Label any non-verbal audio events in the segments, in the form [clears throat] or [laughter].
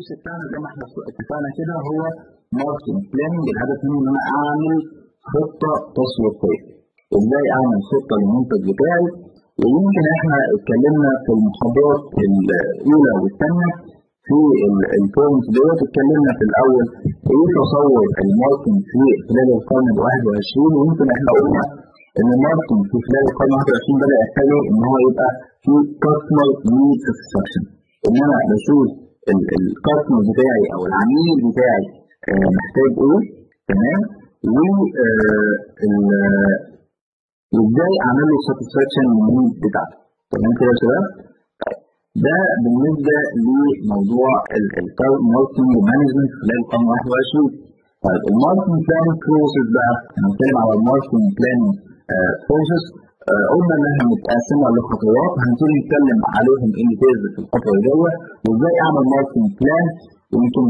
الكورس بتاعنا زي ما إحنا اتفقنا كده هو marketing planning الهدف منه إن أنا أعمل خطة تسويقيه إزاي أعمل خطة للمنتج بتاعي؟ ويمكن إحنا اتكلمنا في المحاضرات الأولى والثانية في ال point ديت اتكلمنا في الأول إيه تصور ال marketing في خلال القرن ال 21 ويمكن إحنا قلنا إن ال marketing في خلال القرن ال 21 بدأ يحتاج إن هو يبقى في customer need إن أنا بشوف ال customer بتاعي أو العميل بتاعي محتاج إيه؟ تمام؟ و وازاي أعمل له satisfaction لل need بتاعته؟ تمام كده يا شباب؟ ده بالنسبة لموضوع ال marketing management خلال القرن 21 طيب ال marketing planning process بقى هنتكلم على ال marketing planning process قلنا انها متقسمه لخطوات هنبتدي نتكلم عليهم ان في الخطوة الجايه وإزاي أعمل marketing plan ويمكن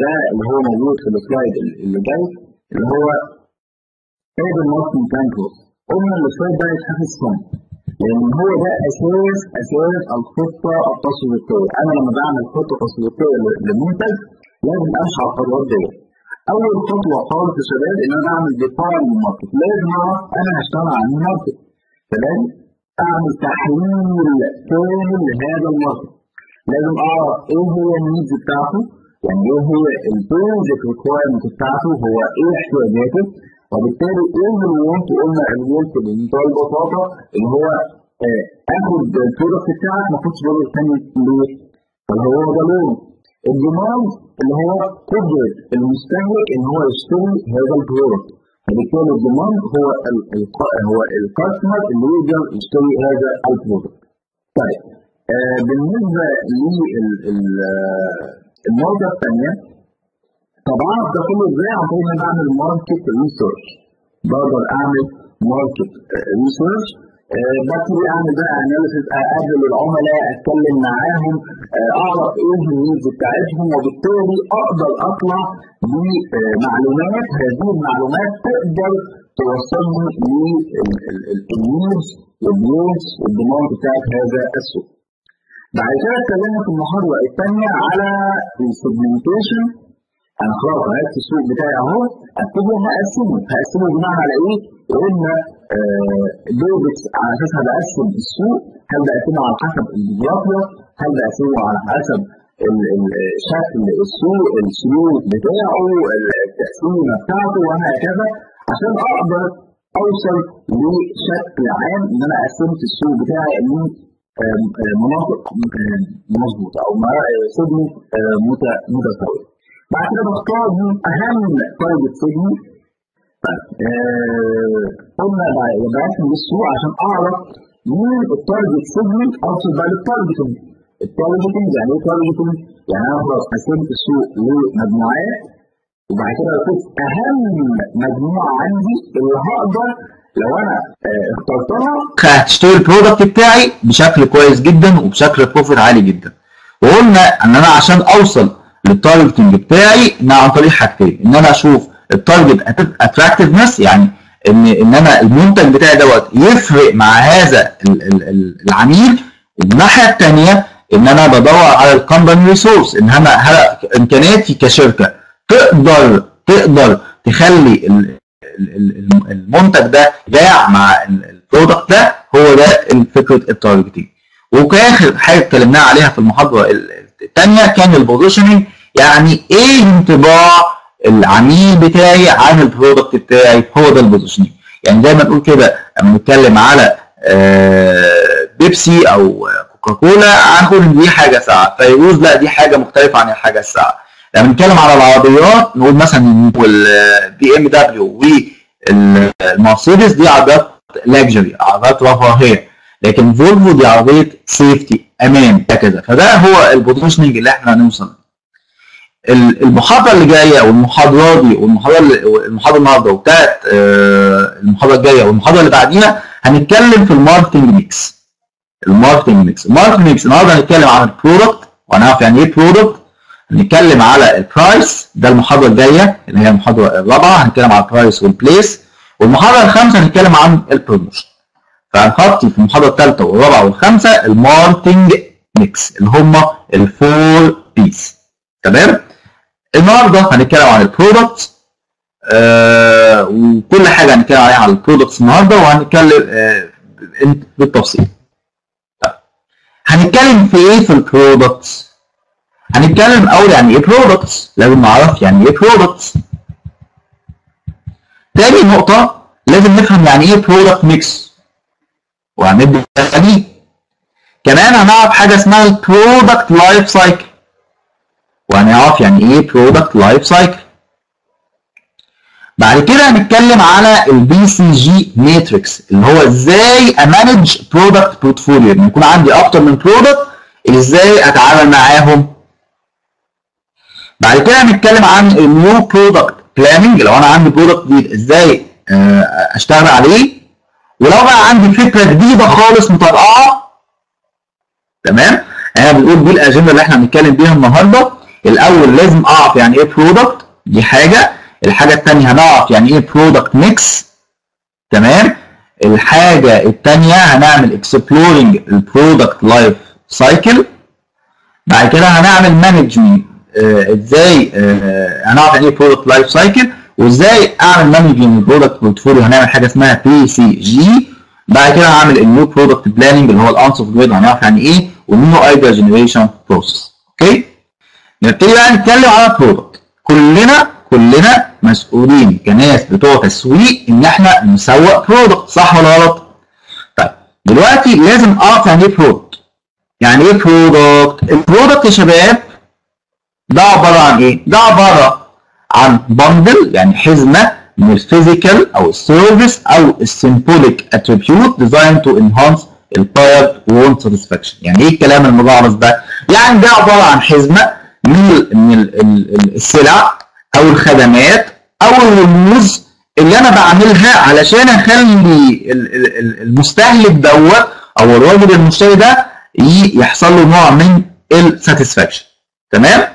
ده اللي هو موجود في ال slide اللي جاي اللي هو إيه ال marketing plan قلنا ال slide ده يتحفظ صم لأن هو ده أساس أساس الخطة التسويقيه أنا لما بعمل خطة تسويقيه للمنتج لازم أمشي على الخطوات ديت أول خطوة خالص يا شباب إن أنا أعمل define لل market لازم اعرف أنا هشتغل على ال market تمام اعمل تحليل كامل لهذا الماركت لازم أعرف إيه هي ال needs بتاعته يعني إيه هي ال basic requirement بتاعته هو إيه احتياجاته. وبالتالي إيه ال want قلنا ال want بمنتهى البساطة؟ اللي هو آه آخد ال product بتاعك ما اخدش product ثاني ليه؟ اللي هو ده لونه ال demand اللي هو قدرة المستهلك إن هو يشتري هذا ال product. فبالتالي ال demand هو هو ال customer اللي يقدر يشتري هذا ال product. طيب آه بالنسبة للنقطه الثانية طبعا ده كله إزاي عن طريق ان أنا اعمل market research بقدر اعمل market research ببتدي اعمل بقى analysis أقابل العملاء أتكلم معاهم أعرف إيه ال needs بتاعتهم وبالتالي أقدر أطلع بمعلومات هذه المعلومات تقدر توصلني لل needs وال wants وال demand بتاعت هذا السوق. بعد كده اتكلمنا في المحاضرة الثانية على ال segmentation أنا خلاص عرفت السوق بتاعي أهو ابتدي هقسمه هقسمه بناء على إيه؟ قلنا بيزكس على اساسها بقسم السوق هل بقسمه على حسب الجغرافيا؟ هل بقسمه على حسب شكل السوق السلوك بتاعه التقسيمة بتاعته وهكذا عشان أقدر أوصل لشكل عام إن أنا قسمت السوق بتاعي مناطق مظبوطة أو segment متساويه بعد كده بختار أهم target segment قلنا بقسم السوق عشان أعرف مين ال target segment اوصل بقى لل targeting ال targeting يعني إيه targeting؟ يعني أنا خلاص قسمت السوق لمجموعات وبعد كده بشوف أهم مجموعة عندي اللي هقدر لو أنا اخترتها هتشتري ال product بتاعي بشكل كويس جدا وبشكل profit عالي جدا. وقلنا إن أنا عشان أوصل لل targeting بتاعي ان عن طريق حاجتين. إن أنا أشوف ال target attractiveness يعني ان إن أنا المنتج بتاعي دوت يفرق مع هذا العميل. والناحيه الثانية إن أنا بدور على ال company resource إن أنا إمكانياتي كشركة تقدر تقدر تخلي المنتج ده جاع مع ال product ده هو ده فكرة ال targeting وكاخر حاجة اتكلمنا عليها في المحاضرة الثانية كان ال positioning يعني إيه انطباع العميل بتاعي عن ال product بتاعي هو ده ال positioning يعني زي ما نقول كده لما نتكلم على بيبسي أو كوكاكولا هنقول دي حاجة ساعه فيروز لا دي حاجة مختلفة عن الحاجة الساعة لما نتكلم على العربيات نقول مثلا ال BMW والمرسيدس دي عربيات luxury عربيات رفاهية. لكن فولفو دي عربية safety أمان كذا فده هو ال positioning اللي إحنا هنوصل المحاضرة اللي جاية والمحاضرة دي والمحاضرة المحاضره النهارده وبتاعت المحاضرة الجاية والمحاضرة اللي بعديها هنتكلم في ال marketing mix. ال marketing mix. ال marketing mix النهارده هنتكلم عن ال product وهنعرف يعني إيه product. هنتكلم على ال price ده المحاضرة الجاية اللي هي المحاضرة الرابعة هنتكلم على ال price وال place والمحاضرة الخامسة هنتكلم عن ال promotion فهنغطي في المحاضرة الثالثه والرابعة والخامسة ال marketing mix اللي هم ال four Ps تمام؟ النهارده هنتكلم عن ال product آه وكل حاجة هنتكلم عليها على ال products النهارده وهنتكلم آه بالتفصيل. هنتكلم في إيه في ال products هنتكلم أول يعني إيه products لازم نعرف يعني إيه products تاني نقطة لازم نفهم يعني إيه product mix وهنبدأ دي كمان هنعرف حاجة اسمها ال product life cycle وهنعرف يعني إيه product life cycle بعد كده هنتكلم على ال BCG matrix اللي هو إزاي a manage product portfolio ان يكون عندي أكتر من product إزاي أتعامل معاهم. بعد كده هنتكلم عن ال new product planning لو أنا عندي product جديد إزاي أشتغل عليه. ولو بقى عندي فكرة جديدة خالص مطرقعه تمام؟ إحنا بنقول دي الأجندة اللي إحنا هنتكلم بيها النهارده. الأول لازم أعرف يعني إيه product دي حاجة. الحاجة الثانية هنعرف يعني إيه product mix تمام. الحاجة الثانية هنعمل exploring ال product life cycle بعد كده هنعمل management آه إزاي آه هنعرف يعني إيه product life cycle وإزاي أعمل management ال product portfolio هنعمل حاجة اسمها BCG بعد كده هعمل ال new product planning اللي هو ال Ansoff grid هنعرف يعني إيه؟ وال new idea generation process okay نبتدي بقى نتكلم على ال product كلنا كلنا مسؤولين كناس بتوع تسويق إن إحنا نسوق product صح ولا غلط؟ طيب دلوقتي لازم أعرف يعني إيه product يعني إيه product؟ ال product يا شباب ده عبارة عن إيه؟ ده عبارة عن bundle يعني حزمه من ال physical أو ال service أو ال symbolic attribute design to enhance ال buyer want satisfaction يعني إيه الكلام المجعرص ده؟ يعني ده عبارة عن حزمه من ال من ال ال السلع أو الخدمات أو الرموز اللي أنا بعملها علشان أخلي المستهلك دوت أو الراجل المشتري ده يحصل له نوع من الساتسفاكشن تمام؟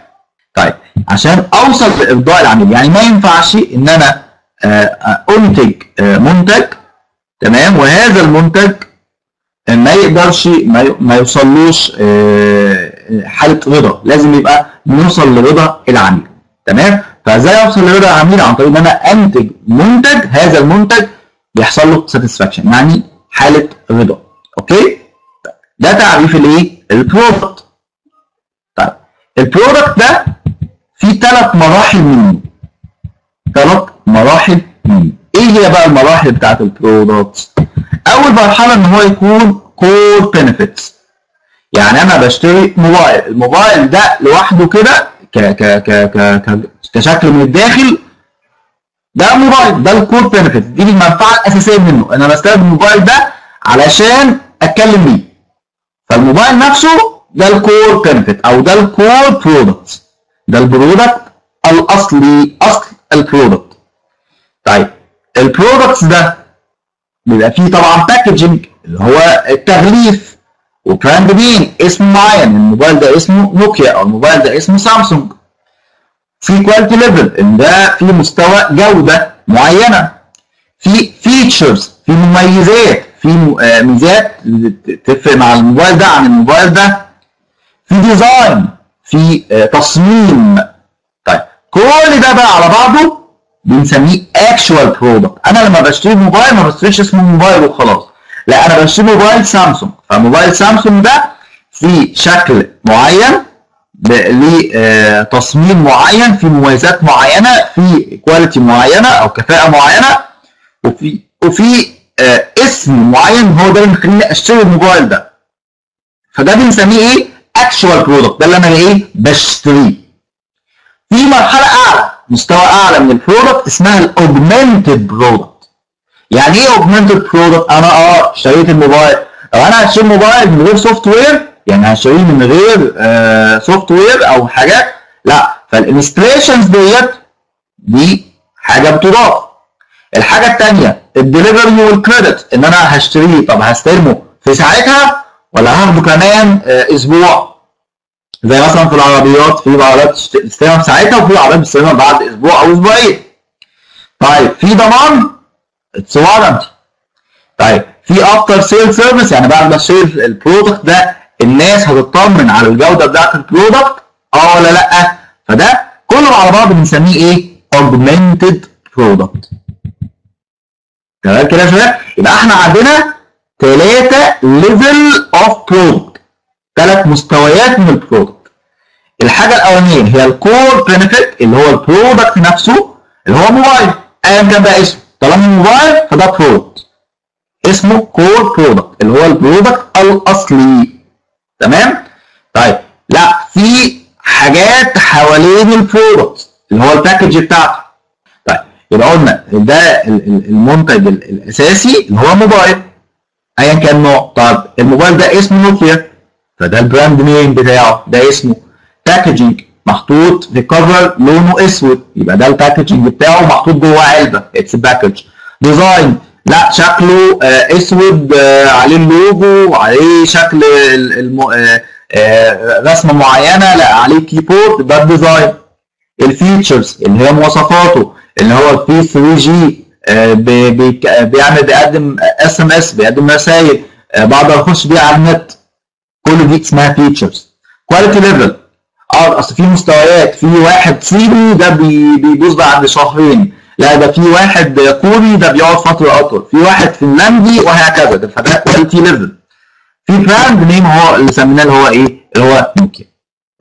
طيب عشان أوصل لإرضاء العميل يعني ما ينفعش إن أنا أنتج منتج تمام؟ وهذا المنتج ما يقدرش ما يوصلوش حالة رضا لازم يبقى نوصل لرضا العميل. تمام؟ فازاي اوصل لرضا العميل؟ عن طريق إن أنا أنتج منتج هذا المنتج يحصل له satisfaction يعني حالة رضا. أوكي؟ ده تعريف الايه ال product طيب ال product ده فيه ثلاث مراحل منه. ثلاث مراحل منه. إيه هي بقى المراحل بتاعت ال product أول مرحلة إن هو يكون core benefits يعني أنا بشتري موبايل الموبايل ده لوحده كده ك ك ك ك كشكل من الداخل ده موبايل ده ال core benefit دي المنفعة الأساسية منه أنا بستخدم الموبايل ده علشان أتكلم بيه. فالموبايل نفسه ده الكور بنفيت أو ده الكور برودكت ده البرودكت الأصلي أصل البرودكت طيب البرودكتس ده بيبقى فيه طبعا packaging اللي هو التغليف و brand name اسم معين. الموبايل ده اسمه نوكيا أو الموبايل ده اسمه سامسونج. في quality level إن ده في مستوى جودة معينة. في features في مميزات في ميزات تفرق مع الموبايل ده عن الموبايل ده. في design في تصميم. طيب كل ده بقى على بعضه بنسميه actual product أنا لما بشتري موبايل ما بشتريش اسم الموبايل وخلاص. لا أنا بشتري موبايل سامسونج. فموبايل سامسونج ده في شكل معين ليه تصميم معين في مميزات معينة في quality معينة أو كفاءة معينة وفي وفي آه اسم معين هو ده اللي مخليني أشتري الموبايل ده. فده بنسميه إيه؟ actual product ده اللي أنا إيه؟ بشتريه. في مرحلة أعلى مستوى أعلى من ال product اسمها ال augmented product يعني إيه augmented product أنا آه اشتريت الموبايل. لو أنا هشتري موبايل من غير software يعني هشتريه من غير آه software أو حاجات لا. فال installations ديت دي حاجة بتضاف. الحاجة الثانية ال delivery وال credit ان أنا هشتريه. طب هستلمه في ساعتها ولا هاخده كمان آه أسبوع؟ زي مثلا في العربيات في عربيات تستلمها في ساعتها وفي عربيات بتستلمها بعد أسبوع أو أسبوعين. طيب في ضمان it's warranty طيب في after sale service يعني بعد ما اشتري ال product ده الناس هتطمن على الجودة بتاعت ال product آه ولا لأ؟ فده كله على بعض بنسميه إيه؟ augmented product. تمام كده يا شباب؟ يبقى إحنا عندنا ثلاثة level of product ثلاث مستويات من ال product الحاجة الأولانية هي ال core benefit اللي هو ال product نفسه اللي هو موبايل أيا كان بقى اسمه. طالما موبايل فده product اسمه core product اللي هو ال product الأصلي. تمام؟ طيب لا في حاجات حوالين ال product اللي هو ال package بتاعته. طيب يبقى قلنا ده المنتج الأساسي اللي هو موبايل ايا كان نوع. طب الموبايل ده اسمه نوكيا فده ال brand name بتاعه ده اسمه packaging محطوط في cover لونه أسود. يبقى ده ال packaging بتاعه محطوط جوه علبة. it's package design لا شكله آه أسود آه عليه اللوجو وعليه شكل الم... آه رسمة معينة لا عليه keyboard ده ال design ال features اللي هي مواصفاته اللي هو ال بي 3 G بيعمل بيقدم SMS بيقدم رسائل بقدر أخش بيها على النت. كل دي اسمها features quality level آه أصل في مستويات في واحد صيني ده بيبوظ بعد شهرين. لا ده في واحد كوري ده بيقعد فترة أطول. في واحد فنلندي وهكذا. ده فده level. في brand name هو اللي سميناه اللي هو إيه؟ اللي هو نوكيا.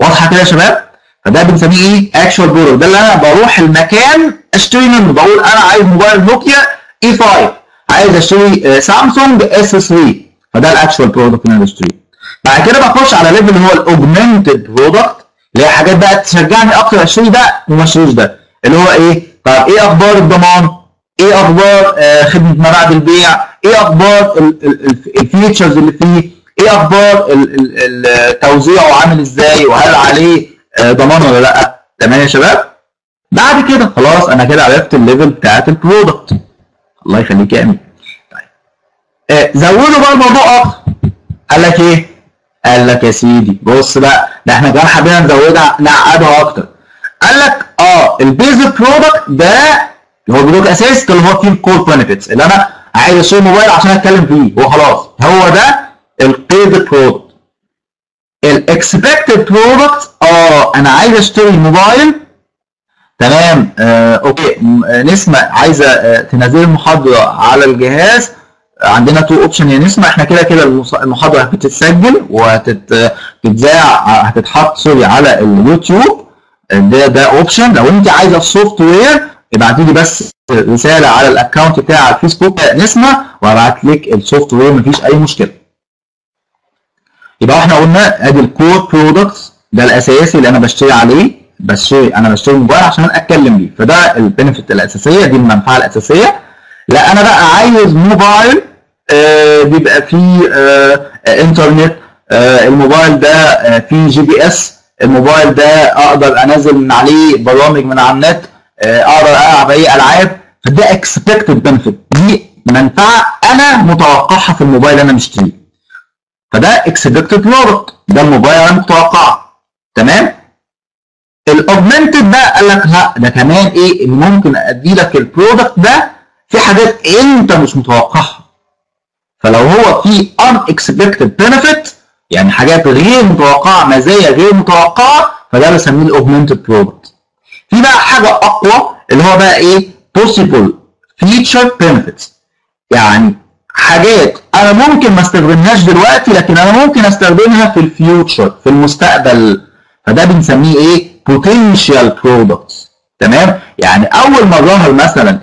واضحة كده يا شباب؟ فده بنسميه إيه؟ actual product ده اللي أنا بروح المكان أشتري منه. بقول أنا عايز موبايل نوكيا E 5 عايز أشتري سامسونج S 3 فده ال actual product اللي أنا بشتريه. بعد كده بخش على level اللي هو ال augmented product اللي هي حاجات بقى تشجعني أكتر اشتري ده وما اشتريش ده. اللي هو إيه؟ طب إيه أخبار الضمان؟ إيه أخبار آه خدمة ما بعد البيع؟ إيه أخبار ال features اللي فيه؟ إيه أخبار توزيعه عامل إزاي؟ وهل عليه آه ضمان ولا لأ؟ تمام يا شباب؟ بعد كده خلاص أنا كده عرفت ال level بتاعت ال product. الله يخليك يا أمين. طيب. آه زودوا بقى الموضوع أكتر. قال لك إيه؟ قال لك يا سيدي بص بقى. ده إحنا كمان حبينا نزودها نعقدها أكتر. قال لك آه ال basic product ده اللي هو product اساسي اللي هو فيه ال core benefits اللي أنا عايز اشتري موبايل عشان أتكلم فيه. وخلاص هو ده ال basic product ال expected product آه أنا عايز أشتري موبايل تمام. آه okay. نسمة عايزة آه تنزل المحاضره على الجهاز. عندنا two option يا نسمة. إحنا كده كده المحاضرة هتتسجل وهتتذاع هتتحط sorry على اليوتيوب. ده ده option لو أنت عايزة ال software ابعتي لي بس رسالة على ال account بتاعي على الفيسبوك نسمة وهبعت لك ال software مفيش أي مشكلة. يبقى إحنا قلنا أدي ال core products ده الأساسي اللي أنا بشتري عليه. بشتري أنا بشتري موبايل عشان أتكلم بيه. فده ال benefit الأساسية دي المنفعة الأساسية. لا أنا بقى عايز موبايل آه بيبقى فيه آه إنترنت آه الموبايل ده آه فيه GPS الموبايل ده أقدر أنزل من عليه برامج من على النت آه أقدر ألعب اي ألعاب فده expected benefit دي منفعة أنا متوقعها في الموبايل اللي أنا مشتريه فده expected product ده الموبايل أنا متوقعه. تمام؟ ال augmented ده قال لك لا ده كمان إيه؟ ممكن أدي لك ال product ده في حاجات انت مش متوقعها. فلو هو في unexpected benefit يعني حاجات غير متوقعة مزايا غير متوقعة فده بسميه ال augmented product في بقى حاجة أقوى اللي هو بقى إيه؟ possible feature benefits. يعني حاجات أنا ممكن ما استخدمهاش دلوقتي لكن أنا ممكن أستخدمها في ال future في المستقبل. فده بنسميه إيه؟ potential products. تمام؟ يعني أول ما ظهر مثلا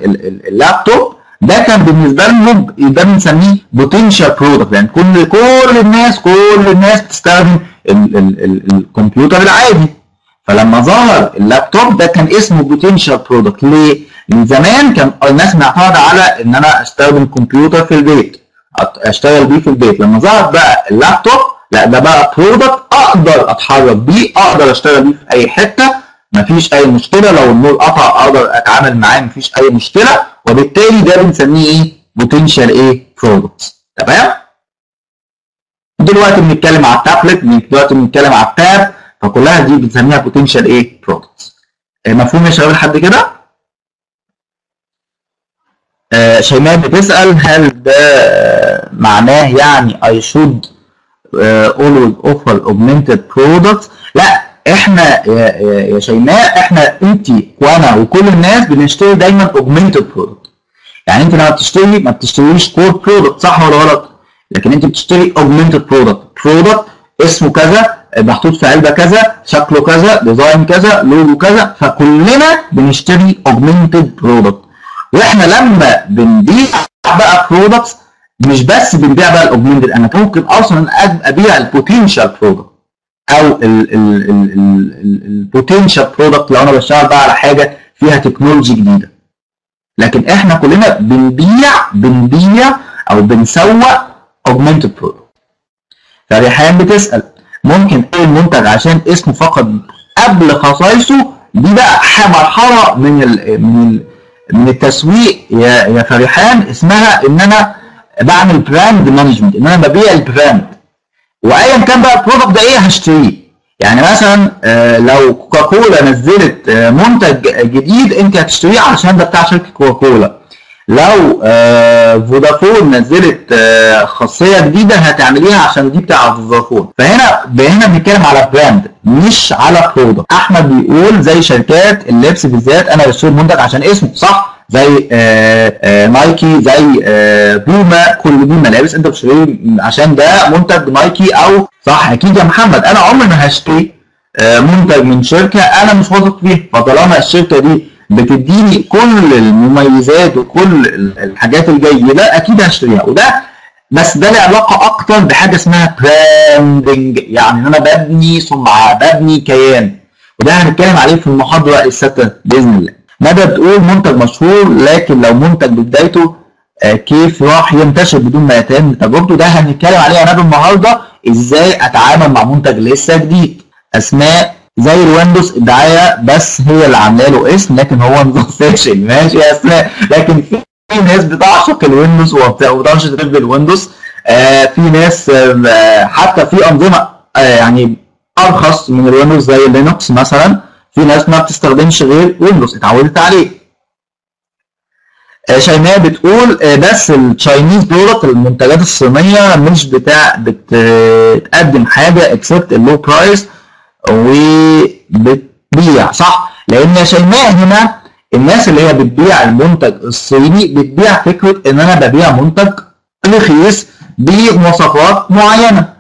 اللابتوب ده كان بالنسبة لهم ده بنسميه potential product. يعني كل كل الناس كل الناس بتستخدم ال ال ال الكمبيوتر العادي. فلما ظهر اللابتوب ده كان اسمه potential product. ليه؟ من زمان كان الناس معتمدة على إن أنا أستخدم كمبيوتر في البيت أشتغل بيه في البيت. لما ظهر بقى اللابتوب لا ده بقى product أقدر أتحرك بيه أقدر أشتغل بيه في أي حتة. مفيش أي مشكلة. لو النور قطع أقدر أتعامل معاه مفيش أي مشكلة. وبالتالي ده بنسميه إيه؟ potential إيه؟ products تمام؟ دلوقتي بنتكلم على التابلت دلوقتي بنتكلم على ال tab فكلها دي بنسميها potential إيه؟ products مفهوم يا شباب لحد كده؟ آه شيماء بتسأل هل ده معناه يعني I should uh, always offer augmented products لا. إحنا يا, يا, شيماء إحنا انت وأنا وكل الناس بنشتري دايما augmented product يعني انت لما بتشتري ما بتشتريش core product صح ولا غلط؟ لكن انت بتشتري augmented product product اسمه كذا محطوط في علبة كذا شكله كذا design كذا لوجو كذا فكلنا بنشتري augmented product وإحنا لما بنبيع بقى products مش بس بنبيع بقى ال augmented أنا ممكن أصلا ابيع ال potential product أو ال potential product لو أنا بشتغل بقى على حاجة فيها technology جديدة. لكن إحنا كلنا بنبيع بنبيع أو بنسوق augmented product فريحان بتسأل. ممكن إيه المنتج عشان اسمه فقد قبل خصائصه دي بقى مرحلة من ال من ال من التسويق. يا يا فريحان اسمها إن أنا بعمل brand management إن أنا ببيع ال brand وايا كان بقى ال product ده إيه هشتريه؟ يعني مثلا آه لو كوكاكولا نزلت آه منتج جديد أنت هتشتريه علشان ده بتاع شركة كوكاكولا لو آه فودافون نزلت خاصية جديدة هتعمليها عشان دي بتاع فودافون فهنا هنا بنتكلم على brand مش على product أحمد بيقول زي شركات اللبس بالذات أنا بشتري منتج عشان اسمه صح؟ زي آآ آآ نايكي زي بوما كل دي ملابس انت بتشتريه عشان ده منتج نايكي أو صح أكيد يا محمد. أنا عمري ما هشتري منتج من شركة أنا مش واثق فيها فطالما الشركة دي بتديني كل المميزات وكل الحاجات الجيده أكيد هشتريها. وده بس ده له علاقة أكتر بحاجة اسمها براندنج يعني إن أنا ببني سمعه ببني كيان. وده هنتكلم عليه في المحاضرة السادسة بإذن الله. ندى بتقول منتج مشهور لكن لو منتج بدايته آه كيف راح ينتشر بدون ما يتم؟ تجربته ده هنتكلم عليه يا ندى النهارده إزاي أتعامل مع منتج لسه جديد؟ أسماء زي الويندوز الدعايه بس هي اللي عاملة له اسم لكن هو [laughs] نظام فاشل. ماشي يا أسماء؟ لكن في ناس بتعشق الويندوز وما بتقدرش تلغي الويندوز. آه في ناس آه حتى في أنظمة آه يعني أرخص من الويندوز زي لينكس مثلا. في ناس ما بتستخدمش غير ويندوز اتعودت عليه. شيماء بتقول بس ال Chinese product المنتجات الصينية مش بتاع بتقدم حاجة except ال low price وبتبيع صح؟ لأن يا شيماء هنا الناس اللي هي بتبيع المنتج الصيني بتبيع فكرة إن أنا ببيع منتج رخيص بمواصفات معينة.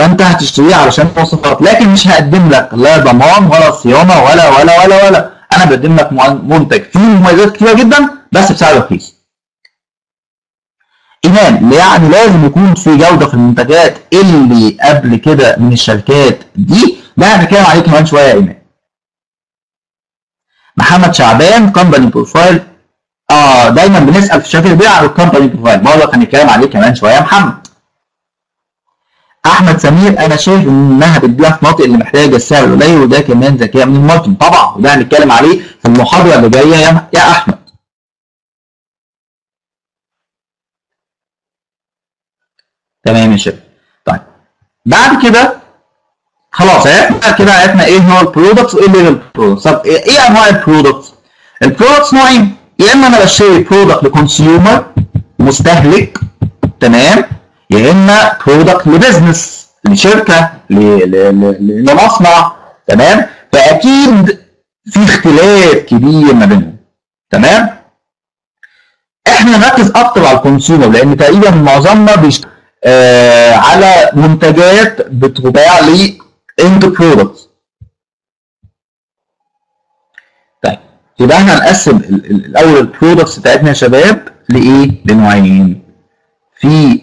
فانت هتشتريه علشان مواصفات. لكن مش هقدم لك لا ضمان ولا صيانة ولا ولا ولا ولا. أنا بقدم لك منتج. فيه مميزات كتيرة جدا بس بسعر رخيص. إيمان يعني لازم يكون في جودة في المنتجات اللي قبل كده من الشركات دي. ده هنتكلم عليه كمان شوية يا إيمان. محمد شعبان company profile آه دايما بنسأل في شركه البيع على ال company profile برضه هنتكلم عليه كمان شوية يا محمد. أحمد سمير أنا شايف إنها بتبيع في المناطق اللي محتاجة السعر القليل وده كمان ذكاء من ال marketing طبعا وده هنتكلم عليه في المحاضرة اللي جاية. يا, يا أحمد. تمام يا شباب طيب. بعد كده خلاص عرفنا كده عرفنا إيه هو ال products وإيه اللي ال products طب إيه أنواع ال products ال products نوعين. يا إما أنا بشتري product ل consumer مستهلك تمام؟ يا اما product ل business لشركة لمصنع. تمام؟ فأكيد في اختلاف كبير ما بينهم. تمام؟ إحنا نركز أكتر على ال consumer لأن تقريبا معظمنا بيشت... آه على منتجات بتباع ل end products طيب يبقى إحنا هنقسم الأول ال products بتاعتنا يا شباب لإيه؟ لنوعين. في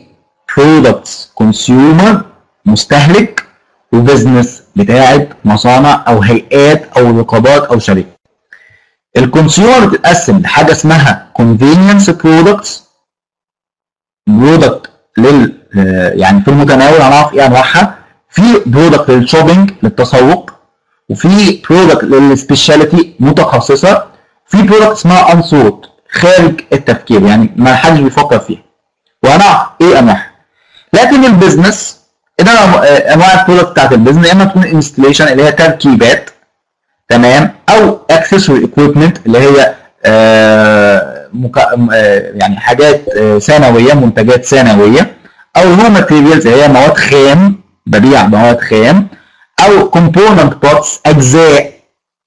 products consumer مستهلك و business بتاعت مصانع أو هيئات أو رقابات أو شركات ال consumer بتتقسم لحاجة اسمها convenience products product لل يعني في المتناول هنعرف إيه أنواعها في product لل shopping للتسوق وفي product لل specialty متخصصة في product اسمها unsought خارج التفكير يعني ما حدش بيفكر فيها. وهنعرف إيه انواعها لكن ال business إذا أنواع ال product بتاعت ال business يا إما تكون installation اللي هي تركيبات تمام؟ أو accessory equipment اللي هي آه مكا... آه يعني حاجات آه ثانوية منتجات ثانوية أو raw materials اللي هي مواد خام ببيع مواد خام أو component parts أجزاء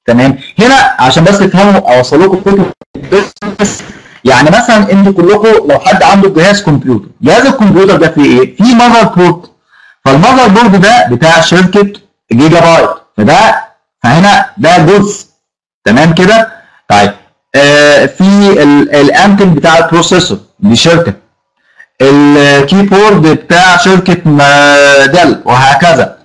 تمام؟ هنا عشان بس تفهموا اوصل لكم فكرة ال business يعني مثلا أنتوا كلكم لو حد عنده جهاز كمبيوتر جهاز الكمبيوتر ده فيه إيه؟ فيه motherboard فال motherboard ده بتاع شركة جيجا بايت فده فهنا ده جزء تمام كده؟ طيب آه في الانتل بتاع ال processor دي شركه ال keyboard بتاع شركة ديل وهكذا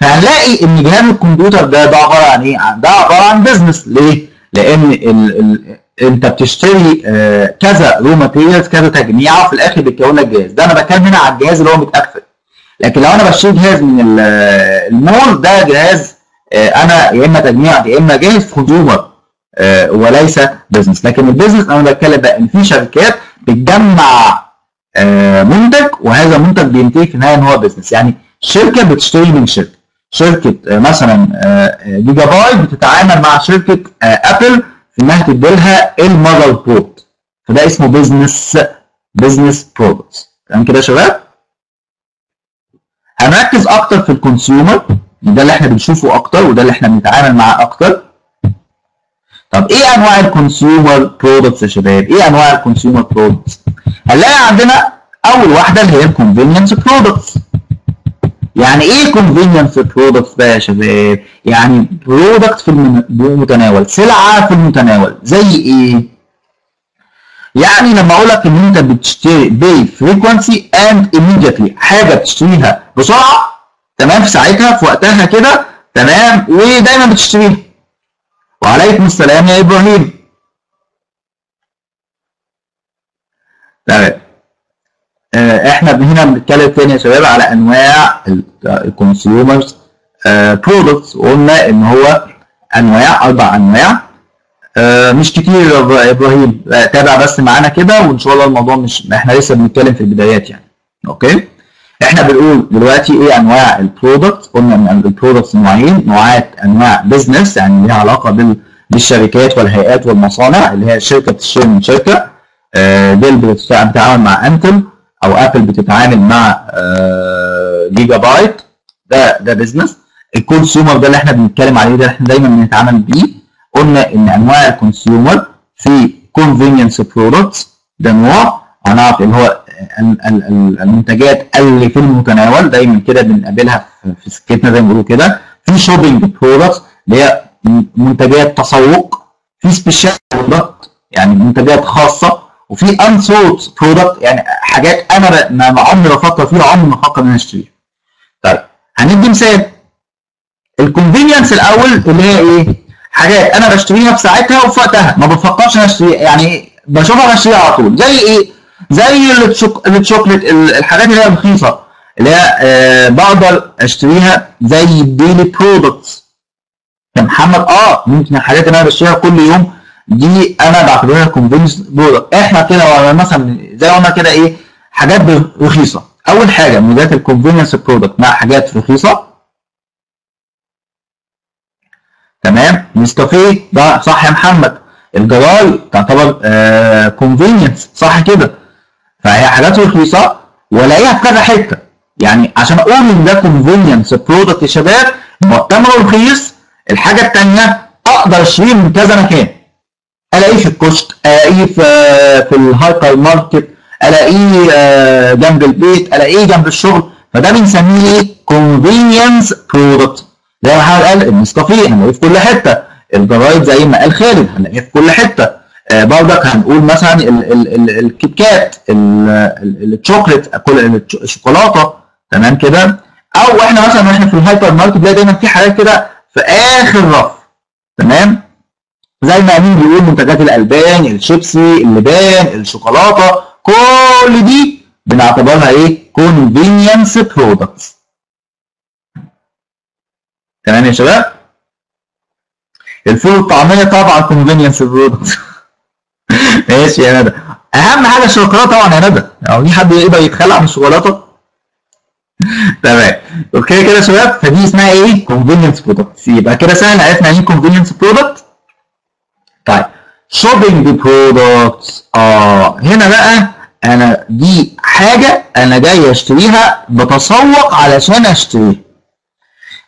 فهنلاقي إن جهاز الكمبيوتر ده ده عبارة عن إيه؟ ده عبارة عن business ليه؟ لأن ال ال انت بتشتري آه كذا raw materials كذا تجميعه وفي الآخر بتكون لك جهاز ده أنا بتكلم هنا على الجهاز اللي هو متقفل. لكن لو أنا بشتري جهاز من المول ده جهاز آه أنا يا إما تجميع يا إما جهاز consumer آه وليس business لكن ال business أنا بتكلم بقى إن في شركات بتجمع منتج وهذا المنتج بينتهي في النهاية إن هو business يعني شركة بتشتري من شركة. شركة مثلا جيجا بايت بتتعامل مع شركة ابل في إنها تدي لها ال motherboard فده اسمه business business products تمام كده يا شباب؟ هنركز أكتر في ال consumer ده اللي إحنا بنشوفه أكتر وده اللي إحنا بنتعامل معاه أكتر. طب إيه أنواع ال consumer products يا شباب؟ إيه أنواع ال consumer products هنلاقي عندنا أول واحدة اللي هي ال convenience products يعني إيه convenience products بقى يا شباب؟ يعني product في المتناول سلعة في المتناول زي إيه؟ يعني لما أقول لك إن أنت بتشتري buy frequently and immediately حاجة بتشتريها بسرعة تمام؟ في ساعتها في وقتها كده تمام؟ ودايما بتشتريها. وعليكم السلام يا إبراهيم. تمام. إحنا هنا بنتكلم تاني يا شباب على انواع ال consumers products وقلنا ان هو انواع أربع انواع. آه مش كتير يا إبراهيم. تابع بس معانا كده وان شاء الله الموضوع مش إحنا لسه بنتكلم في البدايات يعني. أوكي؟ إحنا بنقول دلوقتي إيه انواع ال product قلنا إن ال products نوعين نوعات انواع business يعني ليها علاقة بال بالشركات والهيئات والمصانع اللي هي شركة بتشتري من شركه ديل بتتعامل مع انتل أو ابل بتتعامل مع جيجا بايت ده ده business ال consumer ده اللي إحنا بنتكلم عليه ده إحنا دايما بنتعامل بيه. قلنا إن أنواع ال consumer في convenience products ده نوع. هنعرف اللي هو المنتجات اللي في المتناول دايما كده بنقابلها في سكتنا زي ما بيقولوا كده. في shopping products اللي هي منتجات تسوق. في special product يعني منتجات خاصة. وفي unsought product يعني حاجات أنا ما عمري بفكر فيها عمري ما أفكر إن أنا أشتريها. طيب هندي مثال ال convenience الأول اللي هي إيه؟ حاجات أنا بشتريها في ساعتها وفي وقتها ما بفكرش أنا أشتريها يعني بشوفها بشتريها على طول زي إيه؟ زي الشوكليت الحاجات اللي هي رخيصه اللي هي آه بقدر أشتريها زي ال daily products يا محمد آه ممكن الحاجات اللي أنا بشتريها كل يوم دي أنا بعتبرها convenience product إحنا كده مثلا زي ما قلنا كده إيه حاجات رخيصة. أول حاجة ميزات ال convenience product مع حاجات رخيصة. تمام؟ نسكافيه ده صح يا محمد. الجرايد تعتبر آه صح كده. فهي حاجات رخيصة والاقيها في كذا حتة. يعني عشان أقول إن ده convenience product يا شباب معتبر رخيص. الحاجة الثانية أقدر أشتريه من كذا مكان. ألاقيه في الكشك ألاقيه في في الهايبر ماركت ألاقيه جنب البيت ألاقيه جنب الشغل. فده بنسميه إيه؟ convenience product زي ما حضرتك قال النسكافيه هنلاقيه في كل حتة. الجرايد زي ما قال خالد هنلاقيه في كل حتة. آه برضك هنقول مثلا ال ال ال الكيت كات الشوكليت كل الشوكولاتة. تمام كده؟ أو إحنا مثلا وإحنا في الهايبر ماركت دايما في حاجات كده في آخر رف. تمام؟ زي ما امين بيقول منتجات الألبان الشيبسي اللبان الشوكولاتة كل دي بنعتبرها إيه؟ convenience products. تمام يا شباب؟ الفول والطعميه طبعا convenience products. [laughs] ماشي يا ندى. أهم حاجة الشوكولاتة طبعا يا ندى. يعني في حد يقدر يتخلى عن الشوكولاتة؟ [laughs] تمام. okay كده يا شباب؟ فدي اسمها إيه؟ convenience products. يبقى كده سهل عرفنا إيه convenience طيب shopping products آه هنا بقى أنا دي حاجة أنا جاي أشتريها بتسوق علشان اشتريها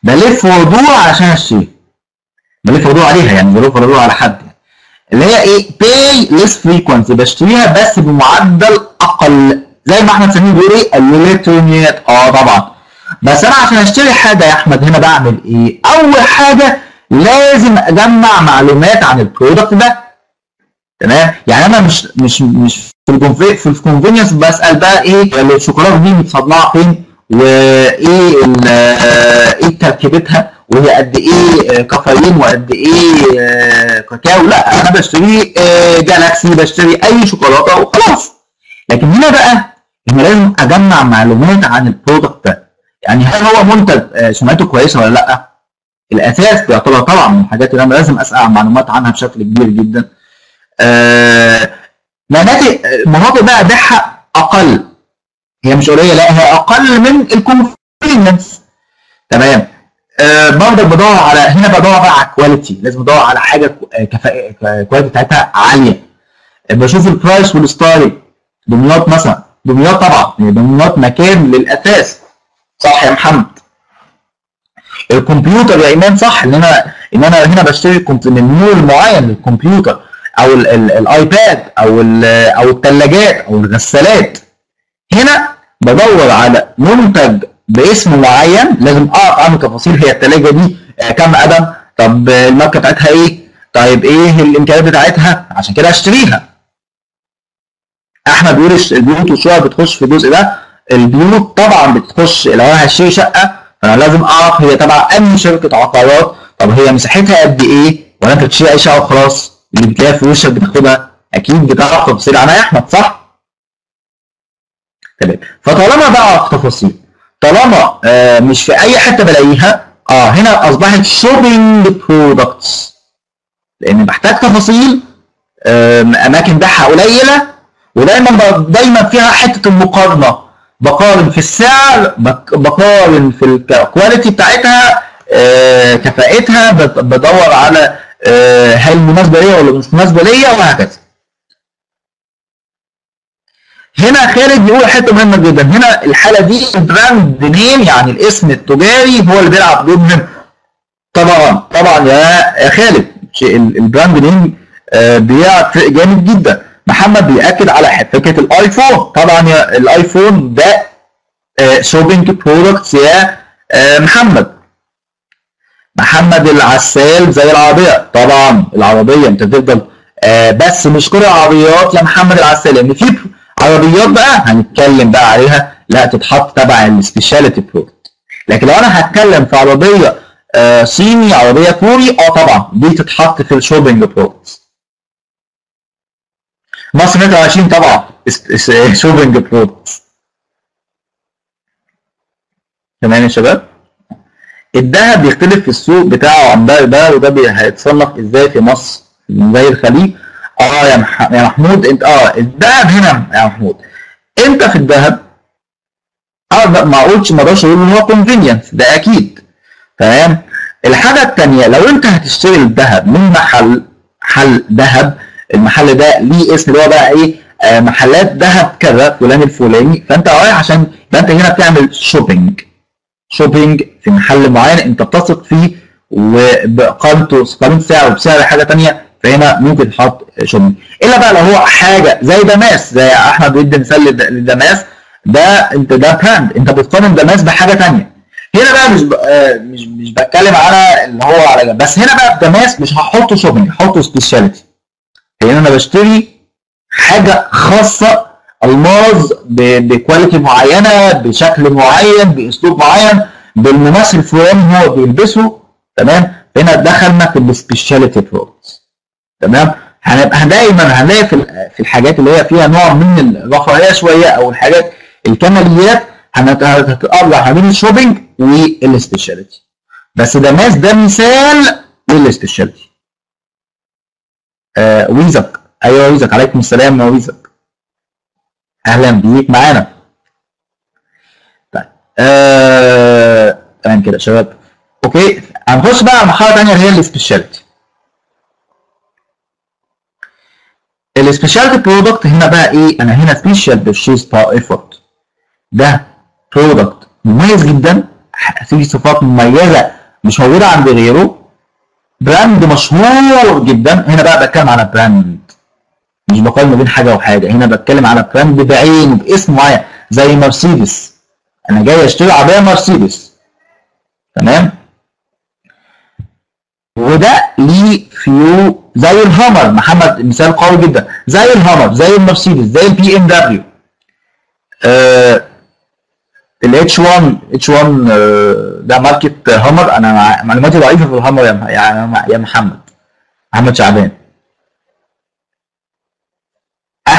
بلف وأدور عشان أشتري. بلف وأدور عليها يعني بلف وأدور على حد يعني. اللي هي إيه؟ buy less frequently بشتريها بس بمعدل أقل. زي ما احمد سمير بيقول إيه؟ الإلكترونيات. آه طبعا. بس أنا عشان أشتري حاجة يا أحمد هنا بعمل إيه؟ أول حاجة لازم أجمع معلومات عن ال product ده تمام؟ يعني أنا مش مش مش في ال conve- في ال convenience بسأل بقى إيه؟ الشوكولاته دي متصنعه فين؟ وإيه آه، إيه تركيبتها وهي قد إيه آه، كافيين؟ وقد إيه آه، كاكاو؟ لا أنا بشتري جالاكسي بشتري أي شوكولاتة وخلاص. لكن هنا بقى هنا لازم أجمع معلومات عن ال product ده. يعني هل هو منتج سمعته كويسه ولا لأ؟ الأثاث بيعتبر طبعا من الحاجات اللي أنا لازم أسأل معلومات عنها بشكل كبير جدا. مناطق مناطق بقى بيعها أقل. هي مش قليلة لا هي أقل من ال convenience تمام. آه برضك بدور على هنا بدور بقى على ال quality لازم ادور على حاجة كفاءه ال quality بتاعتها عالية. آه، بشوف ال price وال style دمياط مثلا. دمياط طبعا يعني دمياط مكان للأثاث. صح يا محمد؟ الكمبيوتر يا إيمان صح إن أنا إن أنا هنا بشتري من مول معين للكمبيوتر. أو ال- ال- ال iPad أو أو الثلاجات أو الغسالات. هنا بدور على منتج باسم معين لازم اعرف عنه تفاصيل. هي الثلاجه دي آه، كام قدم؟ طب الماركة بتاعتها إيه؟ طيب إيه الإمكانيات بتاعتها؟ عشان كده اشتريها أحمد بيقول البيوت والشقق بتخش في الجزء ده. البيوت طبعا بتخش لو أنا هشتري شقة فأنا لازم أعرف هي تبع أنهي شركة عقارات. طب هي مساحتها قد إيه؟ ولا انت بتشتري أي شقة وخلاص. اللي بتلاقيها في وشك بتاخدها أكيد بتعرف تفاصيل عنها يا أحمد صح؟ تمام. فطالما بعرف تفاصيل طالما آه مش في أي حتة بلاقيها آه هنا أصبحت shopping products لأن بحتاج تفاصيل آم، أماكن بيعها قليلة ودايما دايما فيها حتة المقارنة. بقارن في السعر بقارن في ال quality بتاعتها آه، كفاءتها بد- بدور على آه، هل مناسبة ليا ولا مش مناسبة ليا؟ وهكذا. هنا خالد بيقول حتة مهمة جدا. هنا الحالة دي ال brand name يعني الاسم التجاري هو اللي بيلعب دور مهم طبعا. طبعا يا خالد ال brand name آه، بيلعب فرق جامد جدا. محمد بيأكد على فكرة ال iPhone. طبعا يا ال iPhone ده shopping products يا آه، محمد. محمد العسال زي العربية. طبعا العربية أنت تفضل. آه، بس مش كل العربيات يا محمد العسال. لأن في عربيات بقى هنتكلم بقى عليها. لا تتحط تبع ال specialty product لكن لو أنا هتكلم في عربية آه، صيني عربية كوري آه طبعا دي تتحط في ال shopping product مصر 120 طبعا shopping product تمام يا شباب؟ الذهب بيختلف في السوق بتاعه عن ده ده وده بي- هيتصنف إزاي في مصر زي الخليج آه يا. يا محمود انت آه الذهب هنا يا محمود. إنت في الذهب آه ما اقولش ما أقدرش أقول إن هو convenience ده أكيد. تمام؟ الحاجة الثانية لو إنت هتشتري الذهب من محل محل ذهب المحل ده ليه اسم اللي هو بقى إيه؟ آه محلات ذهب كذا فلان الفلاني فأنت رايح عشان يبقى انت هنا بتعمل shopping shopping في محل معين انت بتثق فيه وبقيمته قيمه سعره بسعر حاجة ثانية فهنا ممكن تحط shopping إلا بقى لو هو حاجة زي دماس زي أحمد بيدي مثال لد- لدماس ده أنت ده brand أنت بتقارن دماس بحاجة ثانية هنا بقى مش. آه، مش مش بتكلم على اللي هو على جنب. بس هنا بقى دماس مش هحطه shopping هحطه specialty لأن أنا بشتري حاجة خاصة ألماظ ب quality معينة بشكل معين بأسلوب معين بالممثل الفلاني هو بيلبسه تمام؟ هنا دخلنا في ال specialty products تمام؟ هنبقى دايما هنلاقي في ال- في الحاجات اللي هي فيها نوع من الرفاهية شوية أو الحاجات الكماليات هتتأرجح ما بين ال shopping وال specialty بس دماس ده مثال لل specialty آه ويزك. أيوه ويزك. عليكم السلام يا ويزك. أهلا بيك معانا. طيب آه... تمام كده شباب. okay هنخش بقى على مرحلة ثانية هي ال specialty. ال specialty product هنا بقى إيه؟ أنا هنا special purchase power effort ده product مميز جدا في صفات مميزة مش موجودة عند غيره. brand مشهور جدا. هنا بقى بتكلم على brand مش بقارن ما بين حاجة وحاجة. هنا بتكلم على brand بعينه باسم معين زي مرسيدس. أنا جاي أشتري عربية مرسيدس. تمام؟ وده ليه few زي الهامر. محمد مثال قوي جدا. زي الهامر زي المرسيدس زي ال BMW. ال H1 H1 ده ماركت هامر. أنا مع- معلوماتي ضعيفة في الهامر يا يا محمد. محمد شعبان.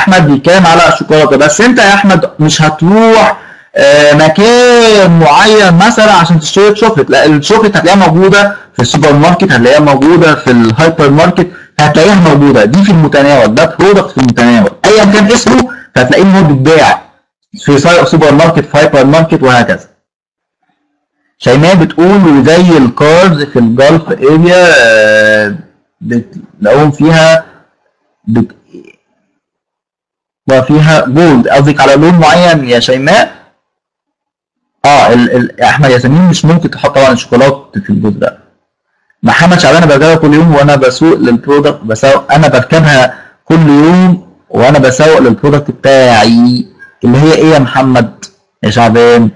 أحمد بيتكلم على الشوكولاته بس أنت يا أحمد مش هتروح آه، مكان معين مثلا عشان تشتري شوكليت لأ الشوكليت هتلاقيها موجودة في السوبر ماركت هتلاقيها موجودة في الهايبر ماركت هتلاقيها موجودة دي في المتناول ده product في المتناول ايا كان اسمه فهتلاقيه إن هو بيتباع في سوبر ماركت في هايبر ماركت وهكذا شيماء بتقول زي ال cars في ال Gulf area آه، بتلاقوهم فيها. وفيها gold قصدك على لون معين يا شيماء؟ آه ال... ال... أحمد ياسمين مش ممكن تحط طبعا الشوكولاتة في الجزء ده. محمد شعبان أنا بركبها كل يوم وأنا بسوق لل product بسوق أنا بركبها كل يوم وأنا بسوق لل product بتاعي. اللي هي إيه يا محمد؟ يا شعبان.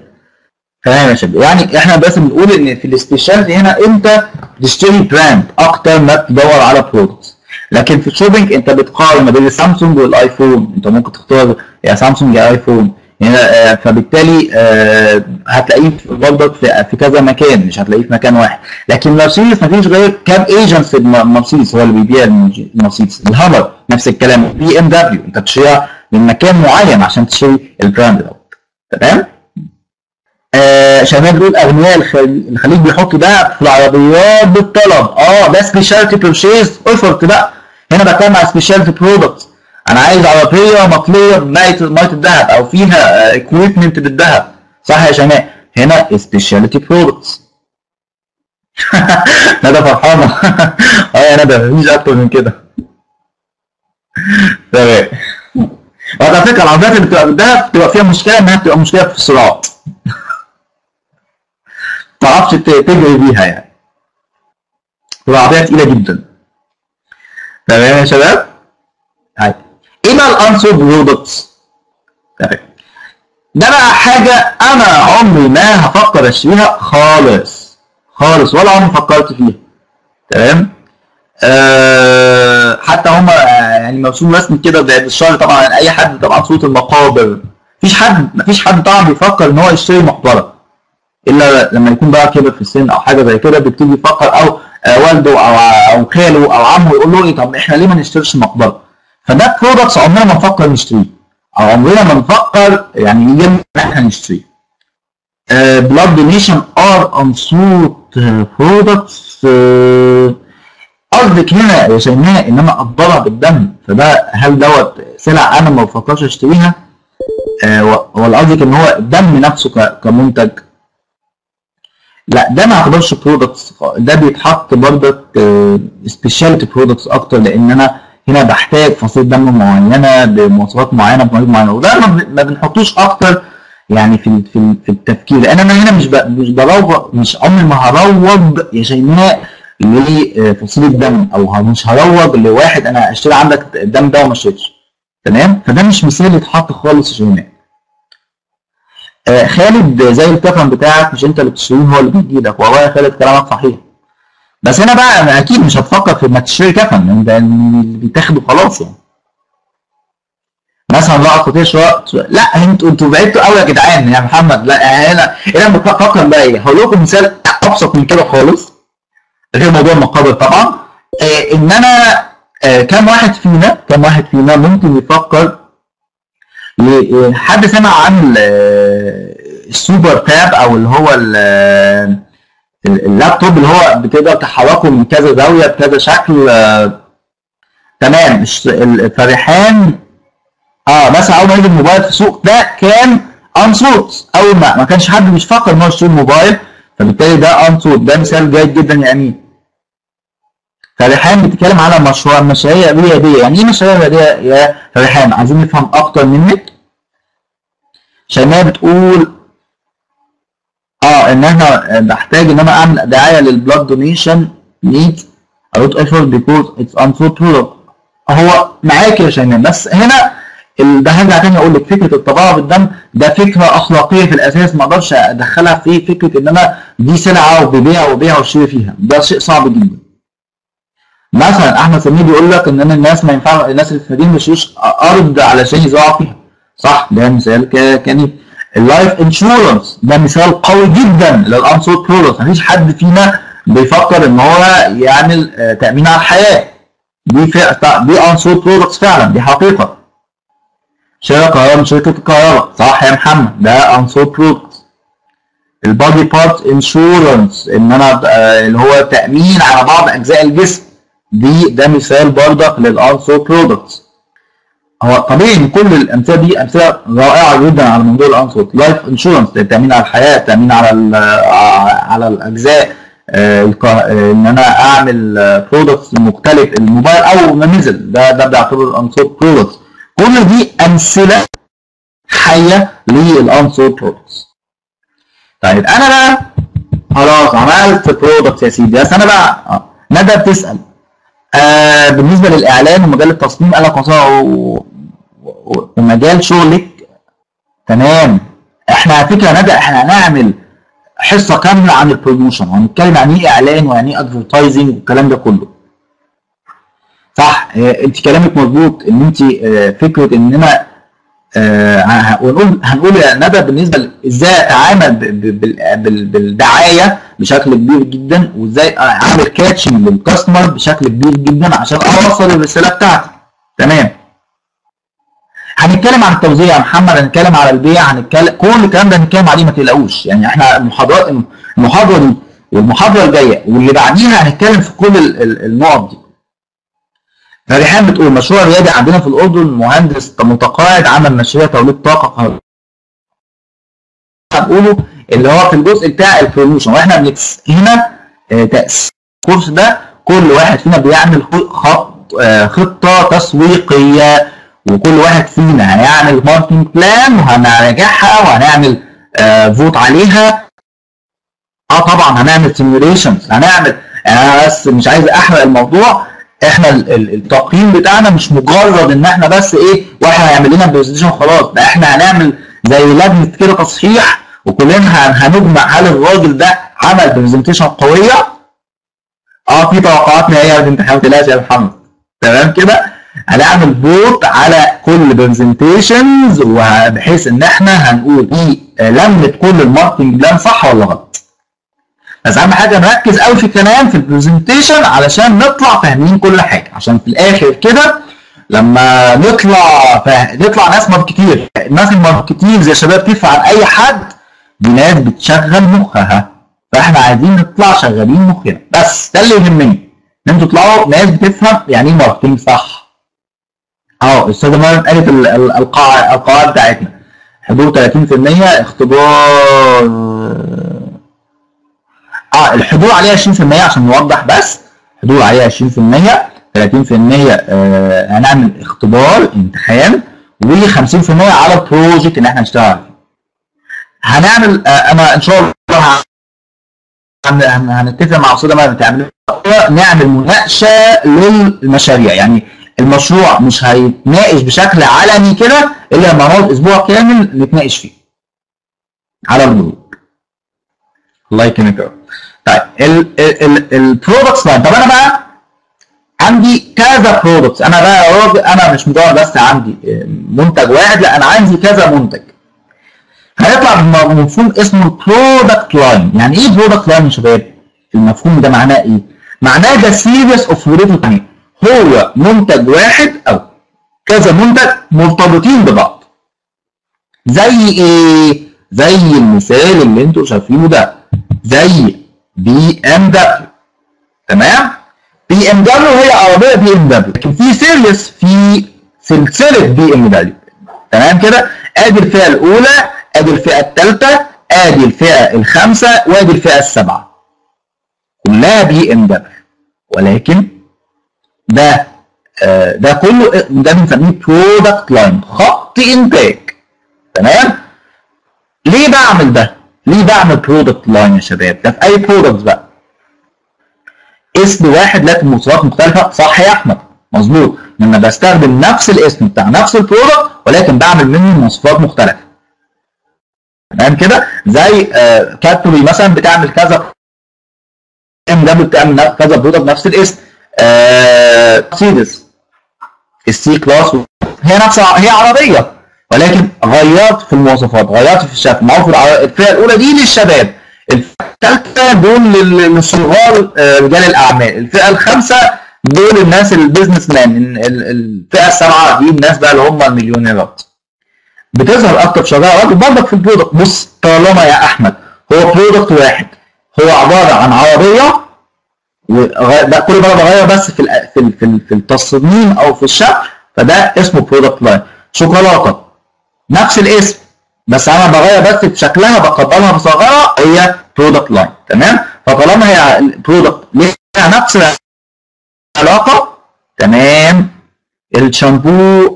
تمام يا شباب. يعني إحنا بس بنقول إن في ال specialty هنا أنت بتشتري brand أكتر ما بتدور على product لكن في ال shopping انت بتقارن ما بين السامسونج والايفون. انت ممكن تختار يا سامسونج يا ايفون. هنا آه، فبالتالي آه، هتلاقيه في- برضك في في كذا مكان مش هتلاقيه في مكان واحد. لكن مرسيدس ما فيش غير كام ايجنسي مرسيدس هو اللي بيبيع المرسيدس الهامر نفس الكلام. بي إم دبليو. انت بتشتريها من مكان معين عشان تشتري ال brand دوت. تمام؟ شباب دول أغنياء الخليج بيحطوا ده في العربيات بالطلب. آه ده specialty purchase effort بقى. هنا بتكلم على specialty product أنا عايز عربية مطليه بميه مية الذهب أو فيها equipment بالذهب. صح يا شماء هنا specialty products [laughs] ندى فرحانة. [laughs] آه يا ندى مفيش أكتر من كده. تمام. وعلى فكرة العربيات اللي بتبقى بالذهب بتبقى فيها مشكلة إنها بتبقى مشكلة في السرعات تعرفش تجري بيها يعني تبقى تقيله جدا. تمام يا شباب هاي إيه بقى ال unsought products تمام ده بقى حاجة أنا عمري ما هفكر اشتريها خالص. خالص. ولا عمري فكرت فيها تمام أه حتى هم يعني مرسوم رسمي كده بعد الشهر طبعا اي حد طبعا صوره المقابر. مفيش حد مفيش حد طبعا بيفكر ان هو يشتري مقبره. إلا لما يكون بقى كبر في السن أو حاجة زي كده بيبتدي يفكر أو آه، والده أو أو خاله أو عمه يقول له إيه طب إحنا ليه ما نشتريش مقبره؟ فده برودكتس عمرنا ما نفكر نشتريه أو عمرنا ما نفكر يعني يجي إن إحنا نشتريه. blood donation are unsought products قصدك هنا يا شيماء ان أنا اقدرها بالدم فده هل دوت سلع أنا ما بفكرش أشتريها آه، ولا قصدك إن هو الدم نفسه كمنتج لا ده ما اعتبرش products ده بيتحط برضك specialty products أكتر لأن أنا هنا بحتاج فصيلة دم معينة بمواصفات معينة بمواعيد معينة وده ما بن- ما بنحطوش أكتر يعني في في في التفكير لأن أنا هنا مش مش بروج مش عمري ما هروج يا شيماء لفصيله دم أو مش هروج لواحد أنا أشتري عندك الدم ده وما اشتريتش. تمام؟ فده مش مثال يتحط خالص يا شيماء. آه، خالد زي الكفن بتاعك مش انت اللي بتشتريه هو اللي بيجي لك. والله يا خالد كلامك صحيح. بس هنا بقى أكيد مش هتفكر في انك تشتري كفن لأن ده اللي بيتاخده خلاص يعني. مثلا لا استطيع شراء لا أنتوا أنتوا بعدتوا قوي يا جدعان يا محمد. لا يعني هنا هنا بفكر بقى إيه؟ هقول لكم مثال ابسط من كده خالص غير موضوع المقابر طبعا. آه ان أنا آه كم واحد فينا كم واحد فينا ممكن يفكر حد سمع عن ال- السوبر تاب أو اللي هو ال- ال- اللابتوب اللي هو بتقدر تحركه من كذا زاوية بكذا شكل؟ تمام. الفرحان. آه مثلا أول ما نزل الموبايل في السوق ده كان أنصوت. أول ما ما كانش حد بيفكر إن هو يشتري موبايل فبالتالي ده أنصوت. ده مثال جيد جدا امين فريحان بتتكلم على مشروع مشاريع ريادية. يعني إيه مشاريع ريادية؟ يا ريحان عايزين نفهم أكتر منك. شيماء بتقول آه إن إحنا بحتاج إن أنا أعمل دعاية للبلاد دونيشن need it because it's unsought product هو معاك يا شيماء بس هنا ده هرجع تاني أقول لك فكرة التبرع بالدم ده فكرة أخلاقية في الأساس ما أقدرش أدخلها في فكرة إن أنا دي سلعة وببيع وبيع وأشتري فيها. ده شيء صعب جدا. مثلا أحمد سمير بيقول لك إن أنا الناس ما ينفع الناس اللي في المدينة ما أرض علشان يزرعوا فيها. صح؟ ده مثال ك- كان ال life insurance ده مثال قوي جدا لل unsought product مفيش حد فينا بيفكر إن هو يعمل آه، تأمين على الحياة. دي فئة دي unsought products فعلا دي حقيقة. شركة كهرباء من شركة الكهرباء صح يا محمد؟ ده unsought products ال body part insurance إن أنا آه، اللي هو تأمين على بعض أجزاء الجسم. دي ده مثال برضك لل unsought products هو طبيعي إن كل الأمثلة دي أمثلة رائعة جدا على موضوع ال unsought life insurance التامين على الحياة التامين على ال- على الأجزاء آه، آه، إن أنا أعمل products مختلف. الموبايل أول ما نزل ده ده بيعتبر ال unsought products كل دي أمثلة حية لل unsought products طيب أنا بقى خلاص عملت product يا سيدي. بس أنا بقى آه، ندى بتسأل. آه بالنسبة للإعلان ومجال التصميم قال لك ومجال شغلك تمام. إحنا على فكرة ندى إحنا هنعمل حصة كاملة عن ال promotion وهنتكلم عن إيه إعلان ويعني إيه advertising والكلام ده كله. صح؟ آه أنت كلامك مظبوط إن أنت آه فكرة اننا آه ه- ونقول هنقول يا ندى بالنسبة إزاي أتعامل بالدعاية بشكل كبير جدا وإزاي أعمل catching لل customer بشكل كبير جدا عشان أوصل الرسالة بتاعتي. تمام؟ هنتكلم عن التوزيع يا محمد هنتكلم على البيع هنتكلم كل الكلام ده هنتكلم عليه ما تقلقوش. يعني إحنا المحاضرات المحاضرة دي والمحاضره الجاية واللي بعديها هنتكلم في كل ال- ال- النقط دي. فريحان بتقول مشروع ريادي عندنا في الأردن مهندس متقاعد عمل مشاريع توليد طاقة. هنقوله اللي هو في الجزء بتاع ال promotion وإحنا بنكس هنا آه، تأسيس ال course ده كل واحد فينا بيعمل خط آه، خطة تسويقية وكل واحد فينا هيعمل marketing plan وهنراجعها وهنعمل آه، vote عليها. آه طبعا هنعمل simulations هنعمل أنا بس مش عايز أحرق الموضوع. إحنا ال- ال- التقييم بتاعنا مش مجرد إن إحنا بس إيه واحد هيعمل لنا presentation خلاص ده إحنا هنعمل زي لجنة كده تصحيح وكلنا هن- هنجمع هل الراجل ده عمل presentation قوية؟ آه في توقعات نهائية الامتحان ما تقلقش يا محمد. تمام كده؟ هنعمل vote على كل presentations وبحيث إن إحنا هنقول إيه لمت كل ال marketing plan صح ولا غلط. بس أهم حاجة نركز قوي في الكلام في ال presentation علشان نطلع فاهمين كل حاجة. عشان في الآخر كده لما نطلع. نطلع ناس marketer الناس ال marketer زي شباب تدفع عن أي حد دي ناس بتشغل مخها فإحنا عايزين نطلع شغالين مخنا. بس ده اللي يهمني. إن أنتوا تطلعوا ناس بتفهم يعني إيه ماركتنج صح. آه الأستاذة مريم قالت ال- ال- القاع القواعد بتاعتنا. حضور 30% اختبار. آه الحضور عليه 20% عشان نوضح بس. حضور عليه 20% 30% آه هنعمل اختبار امتحان و50% على ال project اللي إحنا هنشتغل عليه هنعمل آه أنا إن شاء الله هن- هن- هنتفق مع استاذه مريم تعمل نعمل مناقشة للمشاريع. يعني المشروع مش هيتناقش بشكل علني كده إلا لما نقعد أسبوع كامل نتناقش فيه. على ال group الله يكرمك يا. طيب ال products طب أنا بقى عندي كذا products أنا بقى راجل أنا مش مجرد بس عندي آه، منتج واحد لا أنا عندي كذا منتج. هيطلع بمفهوم اسمه ال product line يعني إيه product line يا شباب؟ المفهوم ده معناه إيه؟ معناه ده series of related هو منتج واحد أو كذا منتج مرتبطين ببعض. زي إيه؟ زي المثال اللي أنتوا شايفينه ده. زي بي ام دبليو تمام؟ بي ام دبليو هي عربية بي ام دبليو لكن في سيريس في سلسلة بي ام دبليو تمام كده؟ ادي الفئه الأولى ادي الفئة الثالثة ادي الفئة الخامسة وادي الفئة السابعة. كلها BMW ولكن ده آه، ده كله ده بنسميه product line خط إنتاج. تمام؟ ليه بعمل ده؟ ليه بعمل product line يا شباب؟ ده في أي product بقى. اسم واحد لكن مواصفات مختلفة. صح يا أحمد؟ مظبوط. أنا بستخدم نفس الاسم بتاع نفس ال product ولكن بعمل منه مواصفات مختلفة. تمام كده؟ زي آه كاتوري مثلا بتعمل كذا BMW بتعمل كذا product نفس الاسم مرسيدس ال C-Class هي نفسها هي عربية ولكن غيرت في المواصفات غيرت في الشكل. معروف الفئة الأولى دي للشباب. الثالثة دول للصغار رجال الأعمال. الفئة الخامسة دول الناس ال businessman الفئة السابعة دي الناس بقى اللي هم المليونيرات. بتظهر أكتر شجاعة. راجل برضك في ال product بص طالما يا أحمد هو product واحد هو عبارة عن عربية ده كل مرة بغير بس في في ال في, ال في التصميم أو في الشكل فده اسمه product line. شوكولاتة نفس الاسم بس أنا بغير بس في شكلها بكبرها بصغرها هي product line. تمام؟ فطالما هي product ليها نفس العلاقة تمام. الشامبو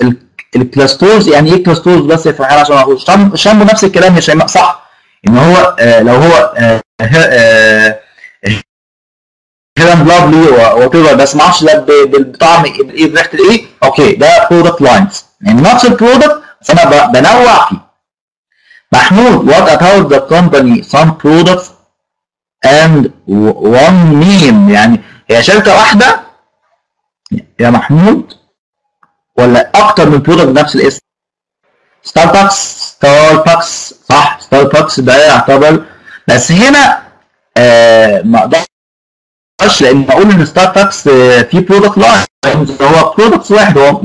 ال clusters يعني إيه clusters بس في الحاله عشان أقول الشامبو نفس الكلام يا شيماء. صح. إن هو آه لو هو آه آه هيرن بلافلي وات ايفر بس ما أعرفش ده بالطعم إيه بريحه الإيه. أوكي ده برودكت لاينز يعني نفس البرودكت بس أنا بنوع فيه محمود what about the company? Some products and one name يعني هي شركة واحدة؟ يا محمود؟ ولا أكتر من برودكت نفس الاسم. ستاربكس ستاربكس صح؟ ستاربكس ده يعتبر. بس هنا آه ما أقدرش لأن أقول إن ستاربكس آه في product line هو product واحد هو.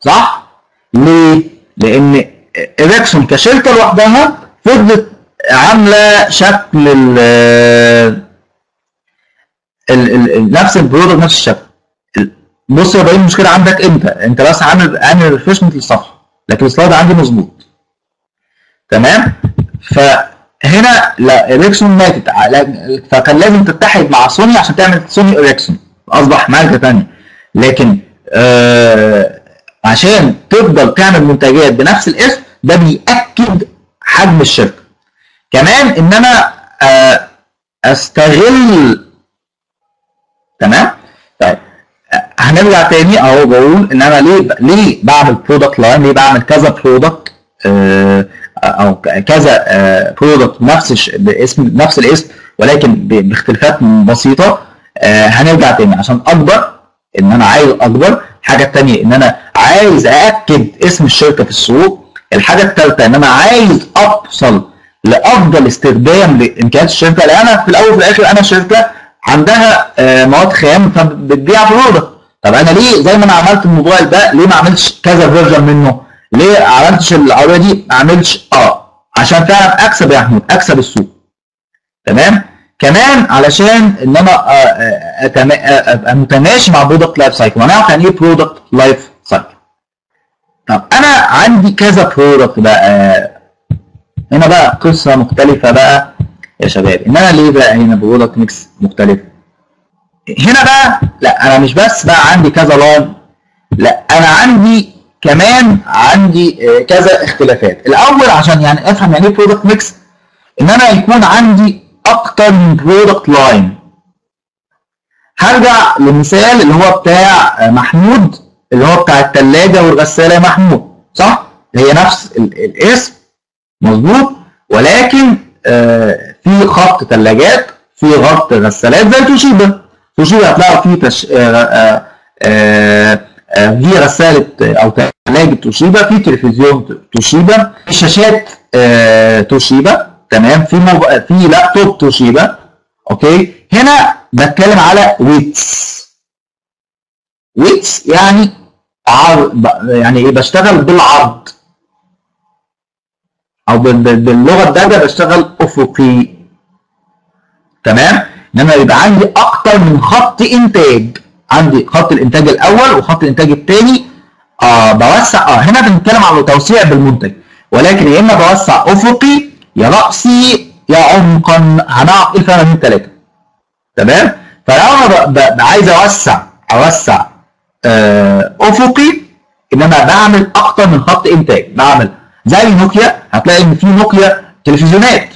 صح؟ ليه؟ لأن Ericsson كشركة لوحدها فضلت عاملة شكل ال ال نفس ال product نفس الشكل. بص يا إبراهيم المشكلة عندك انت انت بس عامل عامل refreshment للصفحة لكن ال slide عندي مظبوط. تمام؟ فهنا لا Ericsson ماتت. فكان لازم تتحد مع سوني عشان تعمل Sony Ericsson أصبح ماركه ثانية لكن آه عشان تفضل تعمل منتجات بنفس الاسم ده بيأكد حجم الشركة. كمان إن أنا آه أستغل تمام؟ هنرجع تاني اهو بقول ان أنا ليه ليه بعمل product line ليه بعمل كذا product آه أو كذا آه product نفس باسم نفس الاسم ولكن باختلافات بسيطة. آه هنرجع تاني عشان اكبر ان أنا عايز اكبر. الحاجة الثانية ان أنا عايز اأكد اسم الشركة في السوق. الحاجة الثالثه ان أنا عايز اوصل لافضل استخدام لامكانيات الشركة لأن أنا في الأول وفي الآخر أنا شركة عندها مواد خام فبتبيع product طب أنا ليه زي ما أنا عملت الموبايل ده ليه ما عملتش كذا version منه؟ ليه عملتش العربيه دي ما عملتش آه عشان فعلا اكسب يا محمود اكسب السوق. تمام؟ كمان علشان إن أنا أبقى متماشي مع product life cycle ونعرف يعني إيه product life cycle طب أنا عندي كذا product بقى. هنا بقى قصة مختلفة بقى يا شباب. إن أنا ليه بقى هنا product mix مختلف؟ هنا بقى لا أنا مش بس بقى عندي كذا line لا أنا عندي كمان عندي كذا اختلافات. الأول عشان يعني أفهم يعني إيه product mix إن أنا يكون عندي أكتر من product line هرجع لمثال اللي هو بتاع محمود اللي هو بتاع الثلاجه والغسالة يا محمود صح؟ هي نفس الاسم مظبوط؟ ولكن آه في خط ثلاجات في خط غسالات زي توشيبا توشيبا هتلاقوا فيه تش... آه آه في غسالة أو ثلاجة توشيبا في تلفزيون توشيبا في شاشات توشيبا تمام؟ في موب... في لابتوب توشيبا okay؟ هنا بتكلم على ويتس ويتس يعني عرض يعني إيه؟ بشتغل بالعرض. أو باللغة الدارجة بشتغل أفقي. تمام؟ ان أنا يبقى عندي أكتر من خط إنتاج. عندي خط الإنتاج الأول وخط الإنتاج الثاني آه بوسع آه هنا بنتكلم على توسيع بالمنتج. ولكن يا إما بوسع أفقي يا رأسي يا عمقا. هنعرف إيه الفرق بين الثلاثه تمام؟ فلو أنا عايز أوسع أوسع آه أفقي ان أنا بعمل أكتر من خط إنتاج. بعمل زي نوكيا هتلاقي إن في نوكيا تلفزيونات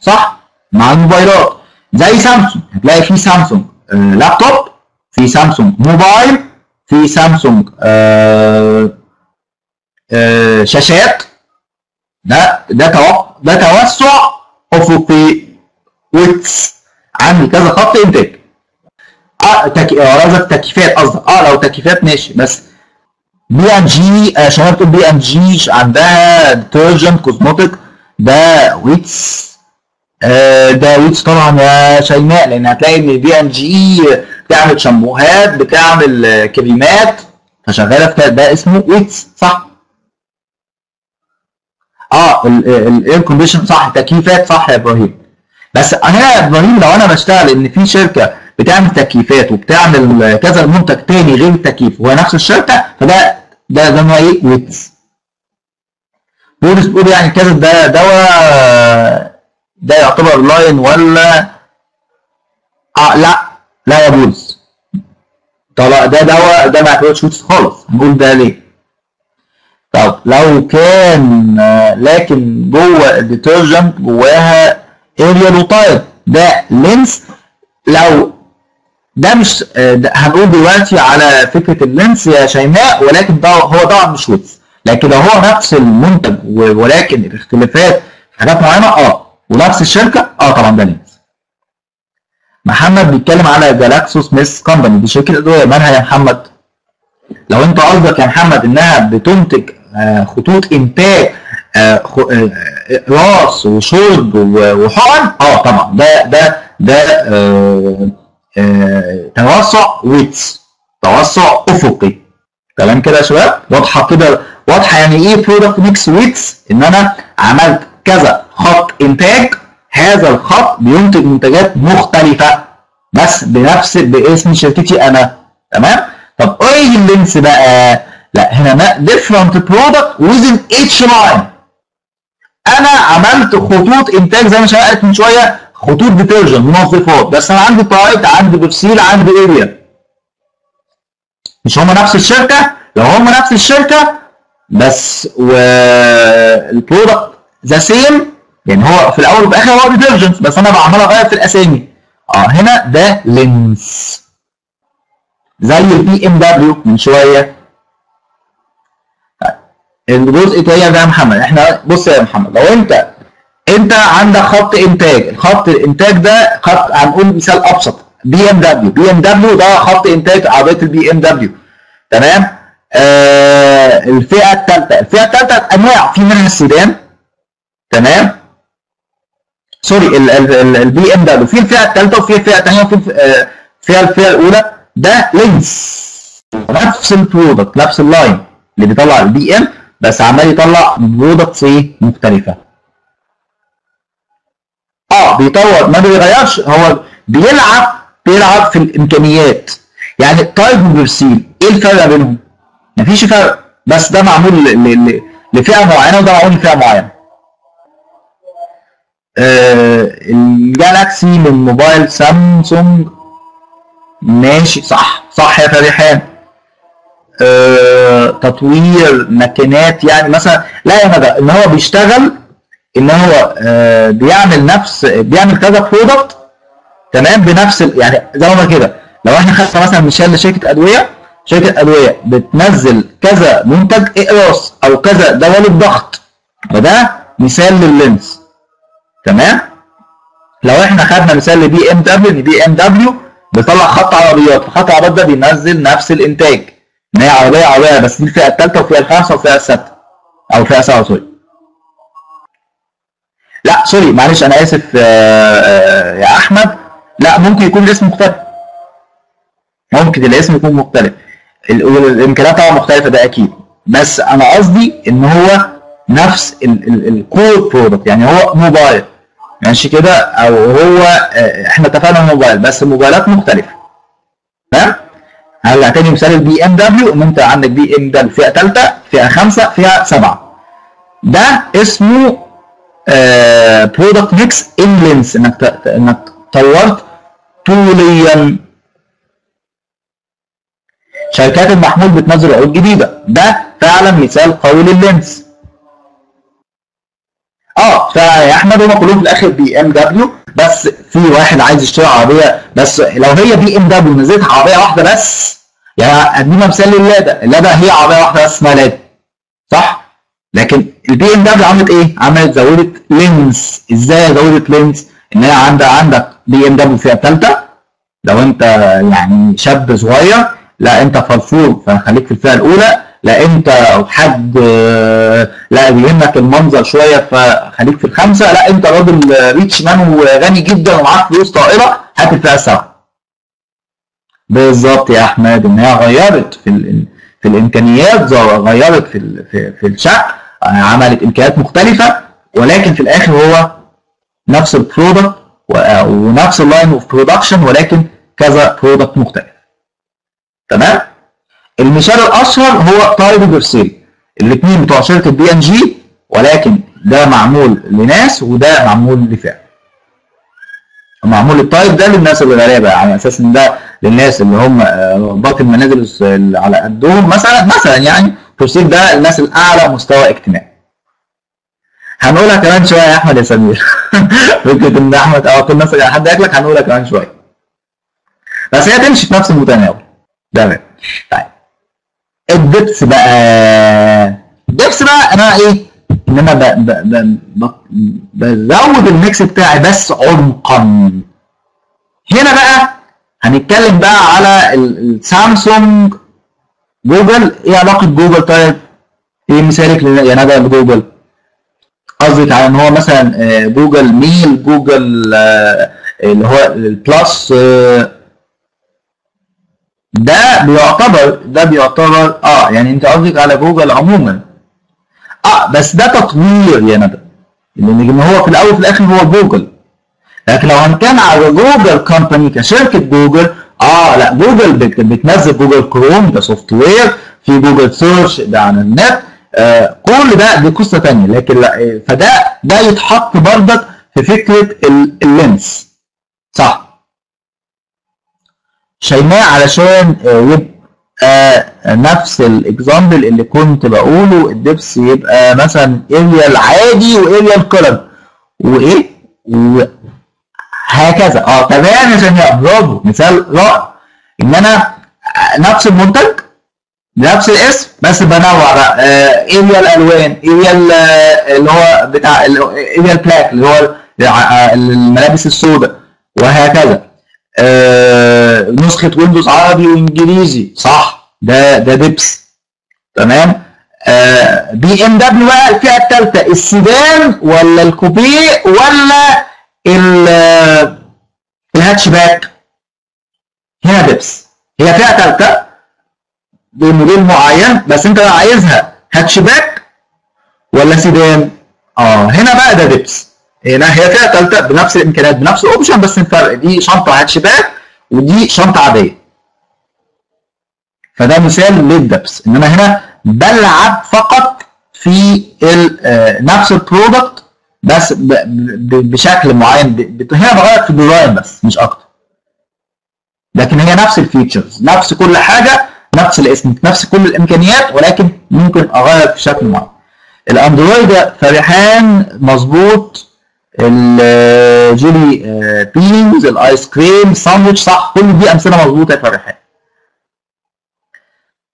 صح؟ مع الموبايلات. زي سامسونج. هتلاقي في سامسونج آه لابتوب في سامسونج موبايل في سامسونج آه آه شاشات. ده ده. ده توسع أفقي width عندي كذا خط إنتاج. آه تك... قصدك تكييفات قصدك. آه لو تكييفات ماشي بس بي ان جي شباب بي ان جي عندها detergent cosmetic ده ويتس آه ويتس طبعا يا شيماء لأن هتلاقي إن بي ان جي بتعمل شامبوهات بتعمل آه، كريمات فشغالة في ده اسمه width صح؟ آه ال air condition صح تكييفات صح يا إبراهيم. بس أنا يا إبراهيم لو أنا بشتغل إن في شركة بتعمل تكييفات وبتعمل كذا منتج تاني غير التكييف وهو نفس الشركة فده ده ده نوع إيه؟ width. بيقول يعني كذا ده دواء ده يعتبر line ولا آه لا لا بولس طلع ده دواء ده ما يعتبرش width خالص. هنقول ده ليه؟ طب لو كان آه، لكن جوه ال detergent جواها اريال وتايد ده length. لو ده مش آه، هنقول دلوقتي على فكرة ال length يا شيماء ولكن ده هو طبعا مش width لكن لو هو نفس المنتج ولكن الاختلافات حاجات معينة آه. ونفس الشركة؟ آه طبعا ده length محمد بيتكلم على جالاكسو سميث company. دي شركة أدوية. مالها يا محمد؟ لو أنت قصدك يا محمد إنها بتنتج آه، خطوط إنتاج آه، آه، أقراص وشراب وحقن آه طبعا. ده ده ده توسع width توسع أفقي. تمام كده يا شباب؟ واضحة كده واضحة يعني إيه product mix width إن أنا عملت كذا خط إنتاج هذا الخط بينتج منتجات مختلفة بس بنفس باسم شركتي أنا. تمام؟ طب إيه ال length بقى؟ لا هنا different product within each line. أنا عملت خطوط إنتاج زي ما قالت من شوية خطوط detergent منظفات. بس أنا عندي تايد عندي برسيل عندي اريا مش هما نفس الشركة؟ لو هما نفس الشركة بس وال product the same يعني هو في الأول وفي الآخر هو detergent بس أنا بعمل اغير في الأسامي. آه هنا ده length زي ال BMW من شوية. الجزء التاني ده يا محمد. إحنا بص يا محمد لو أنت أنت عندك خط إنتاج. الخط الإنتاج ده خط هنقول مثال أبسط. بي ام دبليو بي ام دبليو ده خط إنتاج عربية ال BMW تمام؟ آه الفئة الثالثه الفئة الثالثه أنواع. في منها السيدان. تمام؟ sorry ال BMW في الفئة الثالثه وفي الفئة الثانية وفي الف- آه، الفئه الفئة الأولى ده length. نفس ال product نفس ال line اللي بيطلع ال BM بس عمال يطلع products إيه؟ مختلفة. آه بيطور ما بيغيرش هو بيلعب بيلعب في الإمكانيات. يعني تايد وبرسيل إيه الفرق بينهم؟ مفيش فرق بس ده معمول لفئة معينة وده معمول لفئة معينة. الجالاكسي من موبايل سامسونج. ماشي صح صح يا فريحان. آه تطوير ماكينات يعني مثلا لا يا ندى إن هو بيشتغل إن هو آه بيعمل نفس بيعمل كذا product تمام بنفس يعني زي ما كده لو إحنا خدنا مثلا مثال لشركة أدوية شركة أدوية بتنزل كذا منتج اقراص أو كذا دواء للضغط فده مثال لل length. تمام؟ لو إحنا خدنا مثال ل BMW ان BMW بيطلع خط عربيات فخط العربيات ده بينزل نفس الإنتاج. ان هي عربية عربية بس دي الفئه الثالثه والفئه الخامسة والفئه السادسه أو الفئه السابعه sorry. لا sorry معلش أنا آسف آه، آه، يا أحمد. لا ممكن يكون الاسم مختلف. ممكن الاسم يكون مختلف. ال- والإمكانيات طبعا مختلفة ده أكيد. بس أنا قصدي إن هو نفس ال core product يعني هو موبايل ماشي كده؟ أو هو آه، إحنا اتفقنا موبايل بس موبايلات مختلفة. تمام؟ هرجع تاني مثال البي ام دبليو إن أنت عندك بي ام دبليو فئة ثالثه فئة خمسة فئة سبعة. ده اسمه product mix in length إنك إنك طورت طوليا. شركات المحمول بتنزل عروض جديدة. ده فعلا مثال قوي لل length. آه فيا احمد هم كلهم في الآخر بي إم دبليو بس في واحد عايز يشتري عربية بس لو هي بي إم دبليو نزلت عربية واحدة بس يعني ادينا مثال للادا اللادا هي عربية واحدة بس اسمها لادا صح؟ لكن البي إم دبليو عملت إيه؟ عملت زودت length إزاي زودت length إن هي عندك عندك بي إم دبليو فئة ثالثه لو أنت يعني شاب صغير لا أنت فرفور فخليك في الفئة الأولى. لا انت حد لا بيهمك المنظر شوية فخليك في الخمسة لا انت راجل rich man وغني جدا ومعاك فلوس طائرة هات الفئة السبعة. بالظبط يا أحمد إن هي غيرت في ال... في الإمكانيات غيرت في ال... في, في الشكل عملت إمكانيات مختلفة ولكن في الآخر هو نفس ال product ونفس ال line of production ولكن كذا product مختلف. تمام؟ المثال الأشهر هو طالب البرسيل الاثنين بتوع شركة بي إن جي ولكن ده معمول لناس وده معمول لفئة. معمول للطيب ده للناس الغلابه على أساس إن ده للناس اللي هم آه، باقي المنازل اللي على قدهم. مثلا مثلا يعني برسيل ده الناس الأعلى مستوى اجتماعي. هنقولها كمان شوية يا أحمد يا سمير. [laughs] فكرة إن أحمد أو كل الناس حد ياكلك هنقولها كمان شوية. بس هي تمشي في نفس المتناول. تمام. طيب. الدبس بقى الدبس بقى أنا إيه؟ إن أنا. بزود ال mix بتاعي بس عمقا. هنا بقى هنتكلم بقى على السامسونج جوجل. إيه علاقة جوجل طيب؟ إيه مثالك يا ندى بجوجل؟ قصدك على إن هو مثلا آه، جوجل ميل جوجل آه، اللي هو البلس آه، ده بيعتبر ده بيعتبر آه يعني أنت قصدك على جوجل عموما. آه بس ده تطوير يا ندى. لأن هو في الأول وفي الآخر هو جوجل. لكن لو هنتكلم على جوجل company كشركة جوجل آه لا جوجل بتنزل جوجل كروم ده software في جوجل search ده عن النت. آه كل ده دي قصة ثانية لكن لا فده ده يتحط برضك في فكرة ال length. صح. شيماء علشان آه، يبقى نفس ال example اللي كنت بقوله ال depth يبقى مثلا اريال عادي واريال color وايه وهكذا آه تمام يا شيماء. برافو. مثال رائع. إن أنا نفس المنتج بنفس الاسم بس بنوع بقى. اريال الوان اريال اللي هو بتاع اريال black اللي هو الملابس السوداء وهكذا. آه نسخة ويندوز عربي وإنجليزي صح؟ ده ده depth تمام؟ آه بي ام دبليو بقى الفئة الثالثه السيدان ولا الكوبيه ولا الهاتشباك؟ هنا depth هي فئة ثالثه بموديل معين بس انت عايزها هاتشباك ولا سيدان؟ آه هنا بقى ده depth هنا هي فئة ثالثه بنفس الإمكانيات بنفس ال option بس الفرق. دي شنطة هاتشباك ودي شنطه عادية. فده مثال لل depth. إنما هنا بلعب فقط في نفس ال product بس بشكل معين. هنا بغير في ال design بس مش أكتر. لكن هي نفس ال features نفس كل حاجة نفس الاسم نفس كل الإمكانيات ولكن ممكن أغير في شكل معين. الأندرويد فرحان مظبوط ال jelly beans ال ice cream sandwich صح كل دي امثلة مظبوطه يا فرحان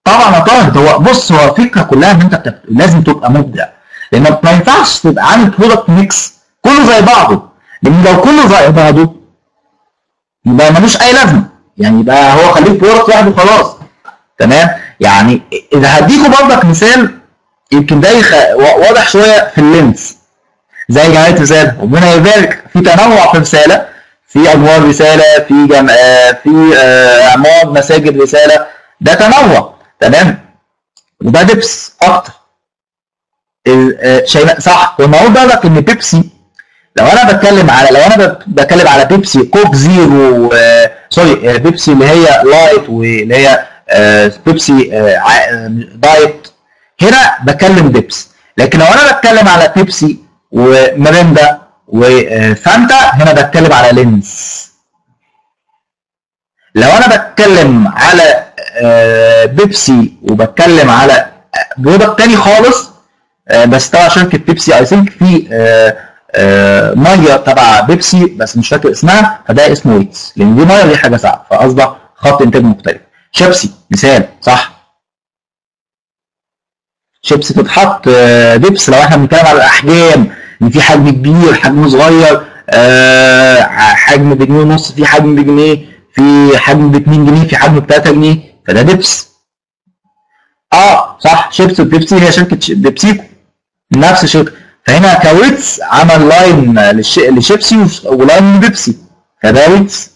طبعا يا طارق هو بص هو الفكرة كلها إن أنت لازم تبقى مبدع. لأن ما ينفعش تبقى عامل product mix كله زي بعضه. لأن لو كله زي بعضه يبقى ملوش أي لازمة. يعني يبقى هو خليك product واحد وخلاص. تمام؟ يعني إذا هديكوا برضك مثال يمكن ده واضح شوية في ال length. زي جمعيه رساله ربنا يبارك في تنوع في رسالة في انوار رسالة في جم... في اعمار مساجد رسالة. ده تنوع تمام؟ وده depth أكتر. شيء صح. والموضوع ده لك إن بيبسي لو أنا بتكلم على لو أنا بتكلم على بيبسي كوك زيرو آه sorry بيبسي اللي هي light واللي هي آه بيبسي آه diet. هنا بكلم بيبس لكن لو أنا بتكلم على بيبسي وميريندا وفانتا. هنا بتكلم على length. لو أنا بتكلم على بيبسي وبتكلم على product تاني خالص آه، بس تبع شركه بيبسي I think في آه، آه، مية تبع بيبسي بس مش فاكر اسمها فده اسمه width. لأن دي مية ودي حاجة ساقعه فاصبح خط إنتاج مختلف. شيبسي مثال صح؟ شيبسي تتحط آه، depth لو إحنا بنتكلم على الأحجام إن في حجم كبير حجم صغير آه، حجم بجنيه ونص في حجم بجنيه في حجم ب 2 جنيه في حجم ب 3 جنيه فده depth آه صح شيبسي وبيبسي هي شركة بيبسيكو نفس الشركة فهنا ك width عمل line لشيبسي و line لبيبسي. فده width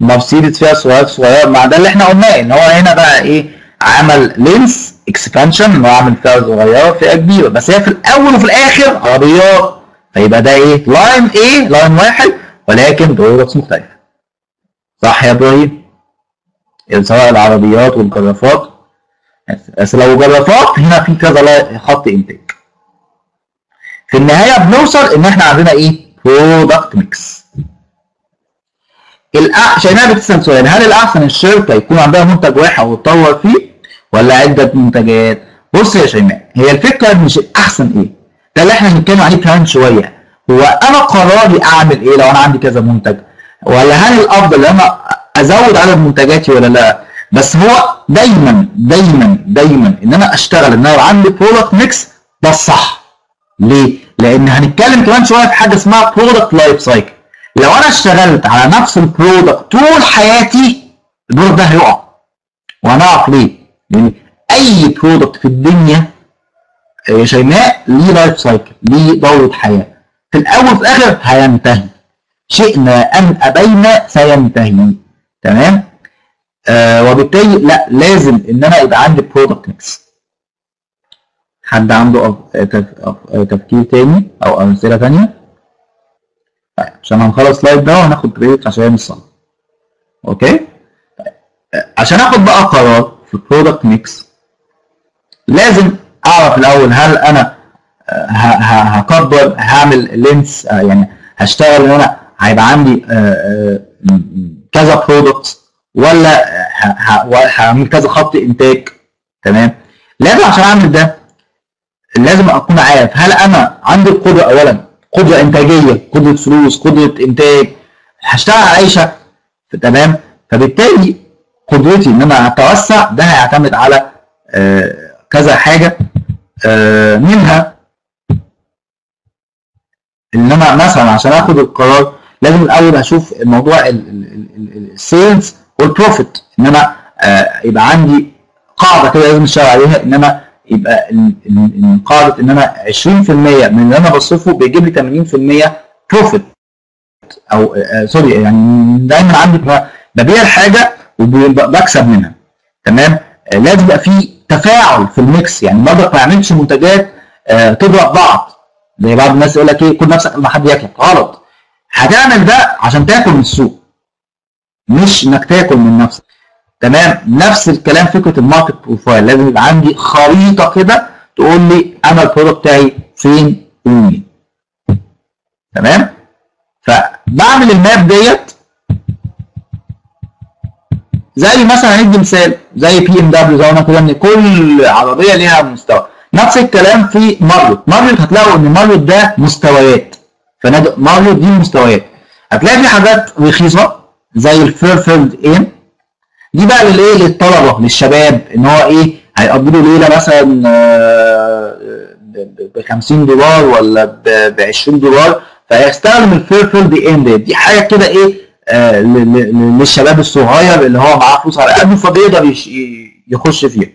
مرسيدس فيها صغير صغير. مع ده اللي إحنا قلناه إن هو هنا بقى إيه عمل lines expansion ان هو عامل فئه صغيره فئة كبيرة. بس هي في الأول وفي الآخر عربيات. فيبقى ده إيه؟ line إيه line واحد ولكن products مختلفة. صح يا إبراهيم؟ سواء العربيات والجرافات. بس لو جرافات هنا في كذا خط انتاج في النهاية بنوصل إن إحنا عندنا إيه؟ product mix. شيماء بتسأل سؤال هل الأحسن الشركة يكون عندها منتج واحد وتطور فيه؟ ولا عدة منتجات؟ بص يا شيماء هي الفكرة مش الاحسن إيه؟ ده اللي إحنا هنتكلم عليه كمان شوية هو أنا قراري أعمل إيه لو أنا عندي كذا منتج؟ ولا هل الأفضل إن أنا أزود عدد منتجاتي ولا لا؟ بس هو دايما دايما دايما إن أنا أشتغل إن أنا عندي product mix ده الصح ليه؟ لأن هنتكلم كمان شوية في حاجة اسمها product life cycle لو أنا اشتغلت على نفس ال product طول حياتي ال product ده هيقع وهنعرف ليه؟ لأن أي product في الدنيا يا شيماء ليه life cycle ليه دورة حياة. في الأول وفي الآخر هينتهي. شئنا أم أبينا سينتهي. تمام؟ آه وبالتالي لا لازم إن أنا يبقى عندي product mix حد عنده تف- أف- تفكير تاني أو أمثلة تانية؟ طيب عشان هنخلص ال slide ده وهناخد break عشان الصلاة. okay. آه، عشان آخد بقى قرار في ال product mix لازم أعرف الأول هل أنا آه، هكبر هعمل lines يعني هشتغل إن أنا هيبقى عندي آه، آه، كذا product ولا هعمل كذا خط انتاج تمام؟ لازم عشان أعمل ده لازم أكون عارف هل أنا عندي القدرة اولا قدرة إنتاجية قدرة فلوس قدرة انتاج هشتغل على شكل تمام؟ فبالتالي قدرتي إن أنا أتوسع ده هيعتمد على آه، كذا حاجة. آه، منها إن أنا مثلا عشان آخد القرار لازم الأول أشوف الموضوع ال sales وال profit إن أنا آه، يبقى عندي قاعدة كده لازم أشتغل عليها. إن أنا يبقى قاعدة إن أنا 20% من اللي أنا بصرفه بيجيب لي 80% profit أو sorry يعني دايما عندي ببيع الحاجة وبكسب منها. تمام؟ آه، لازم يبقى في تفاعل في ال mix. يعني برضك ما يعملش منتجات آه، تضرب بعض. زي بعض الناس يقول لك إيه كل نفسك لحد ما حد ياكلك غلط. هتعمل ده عشان تاكل من السوق مش إنك تاكل من نفسك. تمام؟ نفس الكلام فكرة ال market profile. لازم يبقى عندي خريطة كده تقول لي أنا ال product بتاعي فين ومين. تمام؟ فبعمل ال map ديت زي مثلا هندي مثال زي بي ام دبليو زي ما كده كل عربية ليها مستوى. نفس الكلام في ماريوت ماريوت هتلاقوا إن ماريوت ده مستويات. فنادق ماريوت دي مستويات. هتلاقي في حاجات رخيصة زي ال Fairfield Inn دي بقى للإيه؟ للطلبة للشباب. إن هو إيه؟ هيقضي له ليلة مثلا ب 50 دولار ولا ب 20 دولار فيستخدم ال Fairfield Inn دي دي حاجة كده إيه؟ آه للشباب الصغير اللي هو معاه فلوس على قده فبيقدر يخش فيها.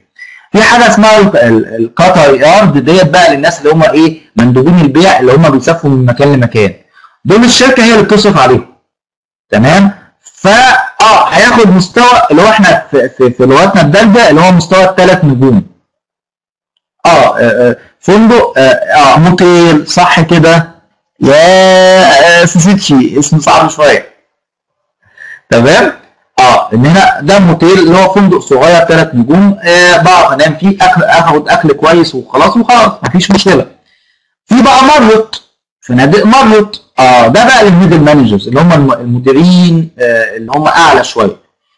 في حاجة اسمها ال- ال- ال Courtyard ديت بقى للناس اللي هم إيه مندوبين البيع اللي هم بيسافروا من مكان لمكان. دول الشركة هي اللي بتصرف عليهم. تمام؟ فا آه هياخد مستوى اللي هو إحنا في, في, في لغتنا الدارجه اللي هو مستوى الثلاث نجوم. آه آه، آه، فندق آه آه، موتيل صح كده؟ يا آه، سيسيتشي اسم صعب شوية. تمام؟ آه إن هنا ده موتيل اللي هو فندق صغير ثلاث نجوم. آه بعرف أنام فيه أكل آخد أكل كويس وخلاص وخلاص مفيش مشكلة. في بقى ماريوت فنادق ماريوت آه ده بقى ال middle managers اللي هم الم- المديرين آه اللي هم أعلى شوية.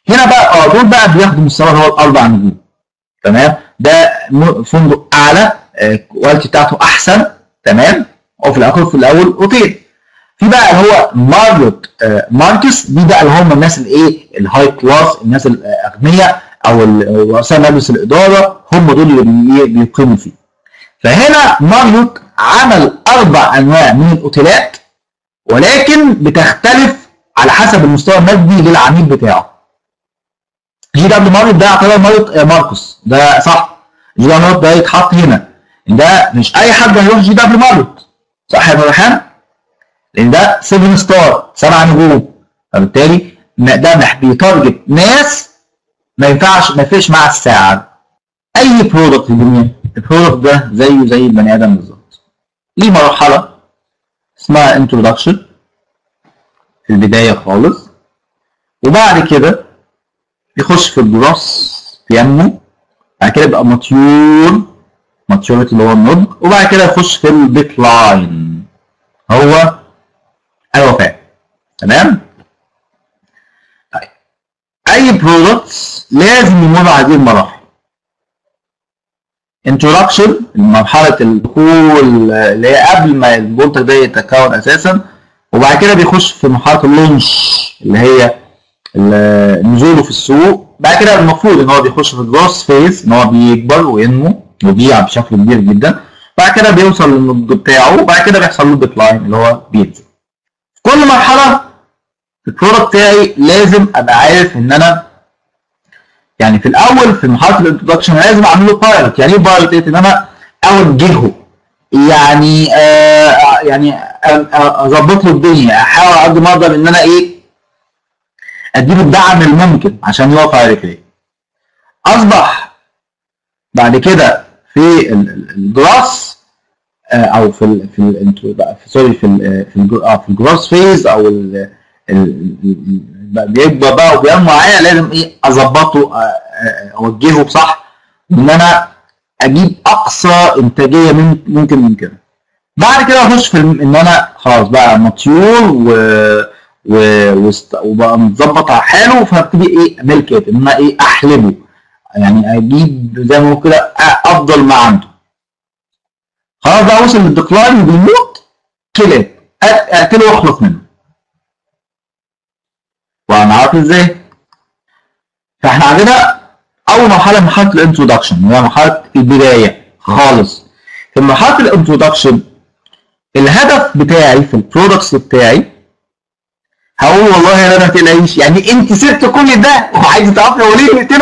هنا بقى آه دول بقى بياخدوا مستوى اللي هو الأربع نجوم. تمام؟ ده فندق أعلى ال quality بتاعته أحسن. تمام؟ وفي الآخر في الأول أوتيل. في بقى اللي هو ماريوت آه، ماركس. دي بقى اللي هم الناس الايه ال high class الناس الاغنياء أو رؤساء مجلس الإدارة هم دول اللي بي- بيقيموا فيه. فهنا ماريوت عمل أربع أنواع من الأوتيلات ولكن بتختلف على حسب المستوى المادي للعميل بتاعه. جي دبليو ماريوت ده يعتبر ماريوت آه، ماركوس ده صح. جي دبليو ماريوت ده يتحط هنا. ده مش أي حد هيروح جي دبليو ماريوت صح يا ريحان لأن ده 7 star سبع نجوم. فبالتالي ده بي target ناس ما ينفعش ما يفرقش مع السعر أي product الدنيا ال product ده زيه زي البني آدم بالظبط. ليه مرحلة؟ اسمها introduction في البداية خالص. وبعد كده يخش في الجراس ينمو بعد كده يبقى mature maturity اللي هو النضج. وبعد كده يخش في ال decline هو الوفاة تمام؟ طيب. أي product لازم يمر على هذه المراحل introduction مرحلة الدخول اللي هي قبل ما المنتج ده يتكون أساسا. وبعد كده بيخش في مرحلة ال launch اللي هي نزوله في السوق. بعد كده المفروض إن هو بيخش في ال growth phase إن هو بيكبر وينمو وبيبيع بشكل كبير جدا. بعد كده بيوصل للنضج بتاعه وبعد كده بيحصل له decline اللي هو بينزل. كل مرحلة ال product بتاعي لازم أبقى عارف إن أنا يعني في الأول في مرحلة ال introduction لازم اعمل له pilot يعني إيه pilot إن أنا أوجهه. يعني آه يعني آه، آه، أظبط له الدنيا. أحاول على قد ما أقدر إن أنا إيه أديله الدعم الممكن عشان يقف على رجليه. أصبح بعد كده في ال- ال- الجراس آه، أو في ال في ال بقى في sorry في ال في الجو- آه في ال growth phase أو ال ال- ال- بيكبر بقى وبينمو معايا لازم إيه أظبطه آه، آه، أوجهه بصح إن أنا أجيب أقصى إنتاجية من ممكن من كده. بعد كده أخش في إن أنا خلاص بقى mature و و وبقى متظبط على حاله فابتدي إيه ملكت إن أنا إيه أحلبه. يعني أجيب زي ما بقول كده أفضل ما عنده. خلاص بقى وصل لل decline وبيموت أ- اقتله واخلص منه. وهنعرف إزاي؟ فإحنا عندنا أول مرحلة مرحلة ال introduction هي مرحلة البداية خالص. في مرحلة ال introduction الهدف بتاعي في ال products بتاعي هقول والله يا ما تقلقيش يعني أنت سبت كل ده وعايز تعرفي هو ليه قلت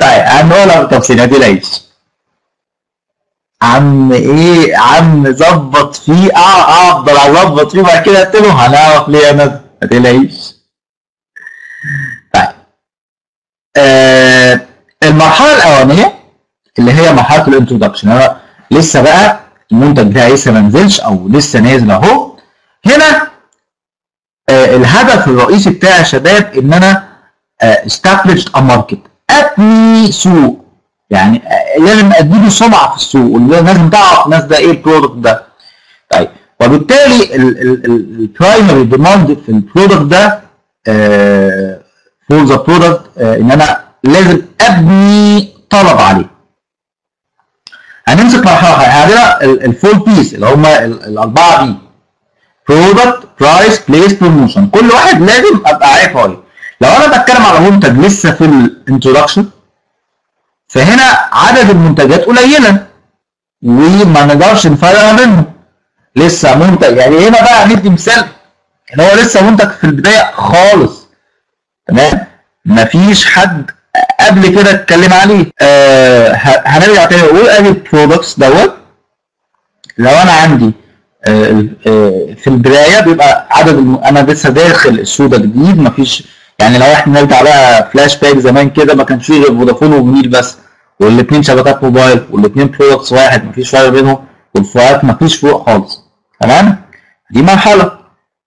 طيب هنقولها بتفصيل ما تقلقيش. عم إيه عم ظبط فيه آه افضل اظبط فيه بعد كده اقتله هنعرف ليه يا ندى ما تقلقيش. طيب. آه المرحلة الأولانية اللي هي مرحلة الإنترودكشن. أنا لسه بقى المنتج بتاعي لسه ما نزلش أو لسه نازل أهو. هنا آه الهدف الرئيسي بتاعي يا شباب إن أنا establish a market. ابني سوق. يعني لازم أديله سمعة في السوق لازم تعرف الناس ده إيه ال product ده. طيب وبالتالي ال primary demand في ال product ده for the product إن أنا لازم أبني طلب عليه. هنمسك مرحلة عندنا ال four Ps اللي هم الأربعة P product price place promotion كل واحد لازم أبقى عارف هو إيه لو أنا بتكلم على منتج لسه في ال introduction فهنا عدد المنتجات قليلة. وما نقدرش نفرق بينهم. لسه منتج يعني هنا بقى ندي مثال. ان هو لسه منتج في البداية خالص. تمام؟ مفيش حد قبل كده اتكلم عليه. آه هنرجع تاني. نقول ادي ال products دوت؟ لو أنا عندي آه آه في البداية بيبقى عدد الم... أنا لسه داخل السوق ده جديد مفيش يعني لو إحنا نرجع بقى فلاش باك زمان كده ما كانش فيه غير فودافون وموبينيل بس. والاثنين شبكات موبايل والاثنين products واحد مفيش فرق بينهم والفروقات مفيش فروق خالص. تمام؟ دي مرحلة.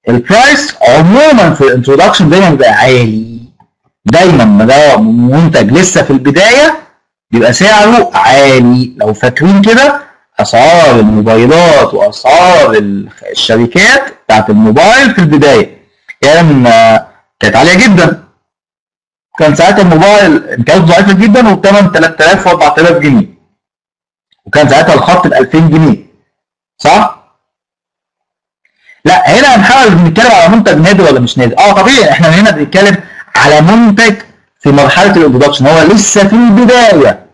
ال price عموما في ال introduction دايما بيبقى عالي. دايما ما ده منتج لسه في البداية بيبقى سعره عالي. لو فاكرين كده أسعار الموبايلات وأسعار الشركات بتاعت الموبايل في البداية. كان كانت عالية جدا. كان ساعتها الموبايل امكانياته ضعيفه جدا وبثمن 3000 و 4000 جنيه. وكان ساعتها الخط ب 2000 جنيه. صح؟ لا هنا هنحاول بنتكلم على منتج نادر ولا مش نادر؟ آه طبيعي. إحنا هنا بنتكلم على منتج في مرحلة الانترودكشن هو لسه في البداية.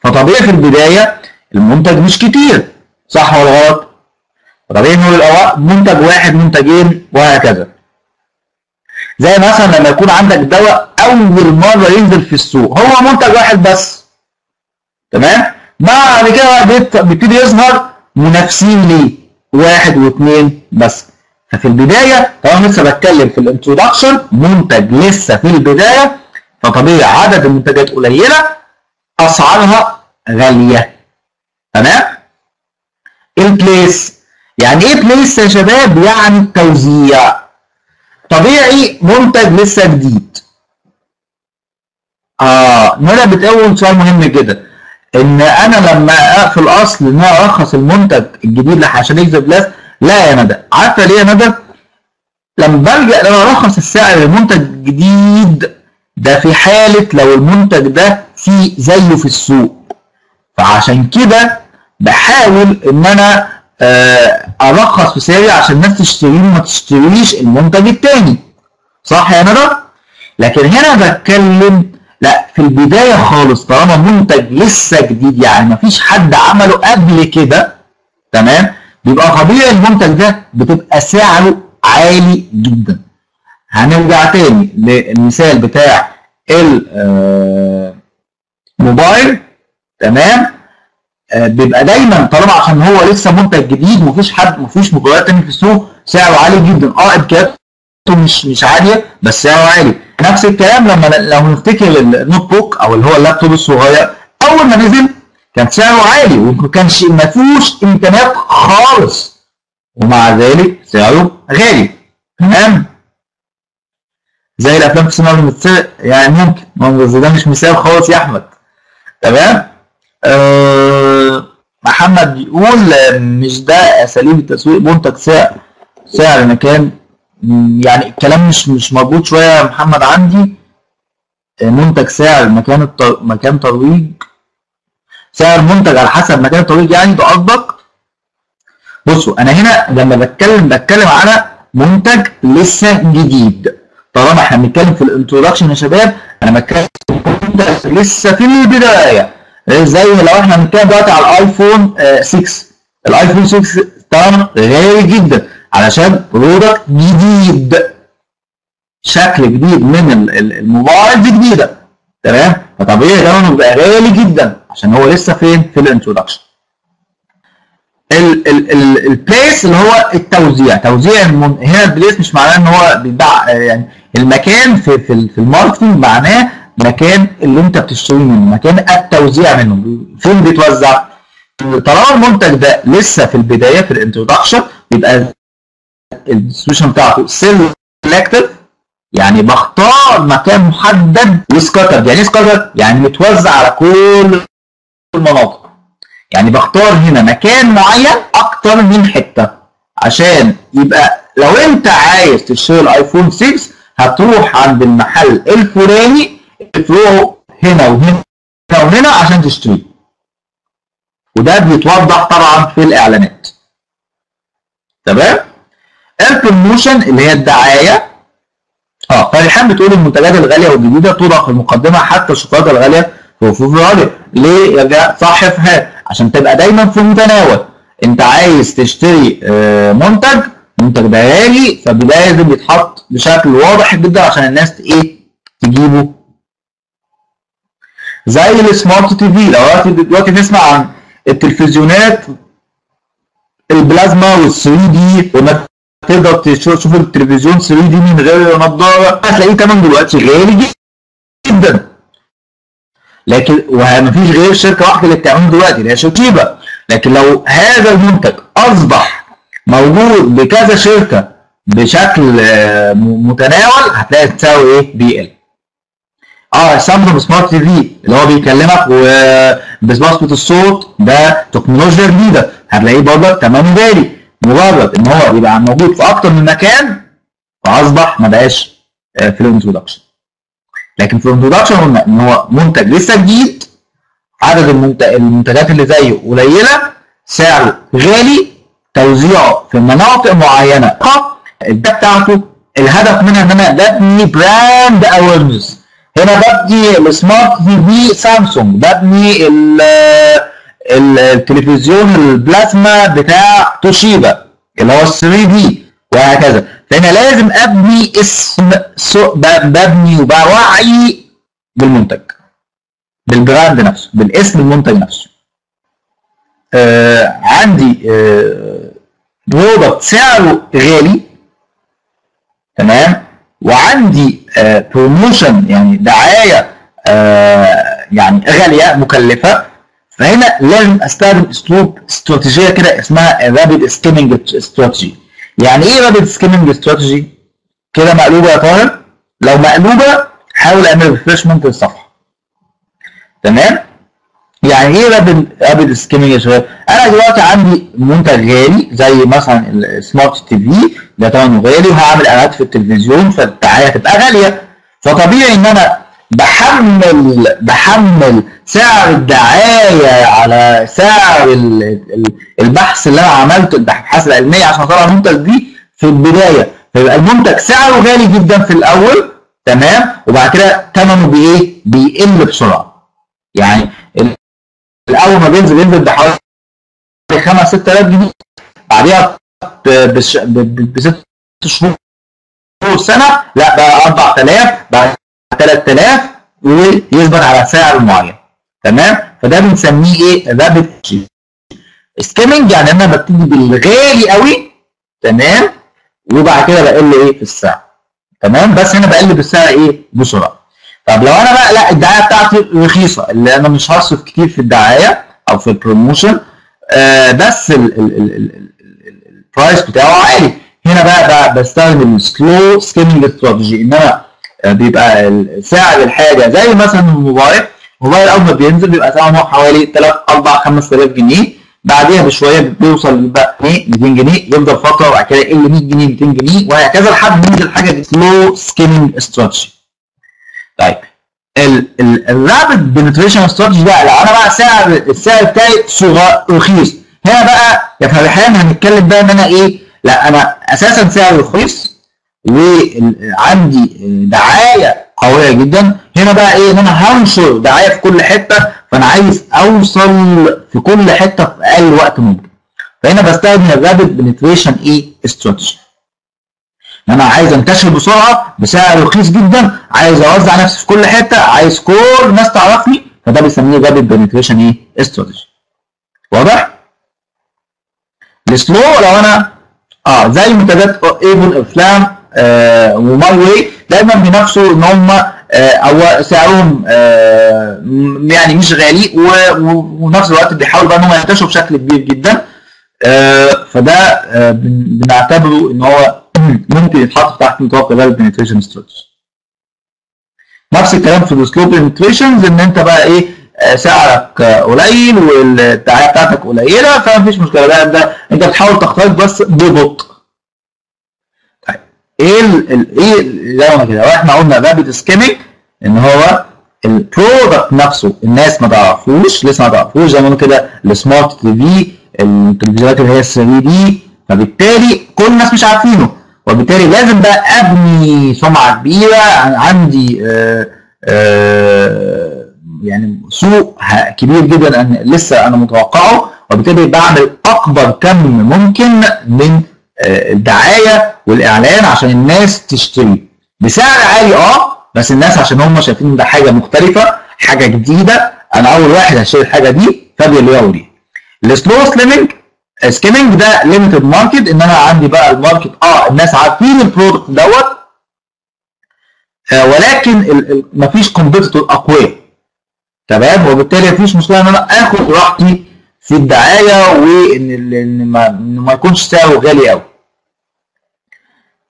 فطبيعي في البداية المنتج مش كتير. صح ولا غلط؟ طبيعي انه منتج واحد منتجين وهكذا. زي مثلا لما يكون عندك دواء أول مرة ينزل في السوق. هو منتج واحد بس. تمام؟ بعد كده بيبتدي يظهر منافسين ليه. واحد واثنين بس. ففي البداية طبعا لسه بتكلم في الانترودكشن منتج لسه في البداية فطبيعي عدد المنتجات قليلة أسعارها غالية. تمام؟ البليس يعني إيه بليس يا شباب؟ يعني التوزيع طبيعي منتج لسه جديد. آه هنا بتقول سؤال مهم جدا. إن أنا لما في الأصل إن أنا أرخص المنتج الجديد عشان يجذب ناس لا يا ندى. عارفة ليه يا ندى؟ لما بلجأ لما أرخص السعر للمنتج الجديد ده في حالة لو المنتج ده في زيه في السوق. فعشان كده بحاول إن أنا أرخص في سعري عشان الناس تشتريه وما تشتريش المنتج التاني. صح يا ندى؟ لكن هنا بتكلم لا في البداية خالص طالما منتج لسه جديد يعني مفيش حد عمله قبل كده تمام؟ بيبقى طبيعي المنتج ده بتبقى سعره عالي جدا. هنرجع تاني للمثال بتاع الموبايل تمام؟ بيبقى دايما طالما عشان هو لسه منتج جديد ومفيش حد مفيش موبايلات تاني في السوق سعره عالي جدا. آه إمكانياته مش مش عالية بس سعره عالي. نفس الكلام لما لو نفتكر النوت بوك أو اللي هو اللابتوب الصغير أول ما نزل كان سعره عالي وما كانش ما فيهوش إمكانيات خالص. ومع ذلك سعره غالي. تمام؟ زي الأفلام في السينما يعني ممكن. ده مش مثال خالص يا أحمد. تمام؟ أه محمد بيقول مش ده أساليب التسويق؟ منتج سعر سعر مكان يعني الكلام مش مش مظبوط شوية يا محمد عندي. منتج سعر مكان. مكان ترويج. سعر منتج على حسب مكان الترويج يعني ده قصدك؟ بصوا أنا هنا لما بتكلم بتكلم على منتج لسه جديد. طالما إحنا بنتكلم في ال introduction يا شباب أنا بتكلم منتج لسه في البداية. زي لو إحنا بنتكلم دلوقتي على الآيفون 6 الآيفون 6 طبعا غالي جدا. علشان product جديد. شكل جديد من الموبايل دي جديدة. تمام؟ فطبيعي ده انه بيبقى غالي جدا. عشان هو لسه فين؟ في ال introduction ال place اللي هو التوزيع. توزيع المن... هنا ال place مش معناه إن هو بيتباع يعني المكان في في, في ال marketing معناه مكان اللي أنت بتشتري منه مكان التوزيع منه. فين بيتوزع؟ طالما المنتج ده لسه في البداية في ال introduction بيبقى ال distribution بتاعته selective يعني بختار مكان محدد و scattered يعني إيه؟ يعني متوزع على كل المناطق. يعني بختار هنا مكان معين أكتر من حتة عشان يبقى لو أنت عايز تشتري الآيفون 6 هتروح عند المحل الفلاني تروح هنا وهنا وهنا عشان تشتريه. وده بيتوضح طبعا في الإعلانات. تمام؟ البروموشن اللي هي الدعاية. آه فريحان بتقول المنتجات الغالية والجديدة توضع في المقدمة حتى الشوكولاتة الغالية في رفوف الغاليه ليه يا جماعة؟ صح في حاجة عشان تبقى دايما في المتناول انت عايز تشتري آه منتج المنتج ده غالي فبدايه يتحط بشكل واضح جدا عشان الناس إيه تجيبه. زي ال smart TV. لو دلوقتي تسمع عن التلفزيونات البلازما وال 3D تقدر تشوف التلفزيون 3D من غير نظارة. هتلاقيه كمان دلوقتي غالي جدا. لكن ومفيش غير شركة واحدة اللي بتعمله دلوقتي اللي هي توشيبا. لكن لو هذا المنتج أصبح موجود بكذا شركة بشكل متناول هتلاقي تساوي إيه؟ بيقل آه سامسونج smart TV اللي هو بيكلمك وبصمه الصوت ده تكنولوجيا جديدة. هتلاقيه برضه ثمنه غالي. مجرد إن هو يبقى موجود في أكتر من مكان فأصبح ما بقاش في ال introduction لكن في ال introduction قلنا إن هو منتج لسه جديد عدد المنت- المنتجات اللي زيه قليلة سعره غالي توزيعه في مناطق معينة. ال ad بتاعته الهدف منها إن أنا ببني brand awareness هنا ببني ال smart TV سامسونج ببني ال- التلفزيون البلازما بتاع توشيبا اللي هو ال 3D وهكذا. فأنا لازم أبني اسم ببني وبوعي بالمنتج بال brand نفسه بالاسم المنتج نفسه. آه عندي آه سعره غالي تمام؟ وعندي آه promotion يعني دعاية آه يعني غالية مكلفة. فهنا لازم أستخدم أسلوب استراتيجية كده اسمها rapid skimming strategy يعني إيه rapid skimming strategy كده مقلوبة يا طارق لو مقلوبة حاول اعمل refreshment للصفحه تمام؟ يعني إيه rapid rapid skimming يا شباب؟ أنا دلوقتي عندي منتج غالي زي مثلا ال smart TV ده ثمنه غالي وهعمل اعلانات في التلفزيون فالدعايه هتبقى غالية. فطبيعي إن أنا بحمل بحمل سعر الدعاية على سعر ال- ال- البحث اللي أنا عملته الابحاث العلميه عشان أطلع المنتج دي في البداية. فيبقى المنتج سعره غالي جدا في الأول تمام؟ وبعد كده ثمنه بإيه؟ بيقل بسرعة. يعني ال- الأول ما بينزل ينزل بحوالي 5 6000 جنيه. بعديها بست شهور سنة لا بقى 4000 بقى 3000 ويثبت على سعر معين. تمام؟ فده بنسميه إيه؟ رابط سكيمنج يعني أنا ببتدي بالغالي قوي تمام؟ وبعد كده بقل إيه؟ في السعر تمام؟ بس هنا بقل بالسعر إيه؟ بسرعة. طب لو أنا بقى لا الدعاية بتاعتي رخيصة اللي أنا مش هصرف كتير في الدعاية أو في ال promotion آه بس ال- ال- ال- ال- ال- ال- ال price بتاعه عالي. هنا بقى, بقى بستخدم ال slow skimming strategy إن أنا بيبقى سعر الحاجة زي مثلا الموبايل. الموبايل أول ما بينزل بيبقى ثمنه حوالي 3 4 5000 جنيه. بعديها بشوية بيوصل بقى جنيه 200 جنيه. يفضل فترة وبعد كده يقل 100 جنيه 200 جنيه وهكذا لحد ما ينزل حاجة slow skimming strategy طيب. ال rapid penetration strategy ده لو أنا بقى سعر السعر بتاعي صغير رخيص. هنا بقى يا فرحان هنتكلم بقى إن أنا إيه لا أنا أساسا سعري رخيص. وعندي دعاية قوية جدا. هنا بقى إيه؟ ان أنا هنشر دعاية في كل حتة فأنا عايز أوصل في كل حتة في أقل وقت ممكن. فهنا بستخدم ال rapid penetration إيه استراتيجي ان أنا عايز أنتشر بسرعة بسعر رخيص جدا. عايز أوزع نفسي في كل حتة عايز كل الناس تعرفني فده بيسميه rapid penetration إيه استراتيجي واضح؟ ال slow لو أنا آه زي منتجات ايفون أوريفليم وماي واي دايما بينافسوا إن هم آه أو سعرهم آه يعني مش غالي وفي نفس الوقت بيحاولوا بقى إن هم ينتشروا بشكل كبير جدا. آه فده آه بن- بنعتبره إن هو [clears throat] ممكن يتحط تحت نطاق ال rapid penetration strategy نفس الكلام في ال slow penetration إن أنت بقى إيه آه، سعرك آه، قليل والدعايه بتاعتك قليلة فمفيش مشكلة. ده, أنت بتحاول تخترق بس ببطء. إيه إيه ال- زي ما كده. وإحنا قلنا rapid skimming إن هو ال product نفسه الناس ما تعرفوش لسه ما تعرفوش زي ما قلنا كده ال smart TV التلفزيونات اللي هي 3 دي. فبالتالي كل الناس مش عارفينه. وبالتالي لازم بقى أبني سمعة كبيرة. عن- عندي آه آه يعني سوق كبير جدا أن لسه أنا متوقعه. وبالتالي بعمل أكبر كم ممكن من الدعاية والإعلان عشان الناس تشتري. بسعر عالي آه بس الناس عشان هم شايفين ده حاجة مختلفة حاجة جديدة. أنا أول واحد هشتري الحاجة دي فبيليقوا لي ال slow skimming skimming ده limited market إن أنا عندي بقى ال market آه الناس عارفين ال product دوت. آه ولكن مفيش competitor أقوياء. تمام؟ وبالتالي مفيش مشكلة إن أنا آخد راحتي في الدعاية وإن ما يكونش سعره غالي قوي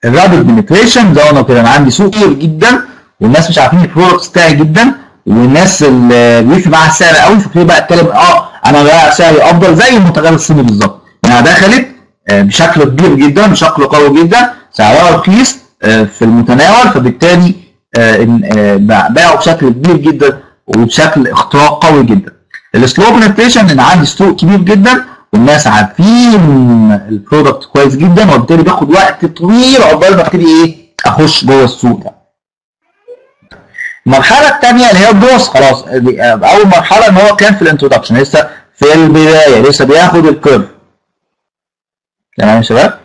ال rapid penetration زي ما قلنا أنا عندي سوق كبير جدا والناس مش عارفين ال product بتاعي جدا والناس اللي بيفرق معاها السعر قوي فبتبتدي بقى اتكلم آه أنا بقى سعري أفضل زي المنتجات الصيني بالظبط. انها دخلت آه، بشكل كبير جدا بشكل قوي جدا سعرها رخيص آه، في المتناول فبالتالي آه، باعوا بشكل كبير جدا وبشكل اختراق قوي جدا. ال slow penetration إن عندي سوق كبير جدا والناس عارفين ال product كويس جدا وبالتالي باخد وقت طويل عقبال ما ابتدي إيه؟ أخش جوه السوق ده. المرحلة الثانية اللي هي الجروس خلاص أول مرحلة إن هو كان في ال introduction لسه في البداية لسه بياخد ال curve تمام يا شباب؟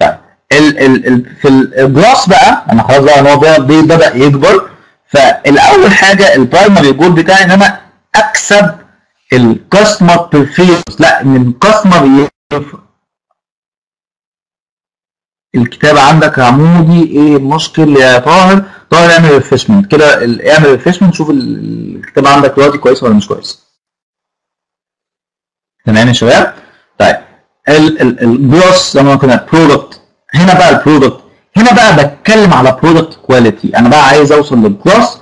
طيب ال ال ال في الجروس بقى أنا خلاص بقى إن هو بدا يكبر. فالأول حاجة ال primary goal بتاعي إن أنا أكسب ال customer preference لا إن ال customer الكتابة عندك عمودي إيه المشكل؟ يا طاهر. طاهر اعمل refreshment كده اعمل refreshment شوف الكتابة عندك دلوقتي كويسة ولا مش كويسة تمام يا شباب؟ طيب. الجروس زي ما كنا product هنا بقى ال product هنا بقى بتكلم على product quality أنا بقى عايز أوصل للجروس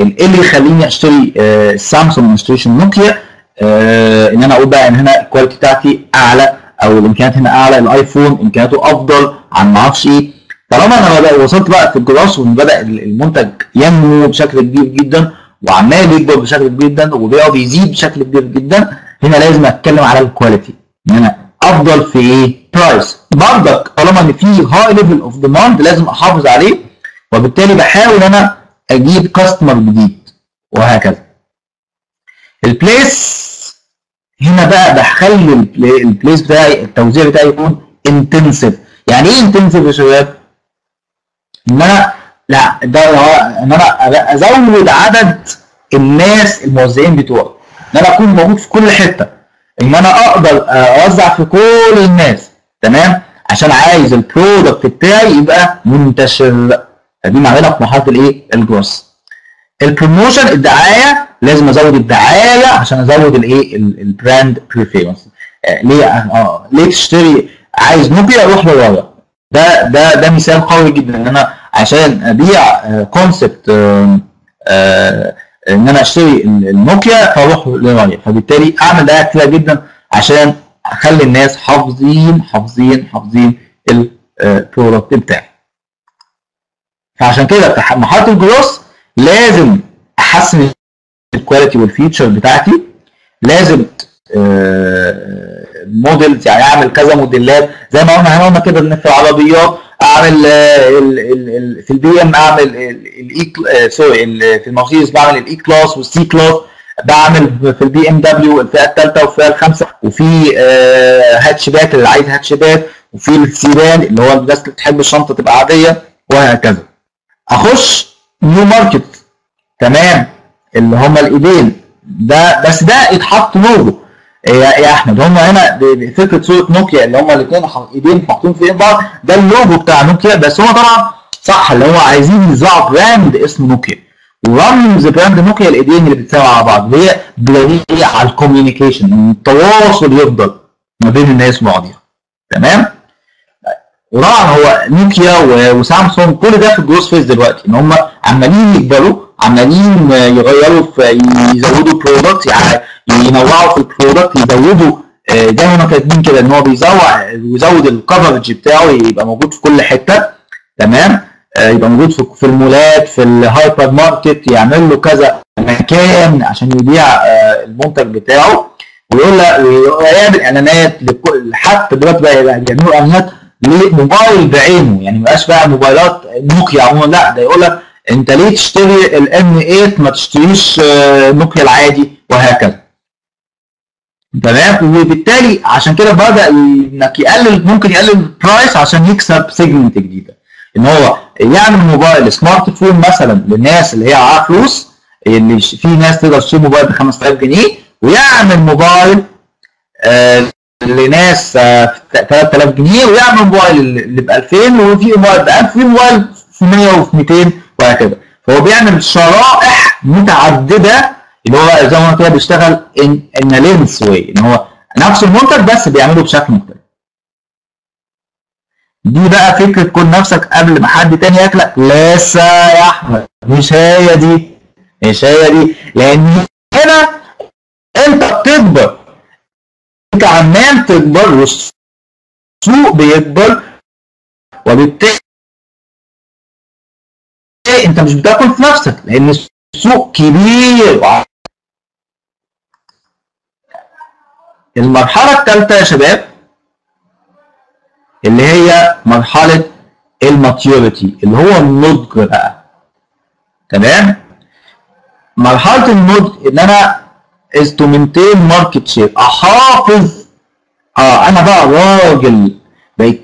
إيه اللي يخليني أشتري سامسونج ما اشتريش النوكيا آه إن أنا أقول بقى إن هنا ال quality بتاعتي أعلى أو الامكانيات هنا أعلى الايفون امكانياته أفضل عن ما أعرفش إيه. طالما أنا بقى وصلت بقى في الجراس وبدا المنتج ينمو بشكل كبير جدا وعمال يكبر بشكل كبير جدا وبيعه بيزيد بشكل كبير جدا هنا لازم أتكلم على ال quality إن أنا أفضل في إيه؟ price برضك طالما إن في high level of demand لازم أحافظ عليه وبالتالي بحاول أنا أجيب customer جديد وهكذا. ال place هنا بقى بخلي ال place بتاعي التوزيع بتاعي يكون intensive يعني إيه intensive يا شباب؟ إن أنا لا ده إن أنا أزود عدد الناس الموزعين بتوعي. إن أنا أكون موجود في كل حتة. إن أنا أقدر أوزع في كل الناس. تمام؟ عشان عايز ال product بتاعي يبقى منتشر. فدي بعملها في مرحلة الإيه؟ الجروس ال promotion الدعاية لازم ازود الدعاية عشان ازود الايه ال brand preference ليه؟ آه ليه تشتري عايز نوكيا روح لرايا ده ده ده مثال قوي جدا ان أنا عشان ابيع concept ان أنا اشتري النوكيا فاروح لرايا فبالتالي اعمل دعايه كتير جدا عشان اخلي الناس حافظين حافظين حافظين ال product بتاعي. فعشان كده في مرحله الجروس لازم احسن ال quality وال feature بتاعتي لازم models يعني أعمل كذا موديلات زي ما قلنا هنا كده ان في العربيات أعمل ال ال ال في ال BM أعمل ال A sorry في المرسيدس بعمل ال A class وال C class بعمل في ال BMW الفئة الثالثة والفئة الخامسة. وفي هاتشباك اللي عايز هاتشباك وفي السيدان اللي هو الناس اللي بتحب الشنطة تبقى عادية. وهكذا. أخش new market تمام. اللي هم الايدين ده بس ده يتحط لوجو يا أحمد هم هنا فكرة صورة نوكيا اللي هم الاثنين ايدين محطوطين في بعض ده اللوجو بتاع نوكيا بس هو طبعا صح اللي هو عايزين يوزعوا brand اسمه نوكيا. ورمز brand نوكيا الايدين اللي بتسلم على بعض هي دليل على ال communication التواصل يفضل ما بين الناس وبعضها تمام؟ وطبعا هو نوكيا وسامسونج كل ده في ال growth phase دلوقتي إن هم عمالين يكبروا عمالين يغيروا في يزودوا product يعني ينوعوا في ال product يزودوا زي ما كاتبين كده إن هو بيزوع يزود ال coverage بتاعه يبقى موجود في كل حتة. تمام؟ يبقى موجود في المولات في الهايبر ماركت يعمل له كذا مكان عشان يبيع المنتج بتاعه. ويقول ويعمل إعلانات حتى دلوقتي بقى يعملوا إعلانات لموبايل بعينه. يعني ما بقاش بقى موبايلات نوكيا عموما لا ده يقول لك انت ليه تشتري ال M 8 ما تشتريش نوكيا العادي وهكذا؟ تمام؟ وبالتالي عشان كده بدأ إنك يقلل ممكن يقلل ال price عشان يكسب segment جديدة. إن هو يعمل موبايل smartphone مثلا للناس اللي هي معاها فلوس اللي في ناس تقدر تشتري موبايل ب 5000 جنيه ويعمل موبايل آه لناس آه 3000 جنيه ويعمل موبايل اللي ب 2000 وفي موبايل ب 1000 وفي موبايل 100 وفي 200 وهكذا. فهو بيعمل شرائح متعددة اللي هو زي ما كده بيشتغل ان ان لينس واي إن هو نفس المنتج بس بيعمله بشكل مختلف. دي بقى فكرة كون نفسك قبل ما حد تاني ياكلك. لسه يا أحمد مش هي دي مش هي دي. لأن هنا أنت بتكبر. أنت عمال تكبر والسوق بيكبر وبالتالي أنت مش بتاكل في نفسك لأن السوق كبير. المرحلة الثالثة يا شباب اللي هي مرحلة ال maturity اللي هو النضج بقى. تمام؟ مرحلة النضج إن أنا is to maintain market share أحافظ. آه أنا بقى راجل بقيت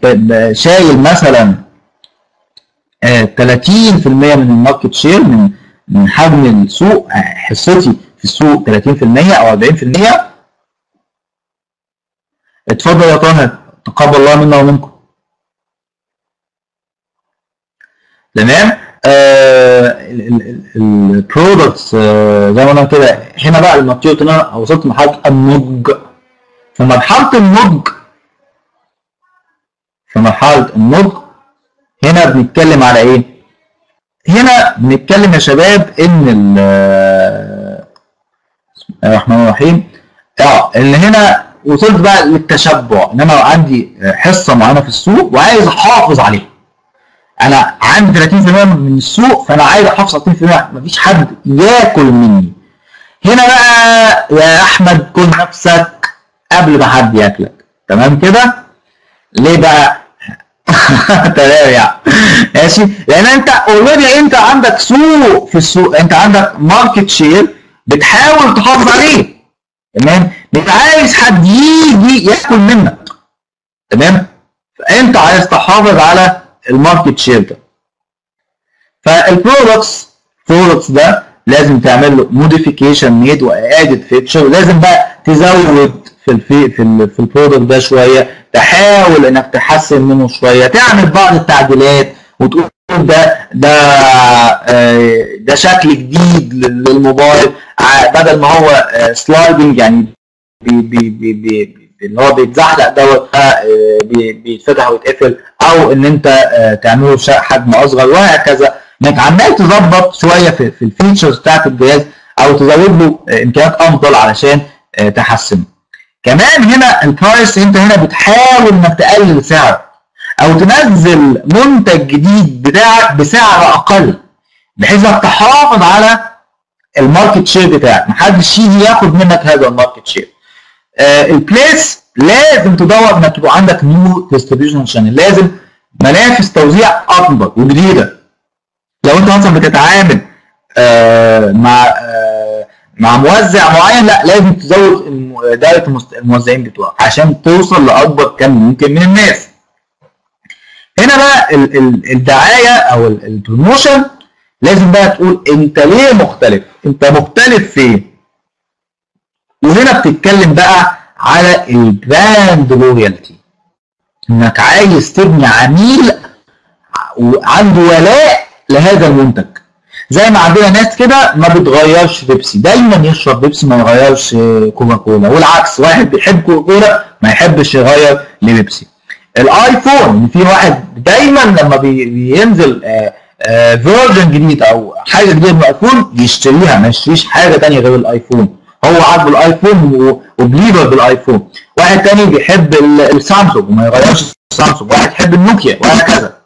شايل مثلا 30% من ال market share من من حجم السوق آه، حصتي في السوق 30% أو 40% اتفضل يا طاهر تقبل الله منا ومنكم. تمام؟ ال products زي ما أنا كده هنا بقى ال maturity إن أنا وصلت لمرحلة النضج. في مرحلة النضج في مرحلة النضج هنا بنتكلم على إيه؟ هنا بنتكلم يا شباب إن ال الله الرحمن الرحيم. آه ان هنا وصلت بقى للتشبع. ان أنا عندي حصة معينة في السوق وعايز أحافظ عليها. أنا عندي 30% من السوق فأنا عايز أحافظ على 30% مفيش حد ياكل مني. هنا بقى يا أحمد كل نفسك قبل ما حد ياكلك. تمام كده؟ ليه بقى؟ [laughs] تمام يعني ماشي؟ لأن أنت already أنت عندك سوق في السوق أنت عندك market share بتحاول تحافظ عليه. تمام؟ مش عايز حد يجي ياكل منك. تمام؟ فأنت عايز تحافظ على ال market share ده. فال products products ده لازم تعمل له modification ميد واعاده feature لازم بقى تزود في الفي في في ال product ده شوية. تحاول إنك تحسن منه شوية تعمل بعض التعديلات وتقول ده ده آه، ده شكل جديد لل- للموبايل ع- بدل ما هو sliding يعني بي بي بي بي اللي هو بيتزحلق دوت آه، بي- بيتفتح ويتقفل أو إن أنت آه، تعمله حجم أصغر وهكذا. إنك عمال تظبط شوية في, في ال features بتاعت الجهاز أو تزود له آه، إمكانيات أفضل علشان آه، تحسنه. كمان هنا ال price أنت هنا بتحاول إنك تقلل سعره أو تنزل منتج جديد بتاعك بسعر أقل بحيث إنك تحافظ على ال market share بتاعك. محدش يجي ياخد منك هذا ال market share آه ال place لازم تدور إنك يبقى عندك new distribution channel لازم منافذ توزيع أكبر وجديدة. لو أنت مثلا بتتعامل آه مع آه مع موزع معين لا لازم تزود المست- الموزعين بتوعك عشان توصل لأكبر كم ممكن من الناس. هنا بقى ال- ال- الدعاية أو ال- ال promotion لازم بقى تقول أنت ليه مختلف؟ أنت مختلف فين؟ وهنا بتتكلم بقى على ال brand loyalty إنك عايز تبني عميل عنده ولاء لهذا المنتج. زي ما عندنا ناس كده ما بتغيرش بيبسي. دايما يشرب بيبسي ما يغيرش كوكا كولا والعكس واحد بيحب كوكا كولا ما يحبش يغير لبيبسي. الآيفون في واحد دايما لما بي- بينزل version جديد أو حاجة جديدة من الآيفون يشتريها ما يشتريش حاجة تانية غير الآيفون. هو عاجبه الآيفون و believer بالآيفون. واحد تاني بيحب ال- السامسونج وما يغيرش السامسونج. واحد يحب النوكيا وهكذا.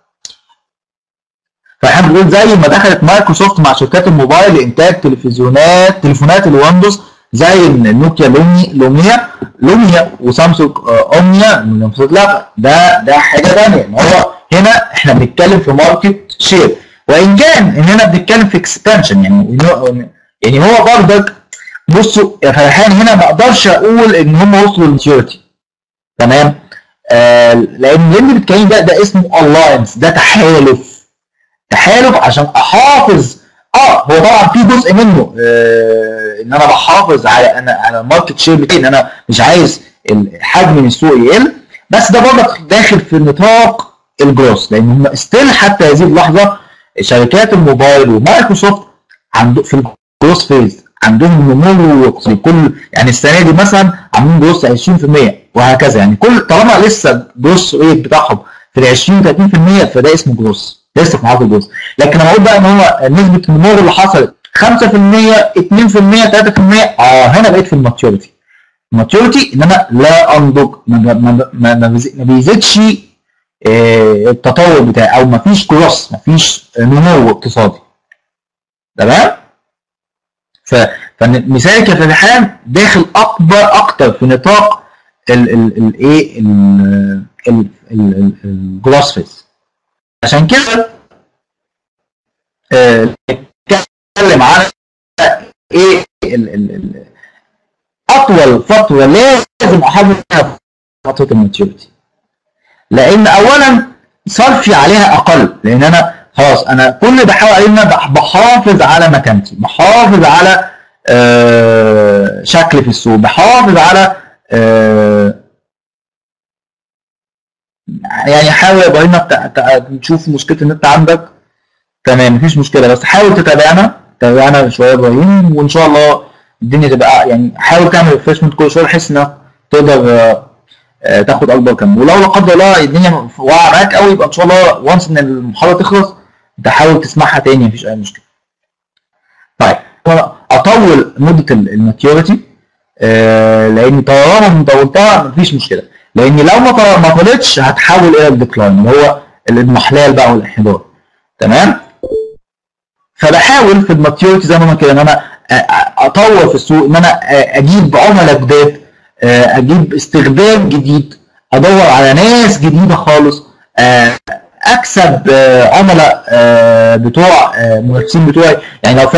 فاحنا بنقول زي ما دخلت مايكروسوفت مع شركات الموبايل لإنتاج تلفزيونات تليفونات الويندوز زي النوكيا لومي لوميا لوميا وسامسونج آه، اومنيا من لا ده ده حاجة ثانية ما هو هنا إحنا بنتكلم في market share وإن كان إن هنا بنتكلم في expansion يعني يعني هو برضك بصوا يا فرحان هنا ما أقدرش أقول إن هم وصلوا لل maturity تمام؟ آه لأن اللي بتتكلم ده ده اسمه alliance ده تحالف. تحالف عشان أحافظ. آه هو طبعا في جزء منه آه إن أنا بحافظ على أنا على ال market share بتاعي إن أنا مش عايز من السوق يقل. بس ده برضك داخل في نطاق الجروس لأن هم still حتى هذه اللحظة شركات الموبايل ومايكروسوفت عنده في ال growth phase عندهم نمو كل يعني السنة دي مثلا عاملين جروس 20% وهكذا. يعني كل طالما لسه growth rate بتاعهم في ال 20 30% فده اسمه جروس. لسه في معدل جروس لكن لما أقول بقى إن هو نسبة النمو اللي حصلت 5% 2% 3% آه هنا بقيت في ال maturity. ال maturity إن أنا لا أنضج ما ما ما, ما, بيزيدش آه، التطور بتاعي أو ما فيش growth ما فيش نمو اقتصادي. تمام؟ ف فمثالك يا فتحان داخل أكبر أكتر في نطاق الايه ال growth phase. عشان كده آه، نتكلم على إيه؟ أطول فتره لازم احافظ فتره ال maturity. لأن اولا صرفي عليها أقل لأن أنا خلاص أنا كل بحاول إن أنا بح- بحافظ على مكانتي بحافظ على آه شكلي في السوق بحافظ على آه يعني حاول يا إبراهيم تشوف مشكلة النت عندك. تمام مفيش مشكلة بس حاول تتابعنا. تابعنا شوية يا إبراهيم وإن شاء الله الدنيا تبقى يعني حاول تعمل refreshment كل شوية بحيث إنك تقدر آه، آه، تاخد أكبر كم. ولو لا قدر الله الدنيا واقعة معاك قوي يبقى إن شاء الله once إن المحاضرة تخلص تحاول تسمعها تاني مفيش أي مشكلة. طيب أطول مدة ال maturity لأن طالما طولتها مفيش مشكلة. لأن لو ما ما طلتش هتحول إلى ال decline اللي هو الاضمحلال بقى والانحدار تمام؟ فبحاول في ال maturity زي ما أنا كده إن أنا أطور في السوق إن أنا أجيب عملاء جداد أجيب استخدام جديد أدور على ناس جديدة خالص أكسب عملاء بتوع منافسين بتوعي. يعني لو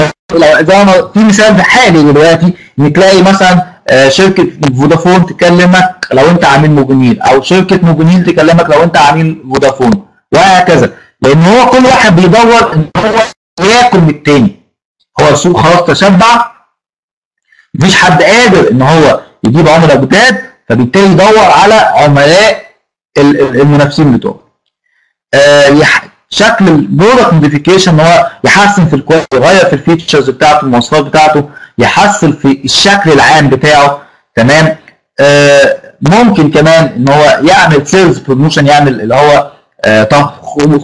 زي ما في مثال حالي دلوقتي إن تلاقي مثلا شركة فودافون تكلمك لو انت عميل موبينيل أو شركة موبينيل تكلمك لو انت عميل فودافون وهكذا. لأن هو كل واحد بيدور إن هو ياكل من التاني. هو السوق خلاص تشبع مفيش حد قادر إن هو يجيب عملاء جداد فبالتالي يدور على عملاء ال- ال- المنافسين بتوعه. آه، شكل ال product modification ان هو يحسن في ال quality يغير في ال features بتاعته المواصفات بتاعته يحسن في الشكل العام بتاعه. تمام؟ آه، ممكن كمان إن هو يعمل sales promotion يعمل اللي هو آه،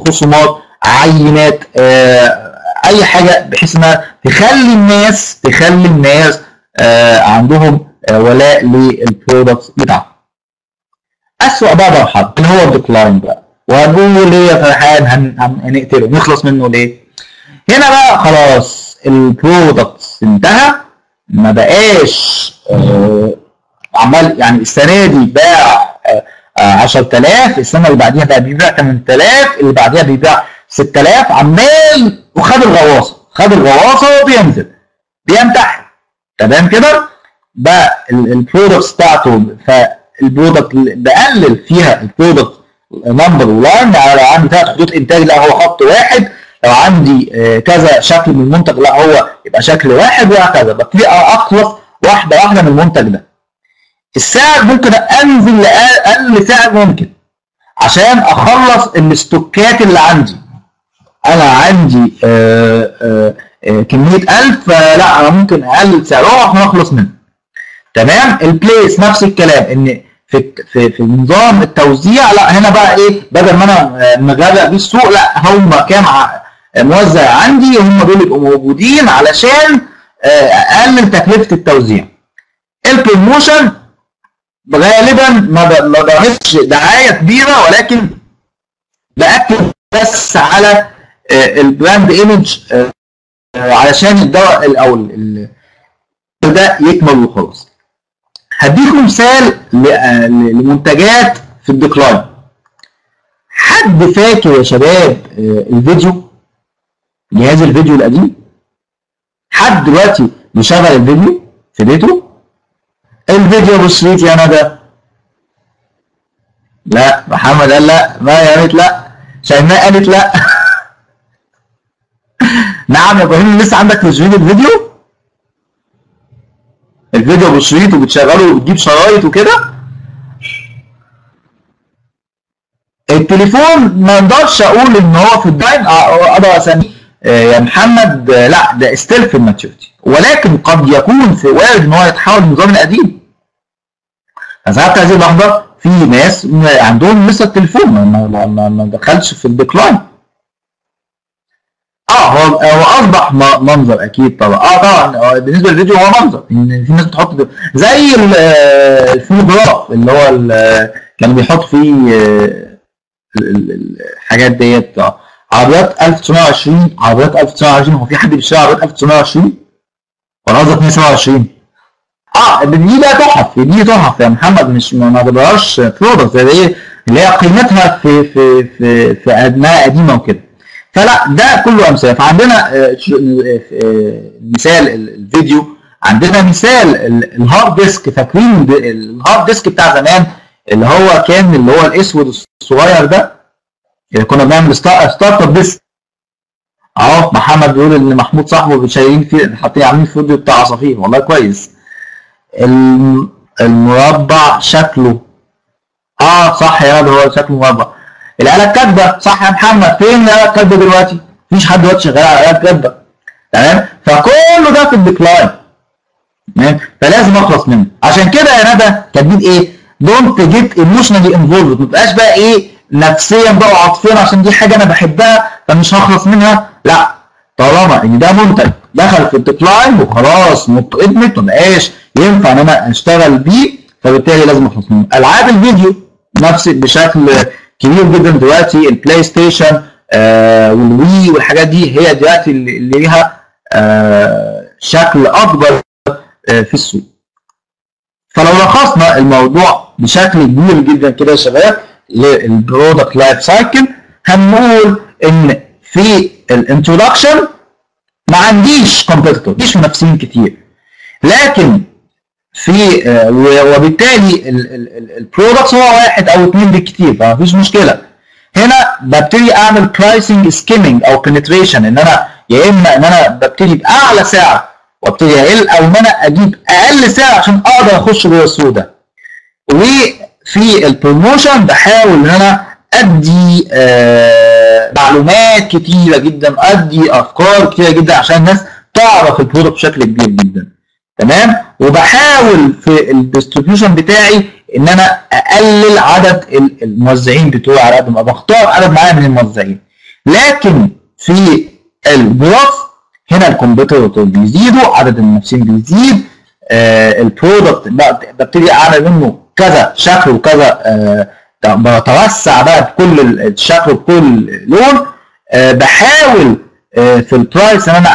خصومات عينات آه، أي حاجة بحيث إنها تخلي الناس تخلي الناس آه، عندهم ولاء للبرودكتس بتاعهم. أسوأ بقى مرحلة اللي هو ال decline بقى. وهنقول ليه فرحان هن- هن- هنقتله. نخلص منه ليه؟ هنا بقى خلاص ال products انتهى. ما بقاش آه، عمال يعني السنة دي باع آه، آه، 10000 السنة اللي بعديها بقى بيبيع 8000 اللي بعديها بيبيع 6000 عمال وخد الغواصة. خد الغواصة وبينزل. بيمتحن تمام كده؟ بقى ال products بتاعته فال product بقلل فيها ال product number و line يعني لو عندي ثلاث خطوط إنتاج لا هو خط واحد. لو عندي آه، كذا شكل من المنتج لا هو يبقى شكل واحد وهكذا. ببتدي اخلص واحدة واحدة من المنتج ده. السعر ممكن أنزل لأقل سعر ممكن عشان أخلص الاستوكات اللي عندي. أنا عندي آه، آه، كمية 1000 فلا أنا ممكن أقلل سعرها عشان اخلص منه. تمام؟ البليس نفس الكلام إن في في في نظام التوزيع لا هنا بقى إيه؟ بدل ما أنا مغرق بيه السوق لا هم كام موزع عندي هم دول يبقوا موجودين علشان آه، اقلل تكلفة التوزيع. البروموشن غالبا ما ما بعملش دعاية كبيرة ولكن بأكد بس على آه، ال brand image آه، علشان الدواء ال- أو ده يكمل وخلاص. هديكم مثال لمنتجات في ال decline. حد فاكر يا شباب آه، الفيديو؟ جهاز الفيديو القديم؟ حد دلوقتي بيشغل الفيديو في بيته؟ الفيديو شريط يا ندى. لا محمد قال لا. ما قالت لا. شيماء قالت لا. نعم يا إبراهيم لسه عندك تسجيل الفيديو؟ الفيديو شريط وبتشغله وبتجيب شرايط وكده؟ التليفون ما أقدرش أقول ان هو في ال die أقدر اسميه آه، يا محمد آه، لا ده still في ال maturity ولكن قد يكون في وارد إن هو يتحول للنظام القديم فساعات هذه اللحظة في ناس عندهم لسه التليفون ما دخلش في ال decline. آه هو هو أصبح منظر أكيد طبعا. آه طبعا بالنسبة للفيديو هو منظر. ان في ناس بتحط زي آه، الفونوجراف اللي هو كانوا بيحط فيه آه، ال- ال- الحاجات ديت. آه. عربيات 1920 عربيات 1920 هو في حد بيشتري عربيات 1920 ولا قصدك 127 آه دي بقى تحف. دي تحف يا محمد. مش ما نعتبرهاش product زي اللي هي قيمتها في في في في انها قديمة وكده. فلا ده كله أمثلة. فعندنا آه، آه، آه، مثال ال- الفيديو. عندنا مثال ال- ال hard disk. فاكرين ال- ال hard disk بتاع زمان اللي هو كان اللي هو الأسود الصغير ده؟ اللي كنا بنعمل star- startup disk أهو محمد بيقول إن محمود صاحبه شايلين فيه حاطين عاملين فيديو بتاع عصافير والله كويس. الم- المربع شكله. آه صح يا هو شكله مربع. الآلة الكاتبة صح يا محمد. فين الآلة الكاتبة دلوقتي؟ مفيش حد دلوقتي شغال على الآلة الكاتبة تمام؟ فكله ده في ال decline. تمام؟ فلازم أخلص منه. عشان كده يا ندى كاتبين إيه؟ don't get emotionally involved ما تبقاش بقى إيه؟ نفسيا بقى وعاطفيا عشان دي حاجة أنا بحبها فمش هخلص منها. لا. طالما إن ده منتج دخل في ال decline وخلاص نقطه ادمت ما بقاش ينفع إن أنا أشتغل بيه فبالتالي لازم أخلص منه. ألعاب الفيديو نفس بشكل كبير جدا دلوقتي. البلاي ستيشن آه والوي والحاجات دي هي دلوقتي اللي ليها آه شكل اكبر آه في السوق. فلو لخصنا الموضوع بشكل كبير جدا كده يا شباب لل product life cycle هنقول إن في ال introduction ما عنديش competitor مفيش منافسين كتير. لكن في آه، وبالتالي ال products هو واحد أو اثنين بالكتير فمفيش مشكلة. هنا ببتدي أعمل pricing skimming أو penetration إن أنا يا إما إن أنا ببتدي بأعلى سعر وأبتدي أقل أو إن أنا أجيب أقل سعر عشان أقدر أخش جوه السوق ده. وفي ال promotion بحاول إن أنا أدي آه معلومات كتيرة جدا أدي أفكار كتيرة جدا عشان الناس تعرف ال product بشكل كبير جدا. تمام؟ وبحاول في ال distribution بتاعي إن أنا أقلل عدد ال- الموزعين بتوعي على قد ما بختار عدد معين من الموزعين. لكن في ال growth هنا ال competitor بيزيدوا عدد المنافسين بيزيد. آه ال product ببتدي أعمل منه كذا شكل وكذا آه بتوسع بقى بكل ال- الشكل بكل لون. آه بحاول آه في ال price إن أنا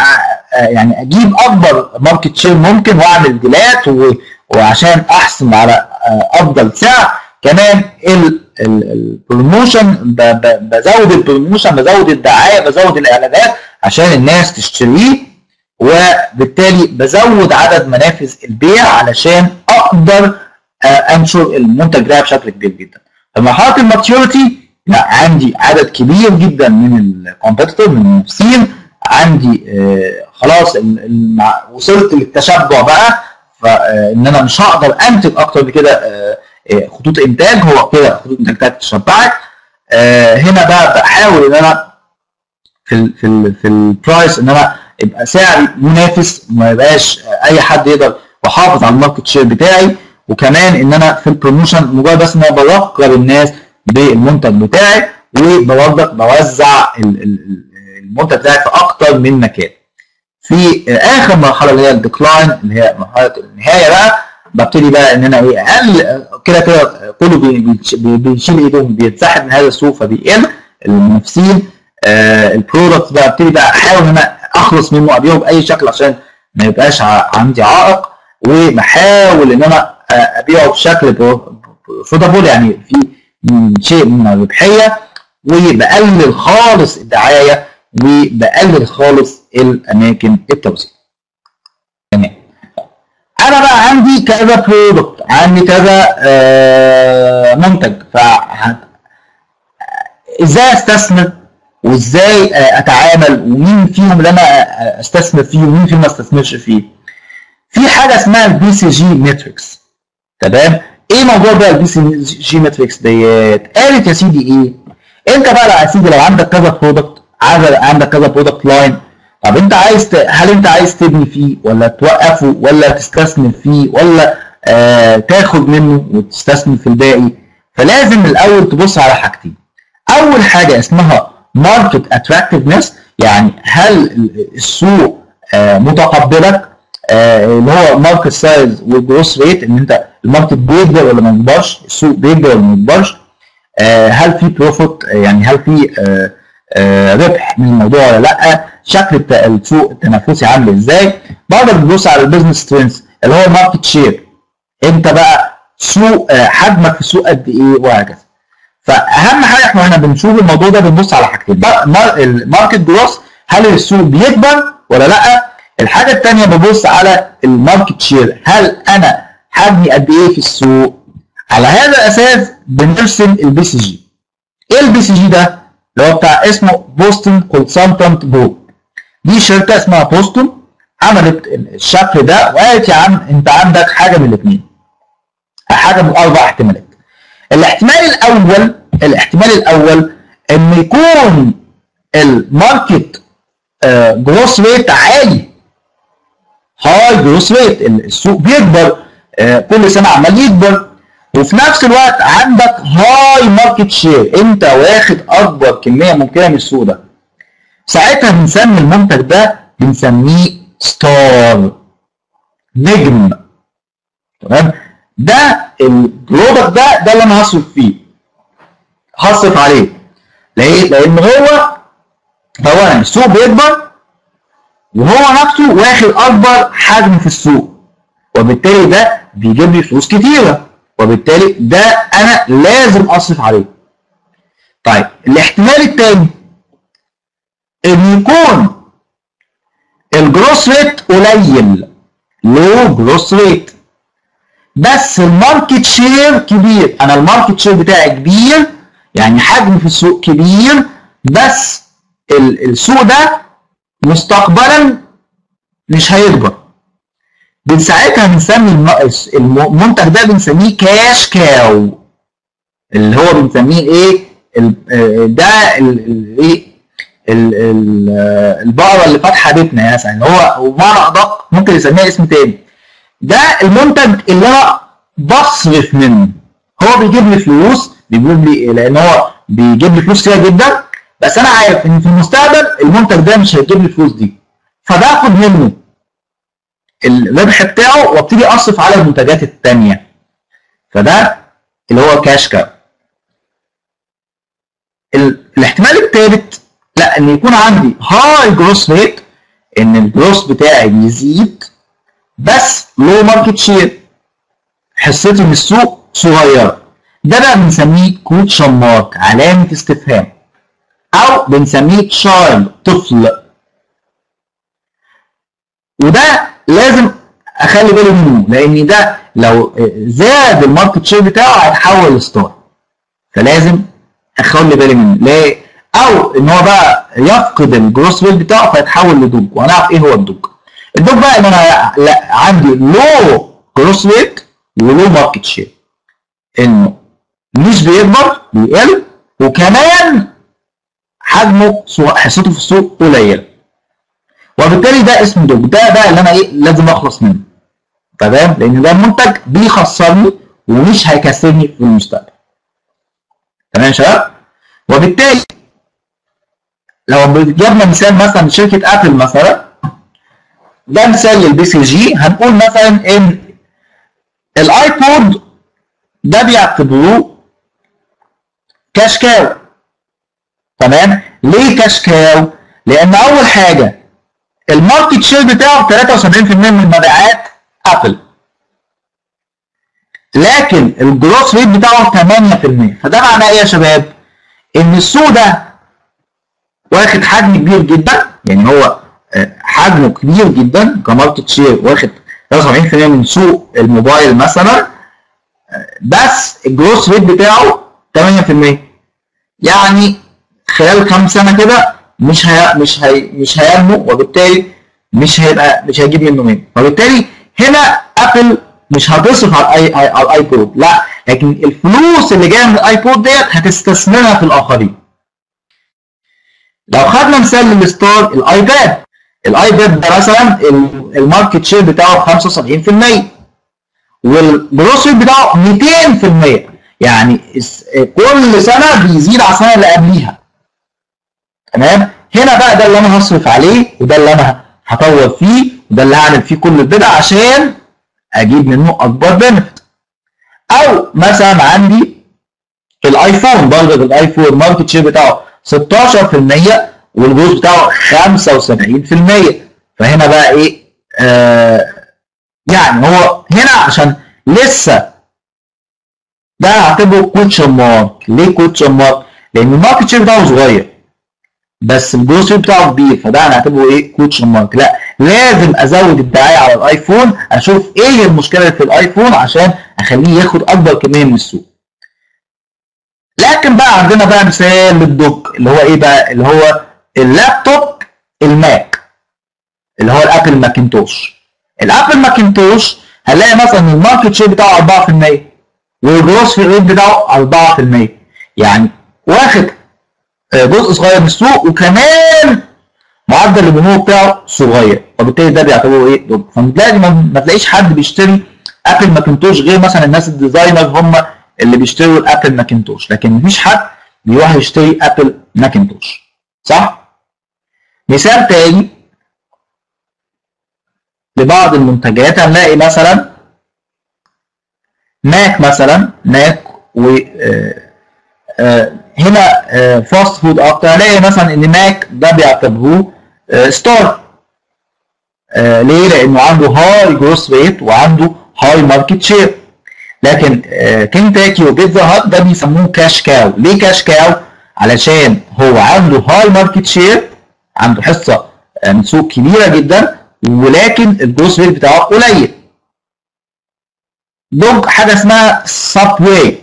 يعني أجيب اكبر market share ممكن وأعمل deal ات وعشان احصل على آه أفضل سعر. كمان ال promotion بزود ال promotion بزود الدعاية بزود الإعلانات عشان الناس تشتريه. وبالتالي بزود عدد منافذ البيع علشان أقدر آه، أنشر المنتج ده بشكل كبير جدا. في مرحلة ال maturity لا عندي عدد كبير جدا من ال competitor من المنافسين. عندي آه، خلاص وصلت للتشبع بقى فإن أنا مش هقدر أنتج أكتر من كده آه، آه، خطوط إنتاج. هو كده خطوط إنتاج بتاعتي هنا بقى بحاول إن أنا في ال في ال في ال price إن أنا يبقى سعري منافس ما يبقاش أي حد يقدر واحافظ على ال market share بتاعي. وكمان إن أنا في ال promotion مجرد بس إن أنا بلقب الناس بالمنتج بتاعي وبرضك بوزع ال- ال- ال- المنتج بتاعي في أكتر من مكان. في آخر مرحلة اللي هي ال decline اللي هي مرحلة النهاية بقى ببتدي بقى إن أنا إيه أقل كده كده كله بيشيل إيدهم بيتسحب من هذا السوق فبيقل المنافسين آه ال product بقى ابتدي بقى أحاول إن أنا أخلص منه ابيعه بأي شكل عشان ما يبقاش عندي عائق وبحاول إن أنا آه، أبيعه بشكل profitable يعني في شيء من الربحية وبقلل خالص الدعاية وبقلل خالص الأماكن التوزيع. تمام. أنا بقى عندي كذا product عندي كذا آه، منتج. ف إزاي أستثمر وإزاي آه، أتعامل؟ ومين فيهم اللي أنا آه، أستثمر فيه؟ ومين فيهم ما استثمرش فيه؟ في حاجة اسمها ال BCG matrix. تمام؟ إيه موضوع بقى ال BCG matrix ديت؟ قالت يا سيدي إيه؟ أنت بقى يا سيدي لو عندك كذا product عندك كذا product line طب انت عايز ت... هل انت عايز تبني فيه ولا توقفه ولا تستثمر فيه ولا آه تاخد منه وتستثمر في الباقي؟ فلازم الأول تبص على حاجتين. أول حاجة اسمها market attractiveness يعني هل السوق آه متقبلك؟ آه اللي هو market size وال growth rate إن أنت ال market بيكبر ولا ما بيكبرش السوق بيكبر ولا ما بيكبرش؟ آه هل في profit يعني هل في آه آه ربح من الموضوع ولا لأ؟ شكل السوق التنافسي عامل إزاي؟ برضه بتبص على ال business trends اللي هو ال market share أنت بقى سوق آه، حجمك في السوق قد إيه؟ وهكذا. فأهم حاجة إحنا بنشوف الموضوع ده بنبص على حاجتين. ما- ما- ال market growth هل السوق بيكبر ولا لأ؟ الحاجة الثانية ببص على ال market share هل أنا حجمي قد إيه في السوق؟ على هذا الاساس بنرسم ال BCG إيه ال BCG ده؟ اللي هو بتاع اسمه Boston Consultant Group دي شركة اسمها بوستون عملت الشكل ده وقالت يا عم انت عندك حاجة من الاثنين حاجة من أربع احتمالات. الاحتمال الأول الاحتمال الأول إن يكون ال market growth rate عالي. high growth rate السوق بيكبر آه، كل سنة عمال يكبر. وفي نفس الوقت عندك high market share انت واخد اكبر كمية ممكنه من السوق ده ساعتها بنسمي المنتج ده بنسميه star نجم. تمام؟ ده ال product ده ده اللي أنا هصرف فيه. هصرف عليه. ليه؟ لأن هو اولا السوق بيكبر وهو نفسه واخد اكبر حجم في السوق. وبالتالي ده بيجيب لي فلوس كتيرة. وبالتالي ده أنا لازم أصرف عليه. طيب الاحتمال الثاني إن يكون ال growth rate قليل. low growth rate. بس ال market share كبير. أنا ال market share بتاعي كبير يعني حجم في السوق كبير بس ال- السوق ده مستقبلا مش هيكبر. من ساعتها بنسمي الم- الم- المنتج ده بنسميه كاش كاو اللي هو بنسميه إيه؟ آه، ده ال- ال- إيه؟ ال- ال- آه، البقرة اللي فاتحة بيتنا مثلا. هو وبمعنى أدق ممكن يسميها اسم تاني. ده المنتج اللي أنا بصرف منه. هو بيجيب لي فلوس بيجيب لي لأن هو بيجيب لي فلوس كتير جدا. بس أنا عارف إن في المستقبل المنتج ده مش هيجيب لي الفلوس دي. فباخد منه. الربح بتاعه وابتدي اصرف على المنتجات التانية. فده اللي هو cash cow ال- الاحتمال الثالث لا إن يكون عندي high growth rate إن الجروس بتاعي بيزيد بس low market share حصتي من السوق صغيره ده بقى بنسميه question mark علامة استفهام. أو بنسميه child طفل. وده لازم أخلي بالي منه لأن ده لو زاد ال market share بتاعه هيتحول ل star. فلازم أخلي بالي منه. ليه أو إن هو بقى يفقد ال growth rate بتاعه فيتحول ل dog. وهنعرف إيه هو ال dog. ال dog بقى إن أنا لا عندي low growth rate و low market share إنه مش بيكبر بيقل وكمان حجمه حصته في السوق قليله وبالتالي ده اسمه dog ده بقى اللي أنا إيه لازم أخلص منه. تمام؟ لأن ده منتج بيخسرني ومش هيكسبني في المستقبل. تمام يا شباب؟ وبالتالي لو جبنا مثال مثلا شركة Apple مثلا ده مثال لل BCG. هنقول مثلا إن ال iPod ده بيعتبروه cash cow. تمام؟ ليه cash cow؟ لأن أول حاجة ال market share بتاعه 73% من مبيعات Apple. لكن ال growth rate بتاعه 8% فده معناه إيه يا شباب؟ إن السوق ده واخد حجم كبير جدا. يعني هو آه، حجمه كبير جدا. ك market share واخد 73% من سوق الموبايل مثلا. آه، بس ال growth rate بتاعه 8% يعني خلال كام سنة كده مش هي مش هي مش هينمو وبالتالي مش هيبقى مش هيجيب منه منه وبالتالي هنا Apple مش هتصرف على الاي على ال iPod لا لكن الفلوس اللي جاية من ال iPod ديت هتستثمرها في الآخرين. لو خدنا مثال لل star ال iPad. ال iPad ده مثلا ال- ال market share بتاعه 75% وال growth rate بتاعه 200% يعني كل سنة بيزيد على السنة اللي قبليها. تمام؟ هنا بقى ده اللي أنا هصرف عليه وده اللي أنا هطور فيه وده اللي هعمل فيه كل البدع عشان أجيب منه أكبر benefit أو مثلا عندي ال iPhone برضه ال iPhone ال market share بتاعه 16% والجروس بتاعه 75% فهنا بقى إيه؟ آه يعني هو هنا عشان لسه ده هعتبره question mark ليه question mark؟ لأن ال market share بتاعه صغير. بس الجروس بتاعه كبير فده هنعتبره إيه question mark لا لازم أزود الدعاية على ال iPhone أشوف إيه المشكلة اللي في ال iPhone عشان أخليه ياخد أكبر كمية من السوق. لكن بقى عندنا بقى مثال لل dog اللي هو إيه بقى؟ اللي هو ال laptop ال Mac اللي هو ال Apple Macintosh ال Apple Macintosh هنلاقي مثلا ال market share بتاعه 4% وال growth rate بتاعه 4% يعني واخد جزء صغير من السوق وكمان معدل النمو بتاعه صغير. وبالتالي ده بيعتبره إيه؟ dog. فبتلاقي ما تلاقيش حد بيشتري Apple Macintosh غير مثلا الناس ال designer هم اللي بيشتروا ال Apple Macintosh لكن مفيش حد بيروح يشتري Apple Macintosh صح؟ مثال تاني لبعض المنتجات هنلاقي مثلا ماك مثلا ماك و هنا fast food أكتر هنلاقي مثلا إن ماك ده بيعتبروه star ليه؟ لأنه عنده high growth rate وعنده high market share لكن كنتاكي وبيتزا هات ده بيسموه cash cow ليه cash cow؟ علشان هو عنده high market share عنده حصة من سوق كبيرة جدا ولكن ال growth rate بتاعه قليل. dog حاجة اسمها Subway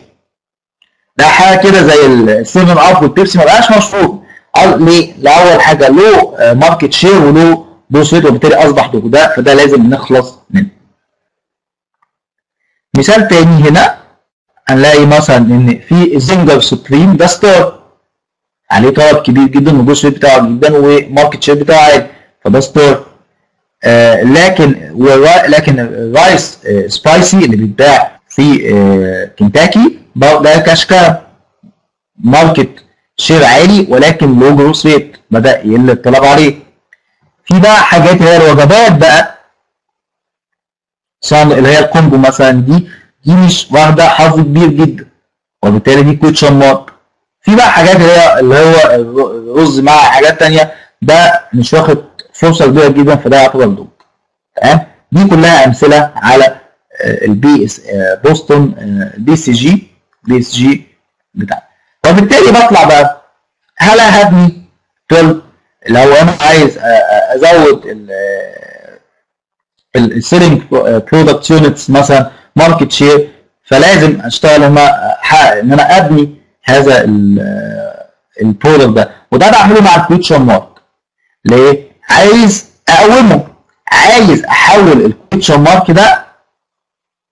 ده حاجة كده زي السيفن اب والبيبسي ما بقاش مشهور. ليه؟ لاول حاجة له ماركت شير وله جروس ريت وبالتالي أصبح ده فده لازم نخلص منه. مثال تاني هنا هنلاقي مثلا إن في زنجر سوبريم ده ستار عليه طلب كبير جدا ريت بتاعه جدا وماركت شير بتاعه عالي فده ستار آه لكن لكن الرايس آه سبايسي اللي بيتباع في آه كنتاكي ده cash cow market share عالي ولكن low growth rate بدأ يقل الطلب عليه. في بقى حاجات هي الوجبات بقى. اللي هي ال combo مثلا دي دي مش واخدة حظ كبير جدا. وبالتالي دي question mark في بقى حاجات اللي هي اللي هو رز مع حاجات تانية. ده مش واخد فرصة كبيرة جدا فده يعتبر دوج تمام؟ دي كلها أمثلة على البي اس بوسطن بي سي جي بي إس جي بتاعنا وبالتالي بطلع بقى. هل هبني تول لو أنا عايز أزود السيلينج برودكت يونتس مثلا ماركت شير فلازم أشتغل ان إن أنا أبني هذا البرودكت ده. وده بعمله مع الكويتشن مارك ليه؟ عايز أقومه. عايز أحول ال question mark ده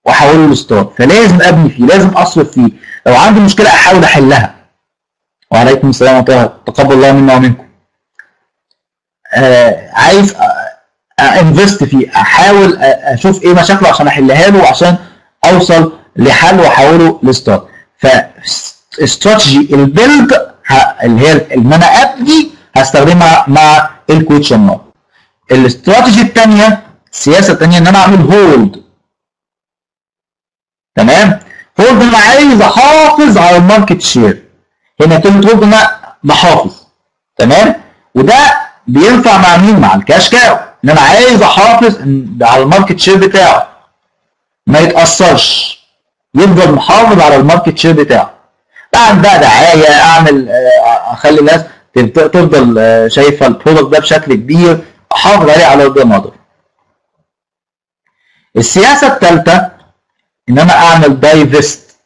واحوله ل star فلازم ابني فيه لازم اصرف فيه لو عندي مشكله احاول احلها وعليكم السلام ورحمه الله تقبل الله منا ومنكم آه عايز invest فيه احاول أشوف إيه مشاكله عشان احلها له وعشان اوصل لحل واحوله ل star ف strategy ال build اللي هي ان أنا ابني هستخدمها مع ال question mark الاستراتيجي الثانية السياسة الثانية ان أنا اعمل hold تمام؟ hold أنا عايز أحافظ على ال market share. هنا كلمه hold أنا بحافظ. تمام؟ وده بينفع مع مين؟ مع ال cash cow. إن أنا عايز أحافظ على ال market share بتاعه. ما يتأثرش. يفضل محافظ على ال market share بتاعه. بعمل بقى دعاية أعمل أخلي الناس تفضل شايفة ال product ده بشكل كبير. أحافظ عليه على قد ما أقدر. السياسة الثالثه ان أنا أعمل divest.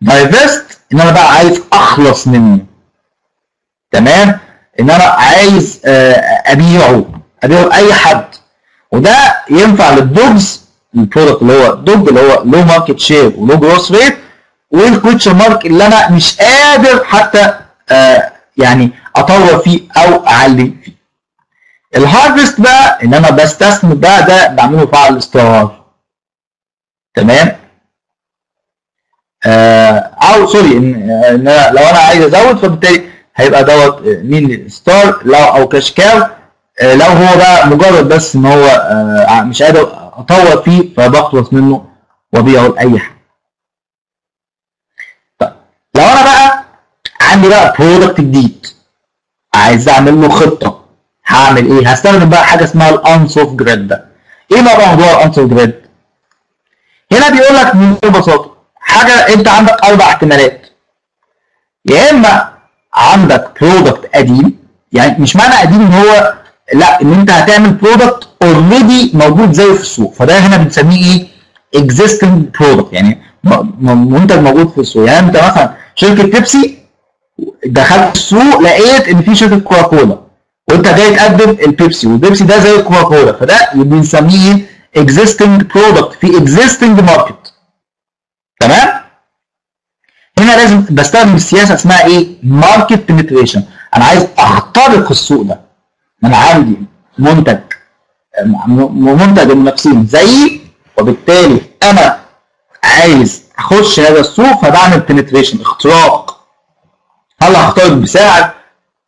divest ان أنا بقى عايز أخلص منه. تمام؟ ان أنا عايز أبيعه. أبيعه لأي حد. وده ينفع لل dogs ال product اللي هو dog اللي هو low market share و low growth rate وال question mark اللي أنا مش قادر حتى آه يعني أطور فيه أو أعلي فيه. ال harvest بقى ان أنا بستثمر بقى ده بعمله فعل الاستمرار تمام؟ آه أو sorry ان, أنا لو أنا عايز أزود فبالتالي هيبقى دوت مين star لو أو cash cow آه لو هو بقى مجرد بس إن هو آه مش قادر أطور فيه فبخلص منه وأبيعه لأي حد طيب لو أنا بقى عندي بقى product جديد عايز أعمل له خطة هعمل إيه؟ هستخدم بقى حاجة اسمها ال Ansoff grid ده. إيه بقى موضوع ال Ansoff grid؟ هنا بيقول لك ببساطه حاجة انت عندك أربع احتمالات. يا إما عندك product قديم يعني مش معنى قديم إن هو لا إن أنت هتعمل product already موجود زيه في السوق. فده هنا بنسميه إيه؟ existing product يعني منتج موجود في السوق. يعني أنت مثلا شركة بيبسي دخلت السوق لقيت إن في شركة كوكاكولا وأنت جاي تقدم البيبسي والبيبسي ده زي الكوكاكولا فده بنسميه existing product. في existing market. تمام؟ هنا لازم بستخدم السياسة اسمها إيه؟ market penetration. أنا عايز أخترق السوق ده أنا عندي منتج منتج المنافسين زيي وبالتالي أنا عايز أخش هذا السوق فبعمل penetration اختراق. هل هخترق بسعر؟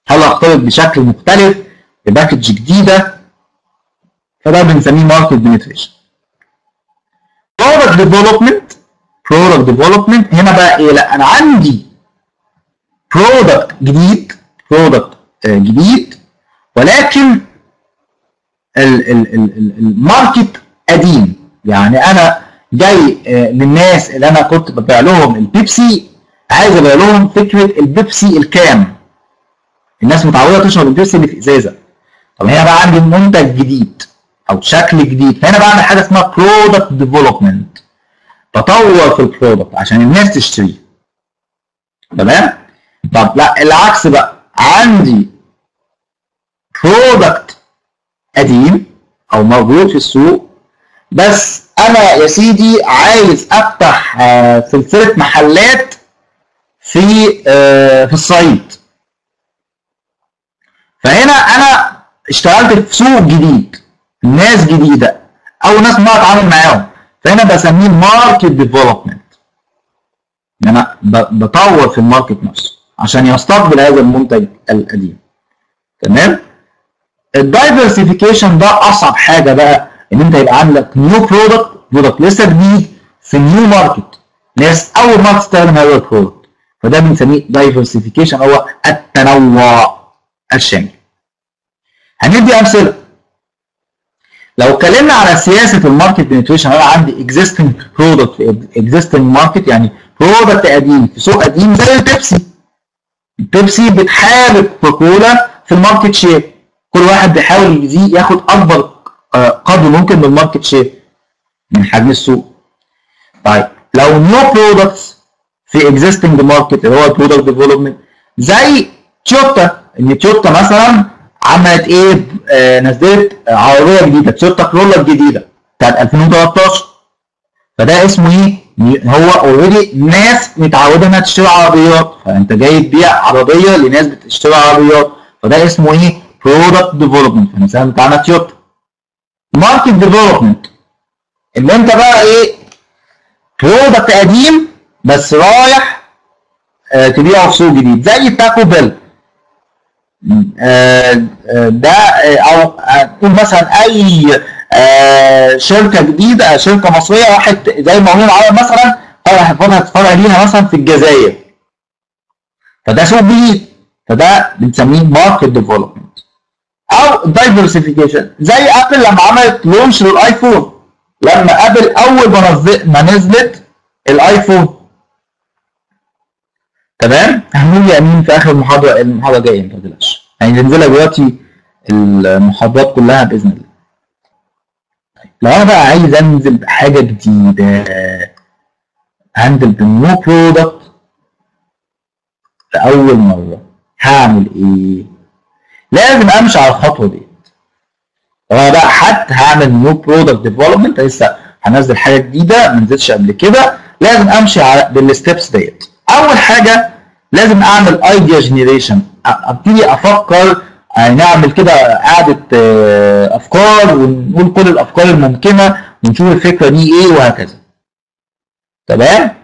هل هخترق بشكل مختلف؟ ب package جديدة؟ فده بنسميه market penetration product development product development هنا بقى إيه؟ لا أنا عندي product جديد product جديد ولكن ال market قديم. يعني أنا جاي للناس اللي أنا كنت ببيع لهم البيبسي عايز أبيع لهم فكرة البيبسي الكان. الناس متعودة تشرب البيبسي اللي في إزازة. طب هنا بقى عندي منتج جديد أو شكل جديد. فهنا بعمل حاجة اسمها product development بطور في ال product عشان الناس تشتريه تمام؟ طب لا العكس بقى. عندي product قديم أو موجود في السوق بس أنا يا سيدي عايز أفتح سلسلة محلات في في الصعيد. فهنا أنا اشتغلت في سوق جديد ناس جديدة أو ناس ما اتعامل معاهم. فهنا بسميه market development ان أنا بطور في ال market نفسه عشان يستقبل هذا المنتج القديم. تمام؟ ال diversification ده أصعب حاجة بقى إن أنت يبقى عندك new product product لسه جديد في new market ناس أول ما تستخدم هذا ال product فده بنسميه diversification هو التنوع الشامل. هندي أمثلة. لو اتكلمنا على سياسة ال market penetration أنا عندي existing product existing market يعني product قديم في سوق قديم زي البيبسي البيبسي بتحارب كوكاكولا في ال market share كل واحد بيحاول ياخد أكبر قدر ممكن من ال market share من حجم السوق. طيب لو new products في existing market اللي هو ال product development زي تويوتا إن تويوتا مثلا عملت إيه؟ آه نزلت عربية جديدة تويوتا كرولا الجديدة بتاعت 2013 فده اسمه إيه؟ هو already ناس متعودة إنها تشتري عربيات. فأنت جاي تبيع عربية لناس بتشتري عربيات. فده اسمه إيه؟ product development فمثلا بتاعنا تويوتا market development اللي أنت بقى إيه؟ product قديم بس رايح آه تبيعه في سوق جديد. زي تاكو بيل ده أو مثلا أي شركة جديدة شركة مصرية راحت زي المقاولين العرب مثلا راح فتحت فرع ليها مثلا في الجزائر. فده سوق جديد. فده بنسميه market development أو diversification زي Apple لما عملت launch لل iPhone. لما Apple أول ما نزلت ال iPhone. تمام؟ يا أمين في آخر المحاضرة المحاضرة جاية ما تقلقش. هننزلها دلوقتي المحاضرات كلها بإذن الله. لو أنا بقى عايز أنزل بحاجة جديدة هنزل بال new product لأول مرة هعمل إيه؟ لازم أمشي على الخطوة دي. لو أنا بقى حتى هعمل new product development لسه هنزل حاجة جديدة ما نزلتش قبل كده لازم أمشي على بال steps ديت. أول حاجة لازم أعمل idea generation أبتدي أفكر نعمل كده قعده أفكار ونقول كل الأفكار الممكنة ونشوف الفكرة دي إيه وهكذا. تمام؟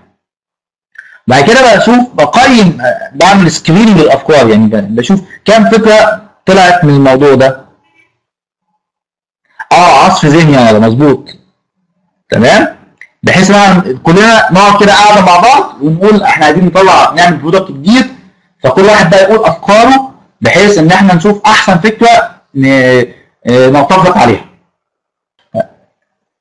بعد كده بشوف بقيم بعمل screening للأفكار. يعني بشوف كام فكرة طلعت من الموضوع ده. آه عصف ذهني هذا مظبوط. تمام؟ بحيث ان كلنا نقعد كده قاعدة مع بعض ونقول إحنا عايزين نطلع نعمل product جديد فكل واحد بقى يقول أفكاره بحيث إن إحنا نشوف أحسن فكرة نتفق عليها.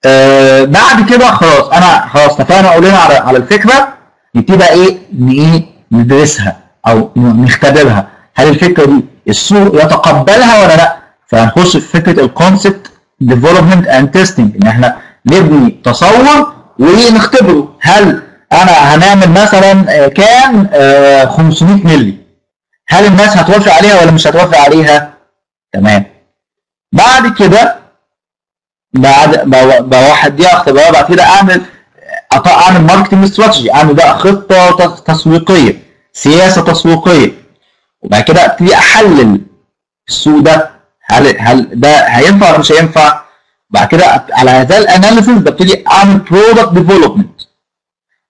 آه بعد كده خلاص أنا خلاص اتفقنا قولنا على على الفكرة نبتدي بقى إيه؟ إيه؟ ندرسها أو نختبرها. هل الفكرة دي السوق يتقبلها ولا لأ؟ فهنخش في فكرة ال concept development and testing إن إحنا نبني تصور ونختبره هل أنا هنعمل مثلا آه، كان آه، 500 مللي؟ هل الناس هتوافق عليها ولا مش هتوافق عليها؟ تمام. بعد كده بعد بواحد دي اختبار بعد كده أعمل أعمل marketing strategy أعمل بقى خطة تسويقية سياسة تسويقية. وبعد كده أبتدي أحلل السوق ده. هل هل ده هينفع ولا مش هينفع؟ بعد كده على هذا ال analysis ببتدي أعمل product development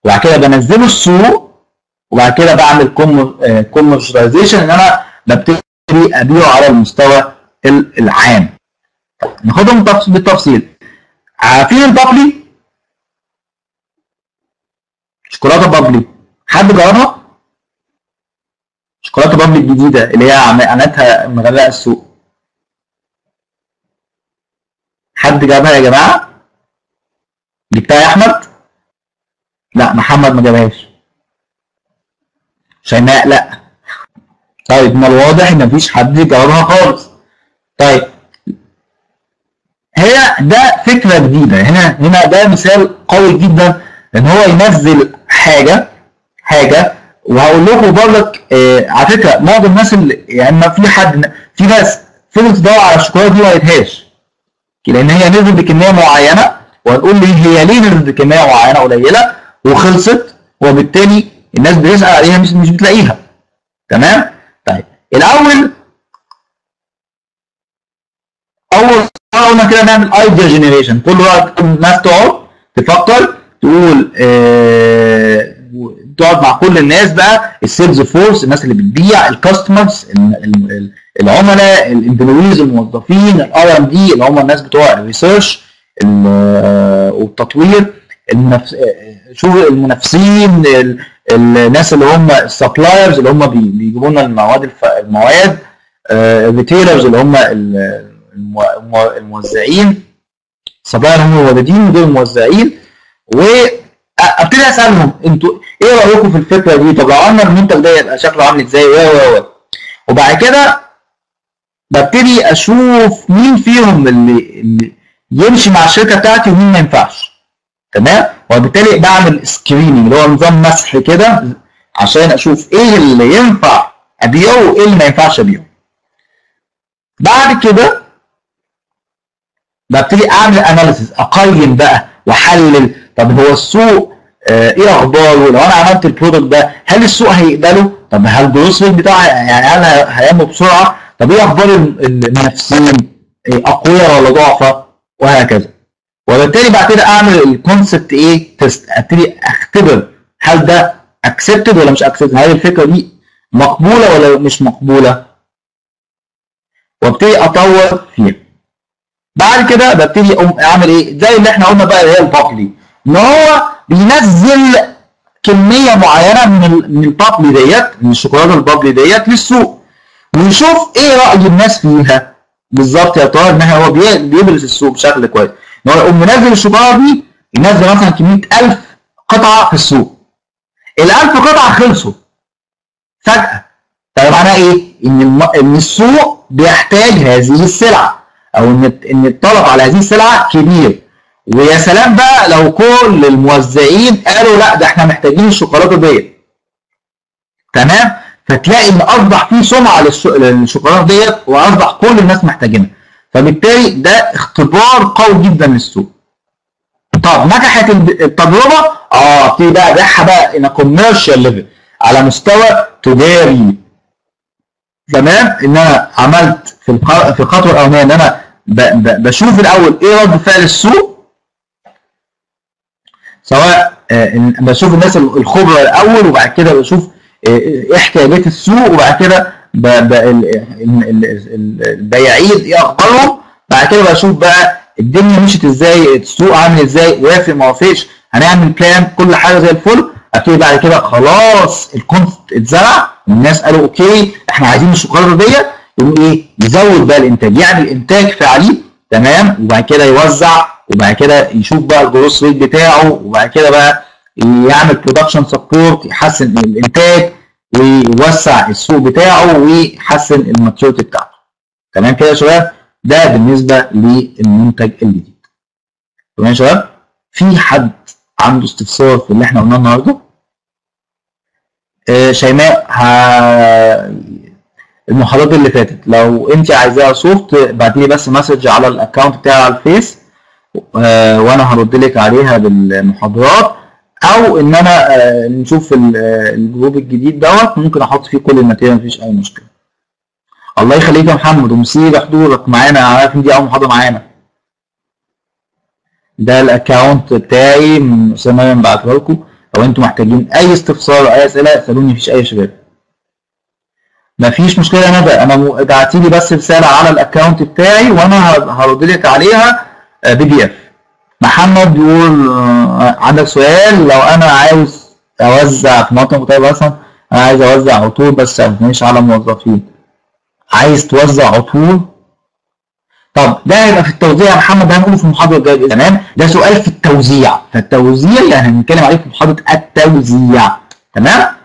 وبعد كده بنزله السوق وبعد كده بعمل كوميرشاليزيشن إن أنا ببتدي أبيعه على المستوى ال- العام. ناخدهم تفص- بالتفصيل. عارفين البابلي؟ شوكولاتة بابلي. حد جربها؟ شوكولاتة بابلي الجديدة اللي هي اعلاناتها مغرقه السوق. حد جابها يا جماعة؟ جبتها يا أحمد؟ لا محمد ما جابهاش. شيماء لا. طيب ما الواضح إن مفيش حد جربها خالص. طيب. هي ده فكرة جديدة. هنا هنا ده مثال قوي جدا إن هو ينزل حاجة حاجة وهقول لكم برضك آه على فكرة معظم الناس اللي يعني ما في حد في ناس فضلت تدور على الشوكولاتة دي ما لقيتهاش لأن هي نزلت بكمية معينة وهنقول لي هي ليه نزلت بكمية معينة قليلة وخلصت وبالتالي الناس بتسأل عليها مش مش بتلاقيها. تمام؟ طيب الأول أول قلنا كده نعمل idea generation كل وقت الناس تقعد تفكر تقول آه تقعد مع كل الناس بقى ال sales force الناس اللي بتبيع ال customers العملاء ال employees الموظفين ال R&D اللي هم الناس بتوع ال research والتطوير المنافس المنافسين ال- الناس اللي هم ال suppliers اللي هم بي- بيجيبوا لنا المواد المواد ال retailers اللي هم ال- المو- المو- الموزعين ال supplier هم الموردين ودول الموزعين وابتدي اسالهم أنتوا إيه رايكم في الفكرة دي؟ طب لو عملنا المنتج ده يبقى شكله عامل إزاي؟ و و و. وبعد كده ببتدي أشوف مين فيهم اللي, اللي يمشي مع الشركة بتاعتي ومين ما ينفعش. تمام؟ وبالتالي بعمل screening اللي هو نظام مسح كده عشان أشوف إيه اللي ينفع ابيعه وايه اللي ما ينفعش ابيعه. بعد كده ببتدي اعمل analysis اقيم بقى واحلل. طب هو السوق إيه اخباره لو أنا عملت ال product ده هل السوق هيقبله؟ طب هل الجروس بتاعه يعني هل هي- هينمو بسرعة؟ طب إيه أخبار المنافسين إيه أقوياء ولا ضعفاء؟ وهكذا. وبالتالي بعد كده أعمل ال concept إيه؟ test أبتدي أختبر هل ده accepted ولا مش accepted هل الفكرة دي مقبولة ولا مش مقبولة؟ وأبتدي أطور فيها. بعد كده ببتدي أعمل إيه؟ زي اللي إحنا قلنا بقى اللي هي البابلي إن هو بينزل كمية معينة من من البابلي ديت من الشوكولاتة البابلي ديت للسوق. ويشوف إيه رأي الناس فيها. بالظبط يا ترى إن هو بي- بيدرس السوق بشكل كويس. إن هو يقوم منزل الشوكولاتة دي ينزل مثلا كمية 1000 قطعة في السوق. ال 1000 قطعة خلصوا. فجأة. طيب معناها إيه؟ إن. إن السوق بيحتاج هذه السلعة أو إن إن الطلب على هذه السلعة كبير. ويا سلام بقى لو كل الموزعين قالوا لا ده إحنا محتاجين الشوكولاتة ديت. تمام؟ فتلاقي ان اصبح في سمعة للش- للشوكولاتة ديت واصبح كل الناس محتاجينها. فبالتالي ده اختبار قوي جدا للسوق. طب نجحت التجربة؟ آه ابتدي بقى ابيعها بقى on commercial level على مستوى تجاري. تمام؟ إن أنا عملت في في الخطوه الأولانية إن أنا بشوف الأول إيه رد فعل السوق سواء آه، بشوف الناس الخبراء الأول وبعد كده بشوف آه، إيه احتياجات السوق وبعد كده البياعين إيه اخبارهم بعد كده بشوف بقى الدنيا مشيت إزاي السوق عامل إزاي وافق ما وافقش هنعمل plan كل حاجة زي الفل. أبتدي بعد كده خلاص ال concept اتزرع والناس قالوا okay إحنا عايزين الشوكولاته ديت يقوم إيه يزود بقى الإنتاج يعمل إنتاج فعلي تمام وبعد كده يوزع وبعد كده يشوف بقى ال growth rate بتاعه وبعد كده بقى يعمل production support يحسن الإنتاج ويوسع السوق بتاعه ويحسن ال maturity بتاعته. تمام كده يا شباب؟ ده بالنسبة للمنتج الجديد. تمام يا شباب؟ في حد عنده استفسار في اللي إحنا قلناه النهارده؟ آه شيماء ها المحاضرات اللي فاتت. لو انت عايزاها صوت ابعتي لي بس message على ال account بتاعي على الفيس. وأنا هرد لك عليها بالمحاضرات أو إن أنا آه نشوف ال group الجديد دوت ممكن أحط فيه كل ال material مفيش أي مشكلة. الله يخليك يا محمد وميرسي لحضورك معانا عارف إن دي أول محاضرة معانا. ده ال account بتاعي من أسامة بعته لكم. لو أنتم محتاجين أي استفسار أو أي أسئلة اسالوني مفيش أي شباب. مفيش مشكلة يا ندى أنا ابعتي لي بس رسالة على ال account بتاعي وأنا هرد لك عليها PDF محمد بيقول عندك سؤال؟ لو أنا عاوز أوزع في مناطق مختلفه مثلا أنا عايز أوزع عطور بس مش على موظفين. عايز توزع عطور طب ده هيبقى في التوزيع يا محمد هنقوله في المحاضرة الجاية تمام ده سؤال في التوزيع. فالتوزيع يعني هنتكلم عليه في محاضرة التوزيع. تمام؟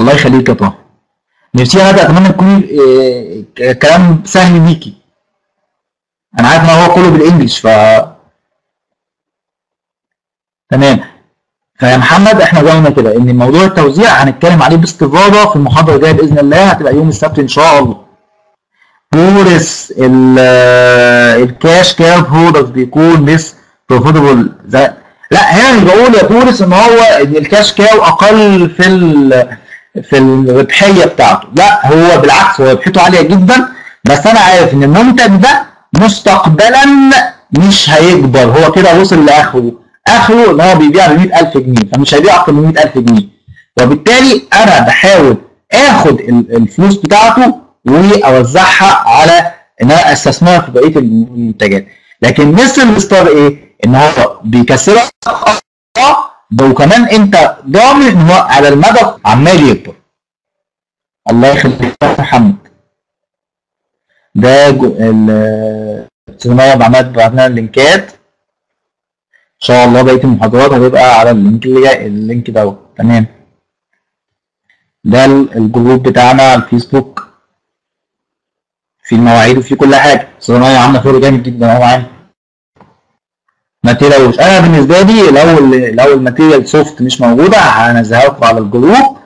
الله يخليك يا طه. نفسي أنا أتمنى يكون إيه كلام سهل ليكي. أنا عارف إن هو كله بال English ف تمام. فيا محمد إحنا قلنا كده إن موضوع التوزيع هنتكلم عليه باستفاضة في المحاضرة الجاية بإذن الله هتبقى يوم السبت إن شاء الله. بورس ال cash cow product بيكون ليس profitable لا هنا بقول يا بورس إن هو ان ال cash cow أقل في ال في الربحية بتاعته لا هو بالعكس هو ربحيته عالية جدا. بس أنا عارف إن المنتج ده مستقبلا مش هيكبر. هو كده وصل لآخره. آخره ان هو بيبيع ب 100000 جنيه فمش هيبيع أكتر من 100000 جنيه. وبالتالي أنا بحاول آخد الفلوس بتاعته وأوزعها على إن أنا أستثمرها في بقية المنتجات. لكن مثل ال star إيه؟ إن هو بيكسبك وكمان أنت ضامن إن هو على المدى عمال يكبر. الله يخليك يا محمد. ده أستاذ مريم عماد بعت لنا ال linkات. إن شاء الله بقية المحاضرات هتبقى على ال link اللي ال link دوت تمام. ده ال group بتاعنا على الفيسبوك. في المواعيد وفي كل حاجة. مريم عامله شغل جامد جدا أهو معانا ما تقلقوش أنا بالنسبة لي لو لو ال material soft مش موجودة هنزلها لكم على ال group.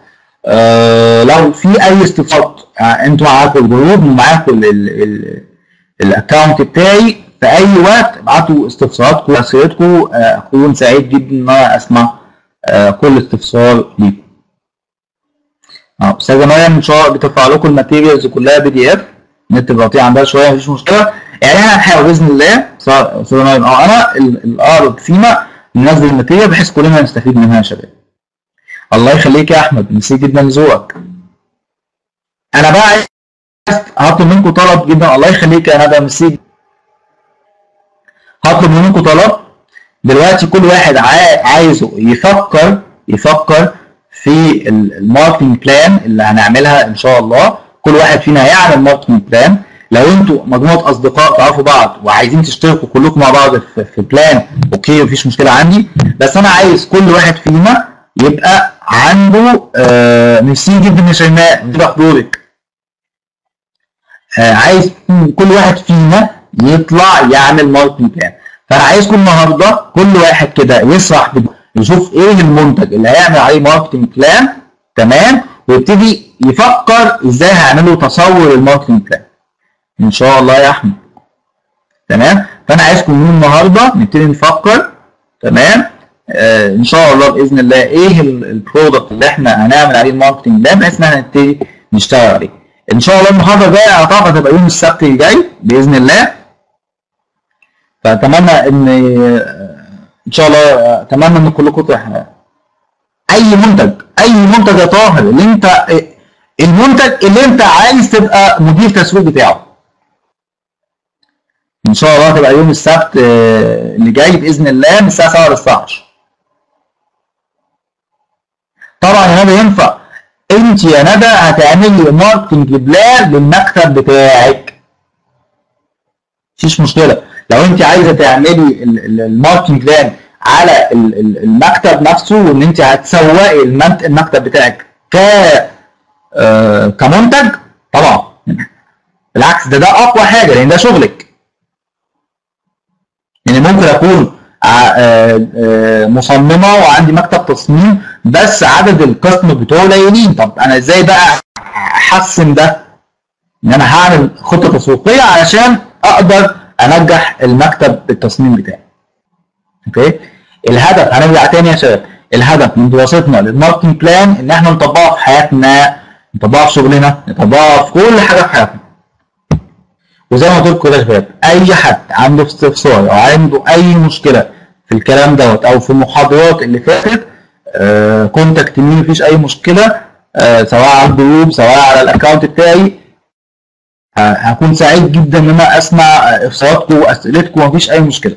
آه لو في أي استفسار يعني أنتوا معاكم ال group ومعاكم ال account بتاعي في أي وقت ابعتوا استفساراتكم واسئلتكم اكون سعيد جدا إن أنا أسمع آه كل استفسار ليكم. أستاذة مريم إن شاء الله بترفع لكم ال materials كلها PDF النت بطيء عندها شوية مفيش مشكلة يعني إحنا هنحاول بإذن الله استاذه مريم أو أنا الاقرب فينا ننزل ال material بحيث كلنا نستفيد منها يا شباب. الله يخليك يا أحمد ميرسي جدا لذوقك. أنا بقى هطلب منكم طلب جدا الله يخليك يا ندى ميرسي هطلب منكم طلب. دلوقتي كل واحد عايزه يفكر يفكر في ال marketing plan اللي هنعملها إن شاء الله. كل واحد فينا هيعمل marketing plan. لو أنتوا مجموعة أصدقاء تعرفوا بعض وعايزين تشتركوا كلكم مع بعض في plan okay مفيش مشكلة عندي. بس أنا عايز كل واحد فينا يبقى عنده آه ميرسي جدا يا شيماء. ده حضورك. آه عايز كل واحد فينا يطلع يعمل marketing plan فأنا عايزكم النهارده كل واحد كده يسرح يشوف إيه المنتج اللي هيعمل عليه marketing plan تمام؟ ويبتدي يفكر إزاي هيعملوا تصور ال marketing plan إن شاء الله يا أحمد. تمام؟ فأنا عايزكم من النهارده نبتدي نفكر. تمام؟ إن شاء الله بإذن الله إيه ال product اللي إحنا هنعمل عليه ال marketing plan بحيث إن إحنا نبتدي نشتغل عليه. إن شاء الله المحاضره الجايه أعتقد هتبقى يوم السبت الجاي بإذن الله. فأتمنى إن إن شاء الله أتمنى إن كلكم أي منتج أي منتج يا طاهر اللي أنت المنتج اللي أنت عايز تبقى مدير تسويق بتاعه. إن شاء الله هتبقى يوم السبت اللي جاي بإذن الله من الساعة 7 للساعة 10 طبعا يا ندى ينفع انت يا ندى هتعملي marketing plan للمكتب بتاعك. مفيش مشكلة. لو انت عايزة تعملي ال marketing plan على ال- ال- المكتب نفسه وان انت هتسوقي المكتب بتاعك ك آه، كمنتج طبعا. بالعكس ده ده أقوى حاجة لأن ده شغلك. يعني ممكن أكون مصممة وعندي مكتب تصميم بس عدد ال customer بتوعه قليلين. طب أنا إزاي بقى أحسن ده؟ إن أنا هعمل خطة تسويقية علشان أقدر أنجح المكتب التصميم بتاعي. okay؟ الهدف هنرجع تاني يا شباب. الهدف من دراستنا لل marketing plan إن إحنا نطبقها في حياتنا نطبقها في شغلنا نطبقها في كل حاجة في حياتنا. وزي ما قلت لكم يا شباب أي حد عنده استفسار أو عنده أي مشكلة في الكلام دوت أو في المحاضرات اللي فاتت آه contact me مفيش أي مشكلة آه سواء على ال group سواء على ال account بتاعي آه هكون سعيد جدا إن أنا أسمع آه، استفساراتكم وأسئلتكم مفيش أي مشكلة.